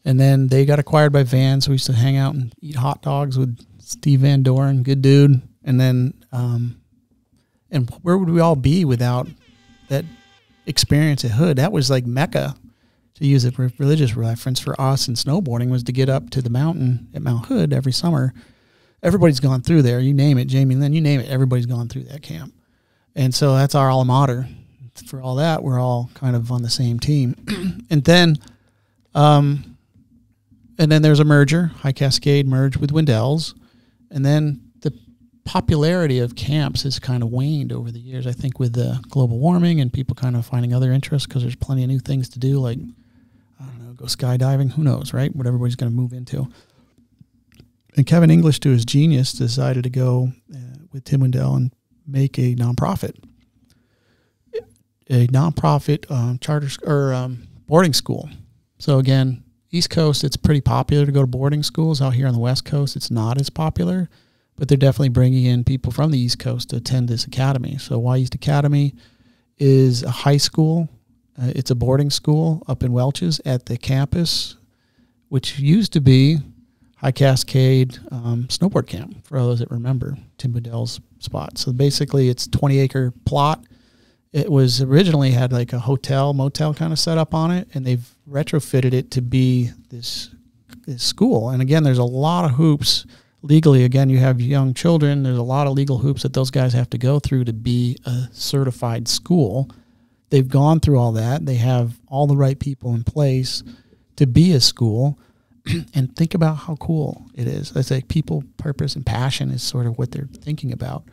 And then they got acquired by Vans. So we used to hang out and eat hot dogs with Steve Van Doren, good dude. And then, um, and where would we all be without that experience at Hood? That was like Mecca, to use a re- religious reference for us in snowboarding, was to get up to the mountain at Mount Hood every summer. Everybody's gone through there. You name it, Jamie Lynn, you name it. Everybody's gone through that camp. And so that's our alma mater. For all that, we're all kind of on the same team. and then, um, and then there's a merger. High Cascade merged with Windell's, and then the popularity of camps has kind of waned over the years. I think with the global warming and people kind of finding other interests because there's plenty of new things to do, like I don't know, go skydiving. Who knows, right? What everybody's going to move into. And Kevin English, to his genius, decided to go uh, with Tim Windell and make a nonprofit, a nonprofit um, charter or um, boarding school. So again, East Coast, it's pretty popular to go to boarding schools. Out here on the West Coast, it's not as popular, but they're definitely bringing in people from the East Coast to attend this academy. So Wy'East Academy is a high school. Uh, it's a boarding school up in Welches at the campus, which used to be High Cascade um, Snowboard Camp for those that remember Tim Bedell's spot. So basically, it's 20 acre plot. It was originally had like a hotel motel kind of set up on it, and they've retrofitted it to be this, this school. And again, there's a lot of hoops legally. Again, you have young children. There's a lot of legal hoops that those guys have to go through to be a certified school. They've gone through all that. They have all the right people in place to be a school. and think about how cool it is. It's like people, purpose, and passion is sort of what they're thinking about.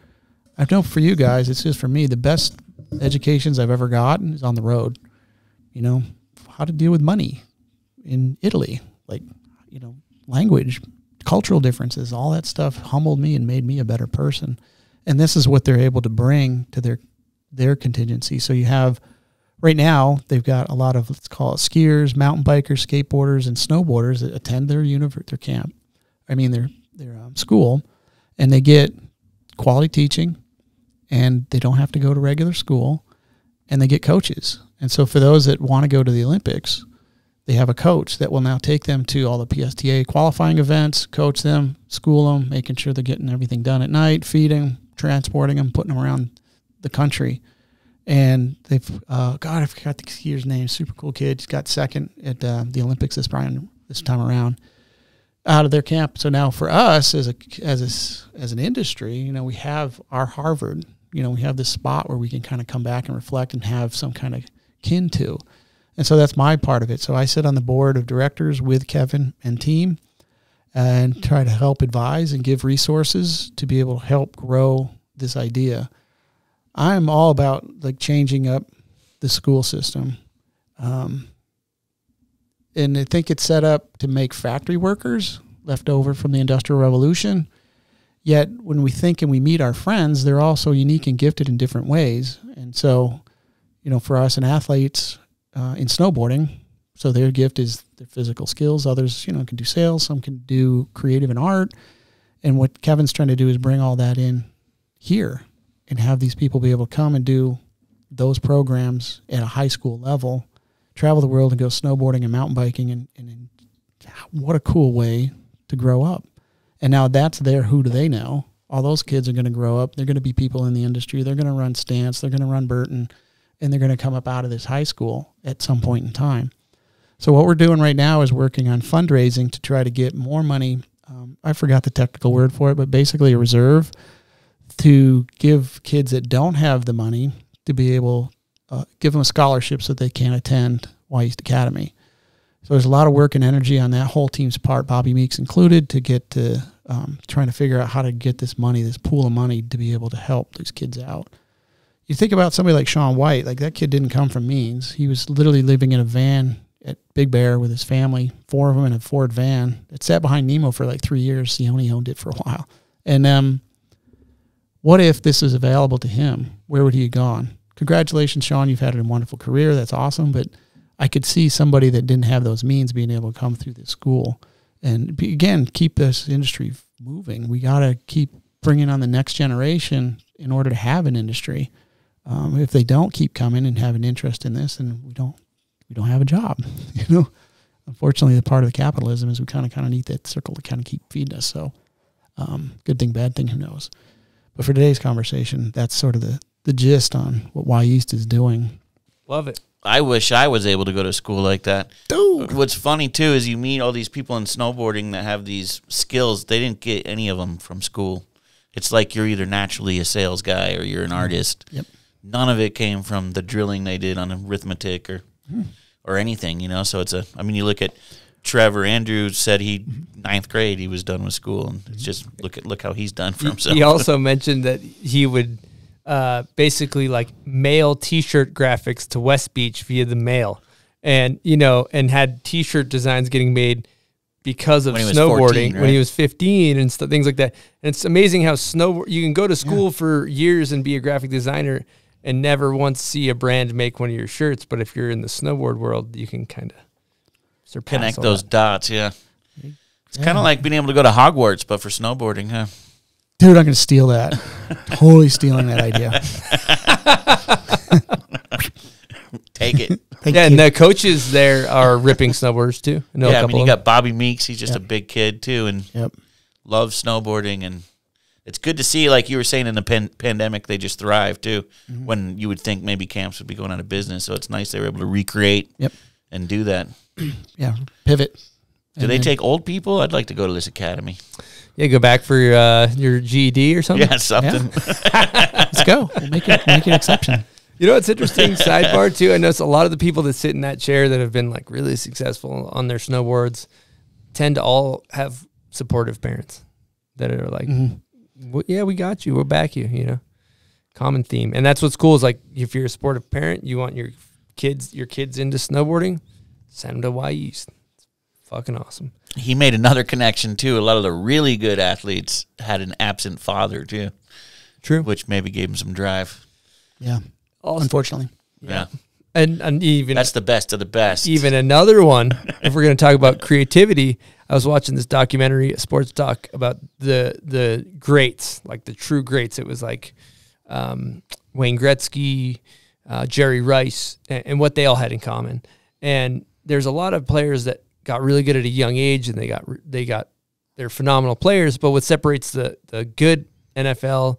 I know for you guys, it's just for me, the best educations I've ever gotten is on the road. You know, how to deal with money in Italy, like, you know, language, cultural differences, all that stuff humbled me and made me a better person. And this is what they're able to bring to their their contingency. So you have right now they've got a lot of let's call it skiers, mountain bikers, skateboarders, and snowboarders that attend their univer- their camp. I mean their their um, school, and they get quality teaching, and they don't have to go to regular school, and they get coaches. And so for those that want to go to the Olympics, they have a coach that will now take them to all the PSTA qualifying events, coach them, school them, making sure they're getting everything done at night, feeding, transporting them, putting them around the country and they've uh, God, I forgot the skier's name. Super cool kid. He's got second at uh, the Olympics this time this time around out of their camp. So now for us as a as a, as an industry, you know, we have our Harvard. You know, we have this spot where we can kind of come back and reflect and have some kind of kin to. And so that's my part of it. So I sit on the board of directors with Kevin and team and try to help advise and give resources to be able to help grow this idea. I'm all about like changing up the school system. Um, and I think it's set up to make factory workers left over from the Industrial Revolution. Yet when we think and we meet our friends, they're also unique and gifted in different ways. And so, you know, for us and athletes uh, in snowboarding, so their gift is their physical skills. Others, you know, can do sales. Some can do creative and art. And what Kevin's trying to do is bring all that in here and have these people be able to come and do those programs at a high school level, travel the world and go snowboarding and mountain biking, and, and, and what a cool way to grow up. And now that's their who do they know. All those kids are going to grow up. They're going to be people in the industry. They're going to run Stance. They're going to run Burton, and they're going to come up out of this high school at some point in time. So what we're doing right now is working on fundraising to try to get more money um, I forgot the technical word for it, but basically a reserve to give kids that don't have the money to be able uh, give them a scholarship so they can attend East Academy. So there's a lot of work and energy on that whole team's part, Bobby Meeks included, to get to um, trying to figure out how to get this money, this pool of money, to be able to help these kids out. You think about somebody like Shaun White, like that kid didn't come from means. He was literally living in a van at Big Bear with his family, four of them in a Ford van. It sat behind Nemo for like three years. He only owned it for a while. And um, what if this is available to him? Where would he have gone? Congratulations, Shaun. You've had a wonderful career. That's awesome. But I could see somebody that didn't have those means being able to come through this school and again keep this industry moving. We got to keep bringing on the next generation in order to have an industry. Um, if they don't keep coming and have an interest in this, then we don't we don't have a job. You know, unfortunately, the part of the capitalism is we kind of kind of need that circle to kind of keep feeding us. So, um, good thing, bad thing, who knows? But for today's conversation, that's sort of the the gist on what Wy'East is doing. Love it. I wish I was able to go to school like that. Dude. What's funny too is you meet all these people in snowboarding that have these skills. They didn't get any of them from school. It's like you're either naturally a sales guy or you're an mm-hmm. artist. Yep. None of it came from the drilling they did on arithmetic or hmm. or anything, you know. So it's a. I mean, you look at Trevor Andrews said he ninth grade he was done with school, and it's just look at look how he's done for himself. He also mentioned that he would uh, basically like mail T-shirt graphics to West Beach via the mail, and you know, and had T-shirt designs getting made because of When snowboarding 14, when he was 15 and st- things like that. And it's amazing how snow you can go to school for years and be a graphic designer and never once see a brand make one of your shirts. But if you're in the snowboard world, you can kind of surpass Connect those that. dots, yeah. It's kind of like being able to go to Hogwarts, but for snowboarding, huh? Dude, I'm going to steal that. totally stealing that idea. Take it. Thank yeah, you. and the coaches there are ripping snowboarders too. I know yeah, I mean, you got Bobby Meeks. He's just Yep. a big kid too, and Yep. loves snowboarding. And it's good to see, like you were saying, in the pan- pandemic, they just thrive too. Mm-hmm. When you would think maybe camps would be going out of business, so it's nice they were able to recreate Yep. And do that. Yeah. Pivot. Do they take old people? I'd like to go to this academy. Yeah, go back for your uh, your GED or something. Yeah, something. Let's go. We'll make it make an exception. You know what's interesting? Sidebar too. I notice a lot of the people that sit in that chair that have been like really successful on their snowboards tend to all have supportive parents that are like, "W- "Yeah, we got you. We'll back you." You know, common theme, and that's what's cool. Is like if you're a supportive parent, you want your kids your kids into snowboarding, send them to Wy'East. It's fucking awesome. he made another connection too. A lot of the really good athletes had an absent father too, True. which maybe gave him some drive. Yeah. Also, Unfortunately. Yeah, and and even that's the best of the best. even another one if we're going to talk about creativity i was watching this documentary a sports doc about the the greats like the true greats it was like um, wayne gretzky uh, jerry rice and, and what they all had in common and there's a lot of players that got really good at a young age and they got they got they're phenomenal players but what separates the the good nfl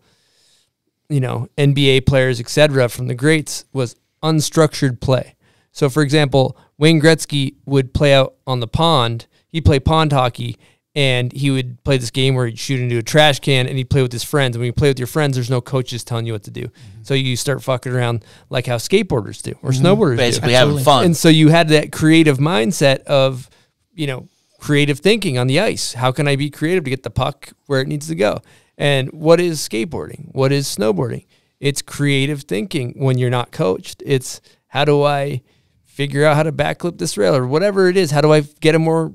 you know, NBA players, etc., from the greats was unstructured play. So, for example, Wayne Gretzky would play out on the pond. He'd play pond hockey, and he would play this game where he'd shoot into a trash can, and he'd play with his friends. And when you play with your friends, there's no coaches telling you what to do. Mm-hmm. So you start fucking around like how skateboarders do or mm-hmm. snowboarders Basically do. having fun. And so you had that creative mindset of, you know, creative thinking on the ice. How can I be creative to get the puck where it needs to go? And what is skateboarding? What is snowboarding? It's creative thinking when you're not coached. It's how do I figure out how to backflip this rail or whatever it is? How do I get a more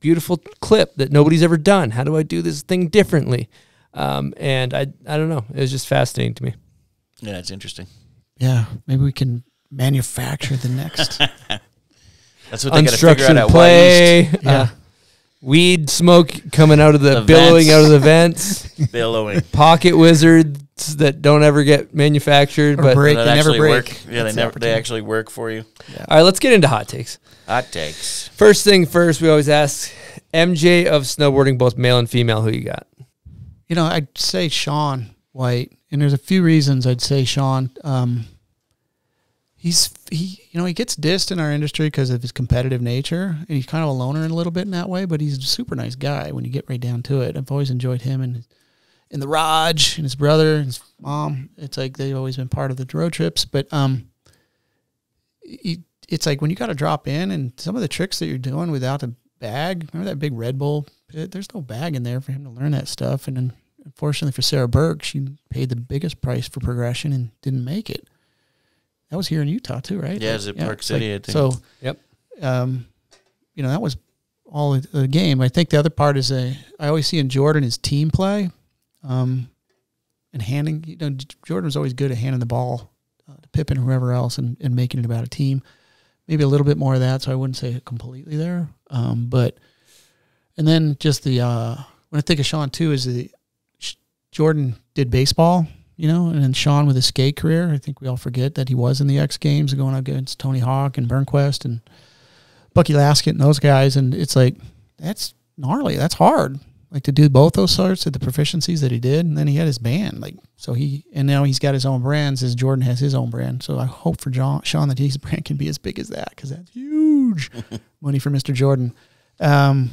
beautiful clip that nobody's ever done? How do I do this thing differently? Um, and I, I don't know. It was just fascinating to me. yeah, it's interesting. Yeah. Maybe we can manufacture the next. That's what they got to figure out Unstructured at play. play. Uh, weed smoke coming out of the, The billowing vents. out of the vents. Billowing. Pocket wizards that don't ever get manufactured. Or But break. They never break. work. Yeah, they That's the never. They actually work for you. all right, let's get into hot takes. Hot takes. First thing first, we always ask MJ of snowboarding, both male and female. Who you got? You know, I'd say Shaun White, and there's a few reasons I'd say Shaun. Um, he's he you know he gets dissed in our industry because of his competitive nature and he's kind of a loner in a little bit in that way but he's a super nice guy when you get right down to it i've always enjoyed him and and the raj and his brother and his mom it's like they've always been part of the road trips but um he, it's like when you got to drop in and some of the tricks that you're doing without a bag remember that big red bull pit there's no bag in there for him to learn that stuff and then unfortunately for sarah burke she paid the biggest price for progression and didn't make it that was here in Utah too, right? Yeah, it was at Park it's City, I think. So, Yep. um, you know, that was all of the game. I think the other part is a I always see in Jordan is team play, um, and handing. You know, Jordan was always good at handing the ball uh, to Pippen or whoever else and, and making it about a team. Maybe a little bit more of that, so I wouldn't say completely there. Um, but and then just the uh, when I think of Shaun too is the Jordan did baseball, you know, and then Shaun with his skate career. I think we all forget that he was in the X Games going up against Tony Hawk and Burnquist and Bucky Lasek and those guys. And it's like, that's gnarly. That's hard. Like to do both those sorts of the proficiencies that he did. And then he had his band. Like, so he, and now he's got his own brands as Jordan has his own brand. So I hope for John, Shaun that his brand can be as big as that because that's huge money for Mr. Jordan. Um,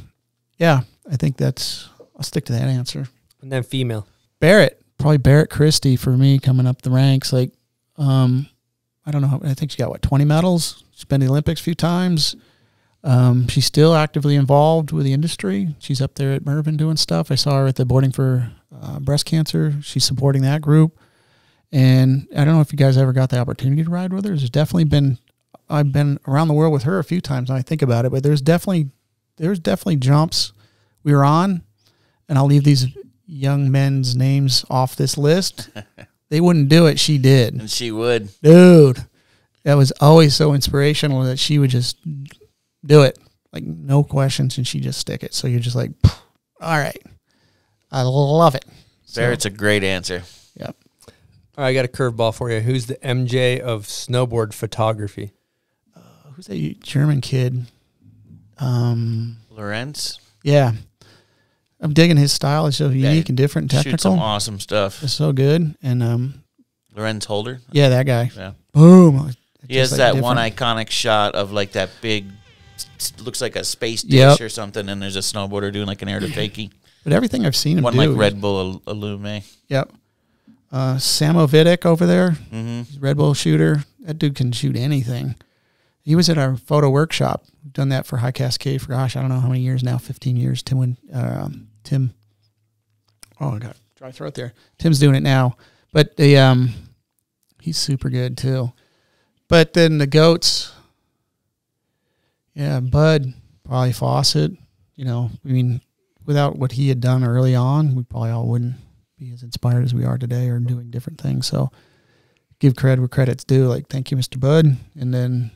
yeah, I think that's, I'll stick to that answer. And then female. Barrett, probably Barrett Christie for me coming up the ranks. Like, um, I don't know. I think she got what twenty medals. She's been to the Olympics a few times. Um, she's still actively involved with the industry. She's up there at Mervin doing stuff. I saw her at the boarding for uh, breast cancer. She's supporting that group. And I don't know if you guys ever got the opportunity to ride with her. There's definitely been I've been around the world with her a few times and I think about it, but there's definitely there's definitely jumps we were on, and I'll leave these young men's names off this list. they wouldn't do it. She did. And she would. Dude, that was always so inspirational that she would just do it. Like no questions and she just stick it. So you're just like, all right. I love it. So- Barrett's a great answer. Yep. All right, I got a curveball for you. Who's the MJ of snowboard photography? Who's that German kid? Um Lorenz. yeah. I'm digging his style. It's so Yeah, unique and different and Shoots some technical. awesome stuff. It's so good. And um Lorenz Holder. yeah, that guy. Yeah. Boom. He has like, that one iconic shot of like that big, s- looks like a space dish Yep. or something, and there's a snowboarder doing like an air to fakie. But everything I've seen him One do like Red Bull Ill- Illume. Yep. Uh, Samo Vidic over there, Mhm. Red Bull shooter. That dude can shoot anything. He was at our photo workshop. Done that for High Cascade for gosh, I don't know how many years now. Fifteen years. Tim, when, um, Tim. Oh, I got dry throat there. Tim's doing it now, but the um, he's super good too. But then the goats. Yeah, Bud, probably Fawcett. You know, I mean, without what he had done early on, we probably all wouldn't be as inspired as we are today or doing different things. So give credit where credit's due. Like, thank you, Mr. Bud. And then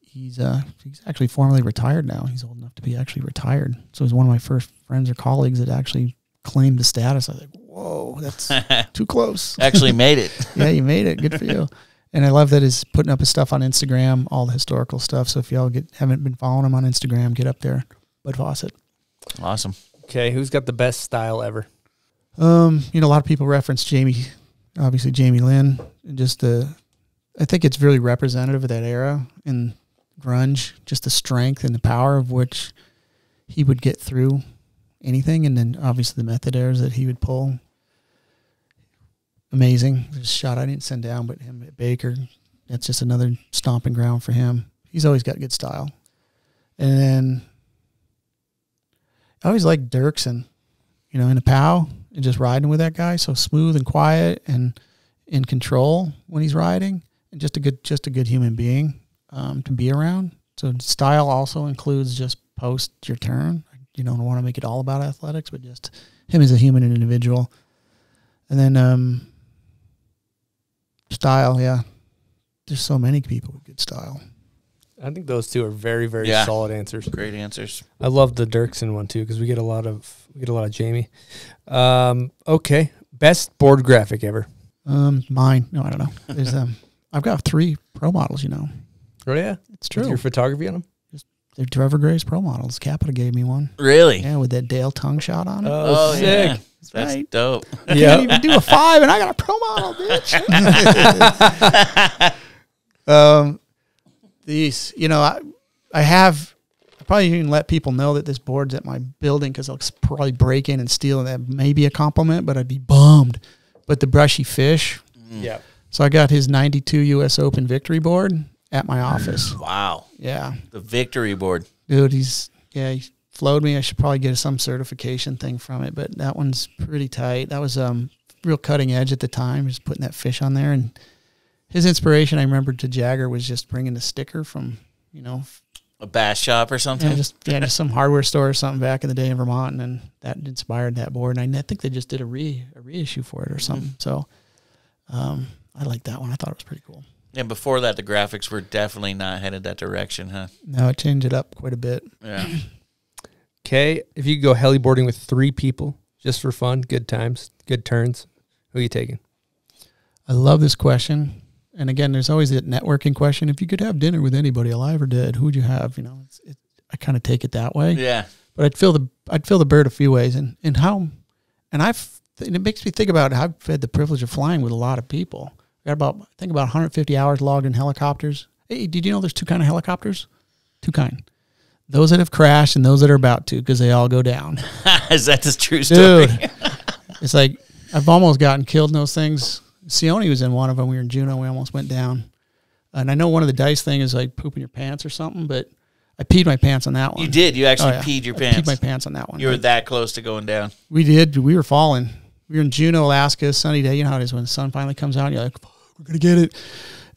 he's uh he's actually formally retired now. He's old enough to be actually retired. So he's one of my first friends or colleagues that actually claimed the status. I was like, whoa, that's too close. Actually made it. yeah, you made it. Good for you. And I love that he's putting up his stuff on Instagram, all the historical stuff. So if y'all get haven't been following him on Instagram, get up there. Bud Fawcett. Awesome. Okay, who's got the best style ever? Um, you know, a lot of people reference Jamie, obviously Jamie Lynn, and just the, I think it's really representative of that era in grunge, just the strength and the power of which he would get through anything, and then obviously the method errors that he would pull. Amazing. There's a shot I didn't send down, but him at Baker, that's just another stomping ground for him. He's always got good style. And then I always liked Dirksen, you know, in a POW and just riding with that guy. So smooth and quiet and in control when he's riding and just a good, just a good human being um, to be around. So style also includes just post your turn. You don't want to make it all about athletics, but just him as a human and individual. And then um, style, yeah. There's so many people with good style. I think those two are very, very Yeah. solid answers. Great answers. I love the Dirksen one too because we get a lot of we get a lot of Jamie. Um, okay, best board graphic ever. Um, mine. No, I don't know. There's um, I've got three pro models. You know, Oh yeah, it's With true. your photography on them. They're Trevor Graves pro models. Capita gave me one. Really? Yeah, with that Dale tongue shot on it. Oh, sick. yeah. That's right. dope. I can't even do a five, and I got a pro model, bitch. Um, these, you know, I, I have, I probably even let people know that this board's at my building because I'll probably break in and steal, and that may be a compliment, but I'd be bummed. But the Brushie fish. Yeah. So I got his 92 U.S. Open victory board at my office. Wow. Yeah. The victory board. Dude, he's, yeah, he flowed me. I should probably get some certification thing from it, but that one's pretty tight. That was um real cutting edge at the time, just putting that fish on there. And his inspiration, I remember to Jager, was just bringing a sticker from, you know, A bass shop or something. yeah, just yeah, just some hardware store or something back in the day in Vermont, and then that inspired that board. And I, I think they just did a re a reissue for it or something. So, um, I like that one. I thought it was pretty cool. And before that, the graphics were definitely not headed that direction, huh? Now it changed it up quite a bit. Yeah. Okay, if you could go heliboarding with three people just for fun, good times, good turns, who are you taking? I love this question. And again, there's always that networking question. If you could have dinner with anybody, alive or dead, who would you have? You know, it's, it, I kind of take it that way. Yeah. But I'd feel the I'd feel the bird a few ways, and and how, and I've and it makes me think about how I've had the privilege of flying with a lot of people. I got about I think about 150 hours logged in helicopters. Hey, did you know there's two kind of helicopters? Two kind. Those that have crashed and those that are about to, because they all go down. Is that the true story? Dude, it's like I've almost gotten killed in those things. Seoane was in one of them. We were in Juneau. We almost went down. And I know one of the dice thing is like pooping your pants or something, but I peed my pants on that one. You did. You actually Oh, yeah. peed your I pants. peed my pants on that one. You were that close to going down. we did. We were falling. We were in Juneau, Alaska, sunny day. You know how it is when the sun finally comes out. You're like, "Fuck, we're gonna get it.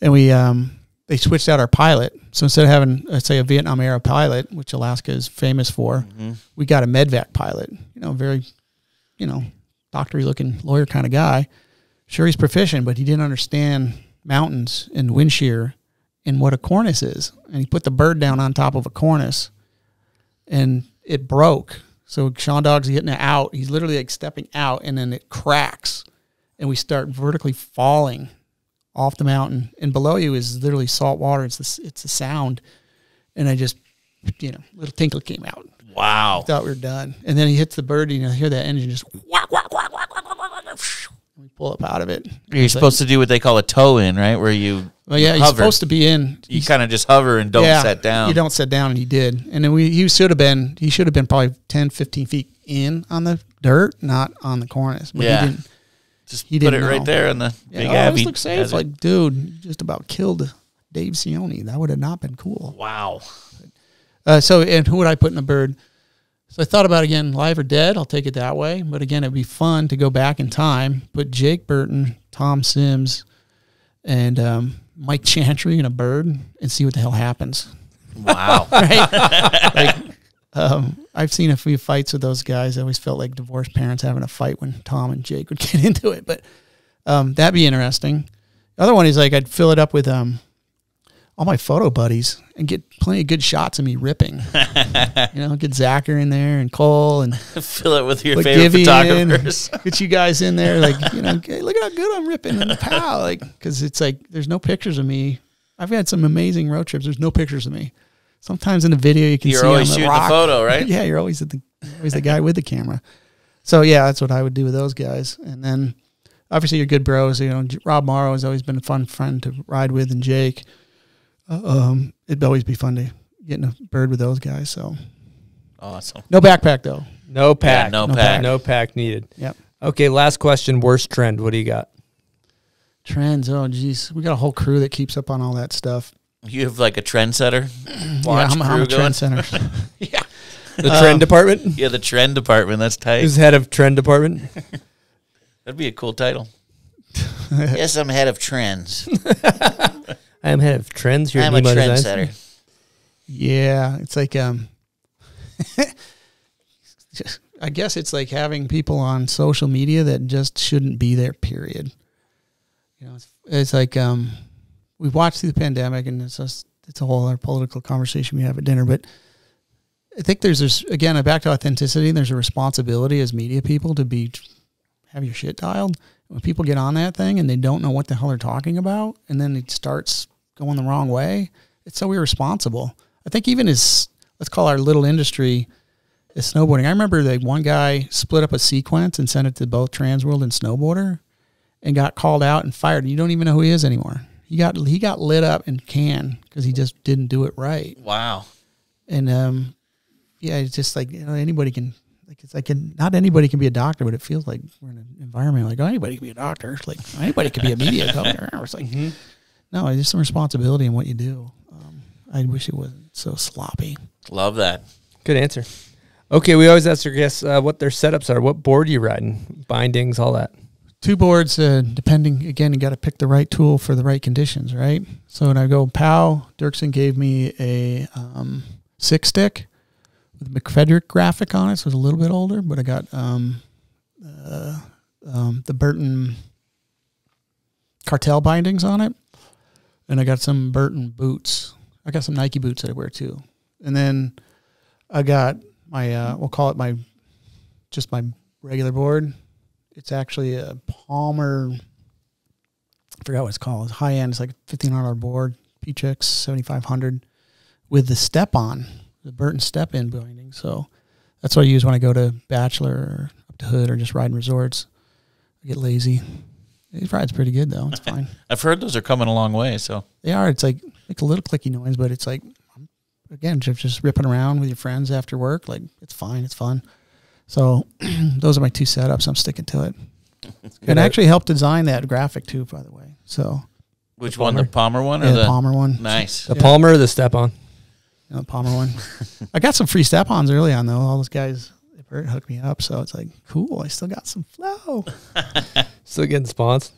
And we um they switched out our pilot. So instead of having let's say a Vietnam era pilot, which Alaska is famous for, Mhm. we got a medvac pilot. You know, very, you know, doctory looking lawyer kind of guy. Sure, he's proficient, but he didn't understand mountains and wind shear and what a cornice is. And he put the bird down on top of a cornice and it broke. So Sean Dogg's getting it out. He's literally like stepping out and then it cracks and we start vertically falling off the mountain. And below you is literally salt water. It's the, it's the sound. And I just, you know, little tinkle came out. Wow. Thought we were done. And then he hits the bird and you know, hear that engine just whack, whack, whack, whack, whack, whack, whack, whack. We pull up out of it. You're It's like- supposed to do what they call a toe in, right? Where you Well, yeah, you're supposed to be in. You kind of just hover and don't Yeah, set down. You don't sit down, and he did. And then we he should have been he should have been probably 10, 15 feet in on the dirt, not on the cornice. But Yeah. he didn't. Just he put it right there in the yeah, big I always Abbey look safe. Like, dude, just about killed Dave Seoane. That would have not been cool. Wow. Uh, so, and who would I put in the bird? So I thought about again, live or dead. I'll take it that way. But again, it'd be fun to go back in time, put Jake Burton, Tom Sims, and um, Mike Chantry in a bird, and see what the hell happens. Wow. right? like, um, I've seen a few fights with those guys. I always felt like divorced parents having a fight when Tom and Jake would get into it. But um, that'd be interesting. The other one is like I'd fill it up with um, all my photo buddies and get plenty of good shots of me ripping. you know, get Zacher in there and Cole and Fill it with your favorite photographers. Get you guys in there, like you know, hey, look at how good I'm ripping in the POW. Like, because it's like there's no pictures of me. I've had some amazing road trips. There's no pictures of me. Sometimes in the video you can see. You're see always on the shooting the photo, right? yeah, you're always at the always the guy with the camera. So yeah, that's what I would do with those guys. And then obviously your good bros. You know, Rob Morrow has always been a fun friend to ride with, and Jake. Uh, um, it'd always be fun to get in a bird with those guys. So Awesome. no backpack though. No pack. no pack. No pack needed. Yep. Okay, last question. Worst trend. What do you got? Trends. Oh, geez, we got a whole crew that keeps up on all that stuff. You have like a trendsetter. yeah, I'm, I'm a crew going? trend center. yeah. The Um, trend department? Yeah, the trend department. That's tight. Who's head of trend department? That'd be a cool title. yes, I'm head of trends. I am head of trends here I'm a Nemo Designs. trendsetter. Yeah, it's like um, just- I guess it's like having people on social media that just shouldn't be there. Period. You know, it's, it's like um, we've watched through the pandemic, and it's just it's a whole other political conversation we have at dinner. But I think there's this again back to authenticity. There's a responsibility as media people to be have your shit dialed. When people get on that thing and they don't know what the hell they're talking about, and then it starts going the wrong way, it's so irresponsible. I think even as let's call our little industry is snowboarding. I remember like one guy split up a sequence and sent it to both Transworld and Snowboarder, and got called out and fired. And You don't even know who he is anymore. He got he got lit up in can because he just didn't do it right. Wow. And um, yeah, it's just like you know anybody can like it's like not anybody can be a doctor, but it feels like we're in an environment like oh, anybody can be a doctor. It's like anybody can be a media coder. It's like no, it's just some responsibility in what you do. Um, I wish it wasn't so sloppy. Love that. Good answer. Okay, we always ask our guests uh, what their setups are. What board are you riding? Bindings, all that. Two boards uh, depending again you got to pick the right tool for the right conditions right? So when i go pow dirksen gave me a um, six stick with McFetridge graphic on it so it's a little bit older but i got um, uh, um, the burton cartel bindings on it and i got some burton boots. I got some nike boots that i wear too. And then i got my uh, we'll call it my just my regular board it's actually a Palmer. I forgot what it's called. It's high end. It's like a fifteen hundred board, PCX seventy five hundred, with the step on, the Burton step in binding. So that's what I use when I go to Bachelor or up to Hood or just riding resorts. I get lazy. It rides pretty good though. It's fine. I've heard those are coming a long way. So They are. It's like like a little clicky noise, but it's like again just just ripping around with your friends after work. Like it's fine. It's fun. So those are my two setups. I'm sticking to it. It actually helped design that graphic too, by the way. So which one? The Palmer one or Yeah, the the Palmer one. Nice. The Palmer or the step on? you know, the Palmer one. I got some free step-ons early on though. All those guys they hooked me up, so it's like cool. I still got some flow. Still getting spawns.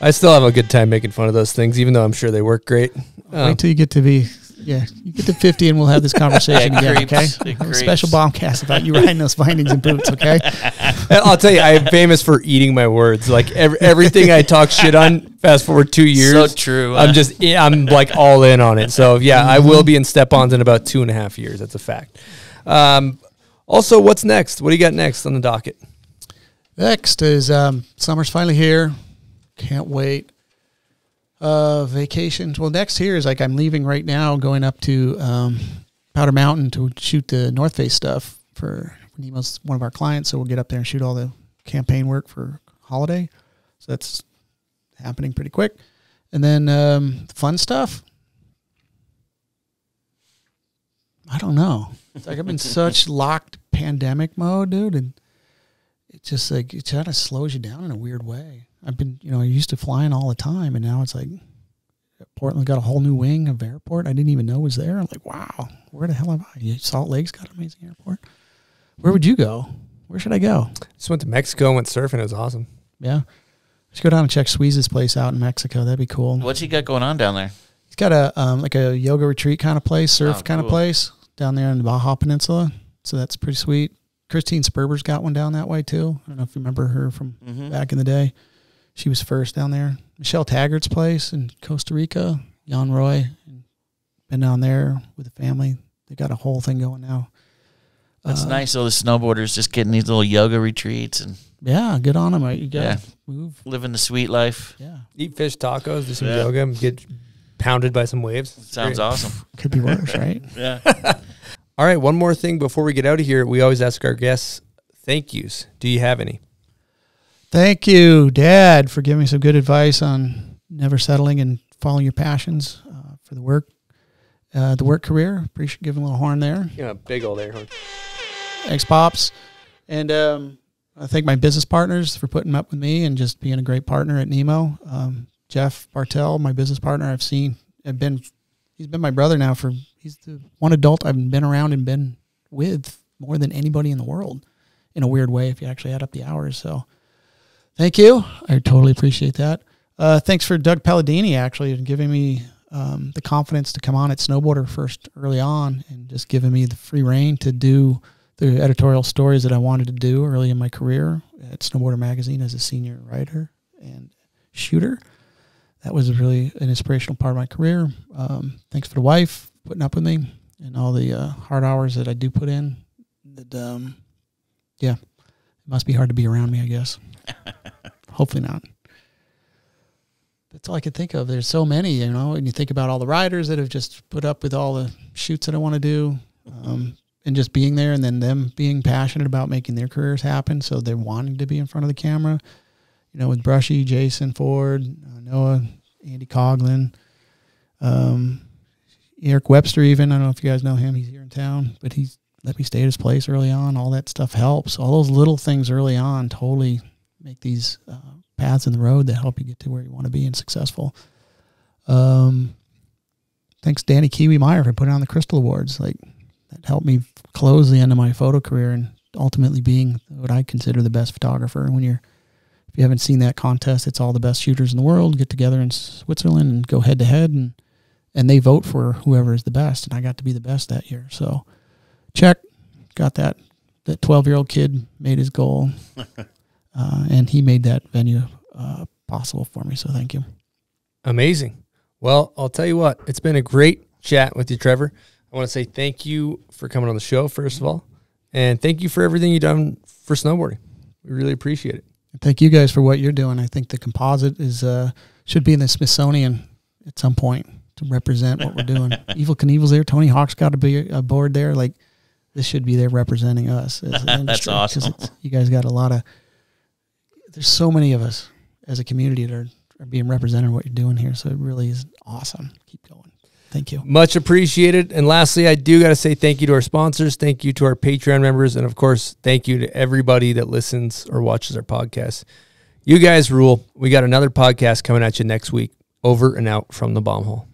I still have a good time making fun of those things, even though I'm sure they work great. Um, Wait till you get to be yeah, you get to fifty and we'll have this conversation It again. creeps. Okay, It We'll have a special bombcast about you riding those bindings and boots. Okay. And I'll tell you, I am famous for eating my words. Like every, everything I talk shit on, fast forward two years. So true, I'm just, I'm like all in on it. So yeah, I will be in step-ons in about two and a half years. That's a fact. Um, also, what's next? What do you got next on the docket? Next is um, summer's finally here. Can't wait. Uh, vacations. Well, next here is like I'm leaving right now, going up to um, Powder Mountain to shoot the North Face stuff for Nemo's one of our clients. So we'll get up there and shoot all the campaign work for holiday. So that's happening pretty quick. And then um, fun stuff. I don't know. It's like I'm in such locked pandemic mode, dude, and it just like it kind of slows you down in a weird way. I've been, you know, I used to flying all the time, and now it's like Portland got a whole new wing of airport I didn't even know was there. I'm like, wow, where the hell am I? Salt Lake's got an amazing airport. Where would you go? Where should I go? Just went to Mexico and went surfing. It was awesome. Yeah, let's go down and check Squeeze's place out in Mexico. That'd be cool. What's he got going on down there? He's got a um, like a yoga retreat kind of place, surf Oh, kind of place down there in the Baja Peninsula. So that's pretty sweet. Christine Sperber's got one down that way too. I don't know if you remember her from Mhm. back in the day. She was first down there. Michele Taggart's place in Costa Rica. Jan Roy, been down there with the family. They got a whole thing going now. That's Uh, nice. All the snowboarders just getting these little yoga retreats and Yeah, good on them. You got yeah, to move. living the sweet life. Yeah, Eat fish tacos, do some Yeah. yoga, get pounded by some waves. It's Sounds great. awesome. could be worse, right? Yeah. All right, one more thing before we get out of here. We always ask our guests thank yous. Do you have any? Thank you, Dad, for giving me some good advice on never settling and following your passions uh, for the work, uh, the work career. Appreciate giving a little horn there. Yeah, big old air horn. Thanks, pops. And um, I thank my business partners for putting up with me and just being a great partner at Nemo. Um, Jeff Bartel, my business partner, I've seen, I've been, he's been my brother now for, he's the one adult I've been around and been with more than anybody in the world in a weird way if you actually add up the hours. So thank you. I totally appreciate that. Uh, thanks for Doug Palladini actually giving me um, the confidence to come on at Snowboarder first early on and just giving me the free reign to do the editorial stories that I wanted to do early in my career at Snowboarder Magazine as a senior writer and shooter. That was really an inspirational part of my career. Um, thanks for the wife putting up with me and all the uh, hard hours that I do put in. That um, yeah, it must be hard to be around me. I guess. Hopefully not. That's all I could think of. There's so many, you know, and you think about all the riders that have just put up with all the shoots that I want to do, um, and just being there, and then them being passionate about making their careers happen. So they're wanting to be in front of the camera, you know, with Brushie, Jason Ford, uh, Noah, Andy Coglin, um, Eric Webster. Even I don't know if you guys know him. He's here in town, but he's let me stay at his place early on. All that stuff helps. All those little things early on totally make these uh, paths in the road that help you get to where you want to be and successful. Um, thanks Danny Kiwi Meyer for putting on the Crystal Awards. Like that helped me close the end of my photo career and ultimately being what I consider the best photographer. When you're if you haven't seen that contest, it's all the best shooters in the world get together in Switzerland and go head to head and and they vote for whoever is the best and I got to be the best that year. So check got that that 12 year old kid made his goal uh, and he made that venue uh, possible for me so thank you Amazing. Well, I'll tell you what, it's been a great chat with you, Trevor. I want to say thank you for coming on the show, first of all, and thank you for everything you've done for snowboarding. We really appreciate it. thank you guys for what you're doing i think the composite is uh, should be in the smithsonian at some point to represent what we're doing Evel Knievel's there tony hawk's got to be aboard there like this should be there representing us as an That's awesome. you guys got a lot of there's so many of us as a community that are, are being represented what you're doing here so it really is awesome keep going thank you Much appreciated. And lastly, I do got to say thank you to our sponsors. Thank you to our Patreon members. And of course, thank you to everybody that listens or watches our podcast. You guys rule. We got another podcast coming at you next week. Over and out from the bomb hole.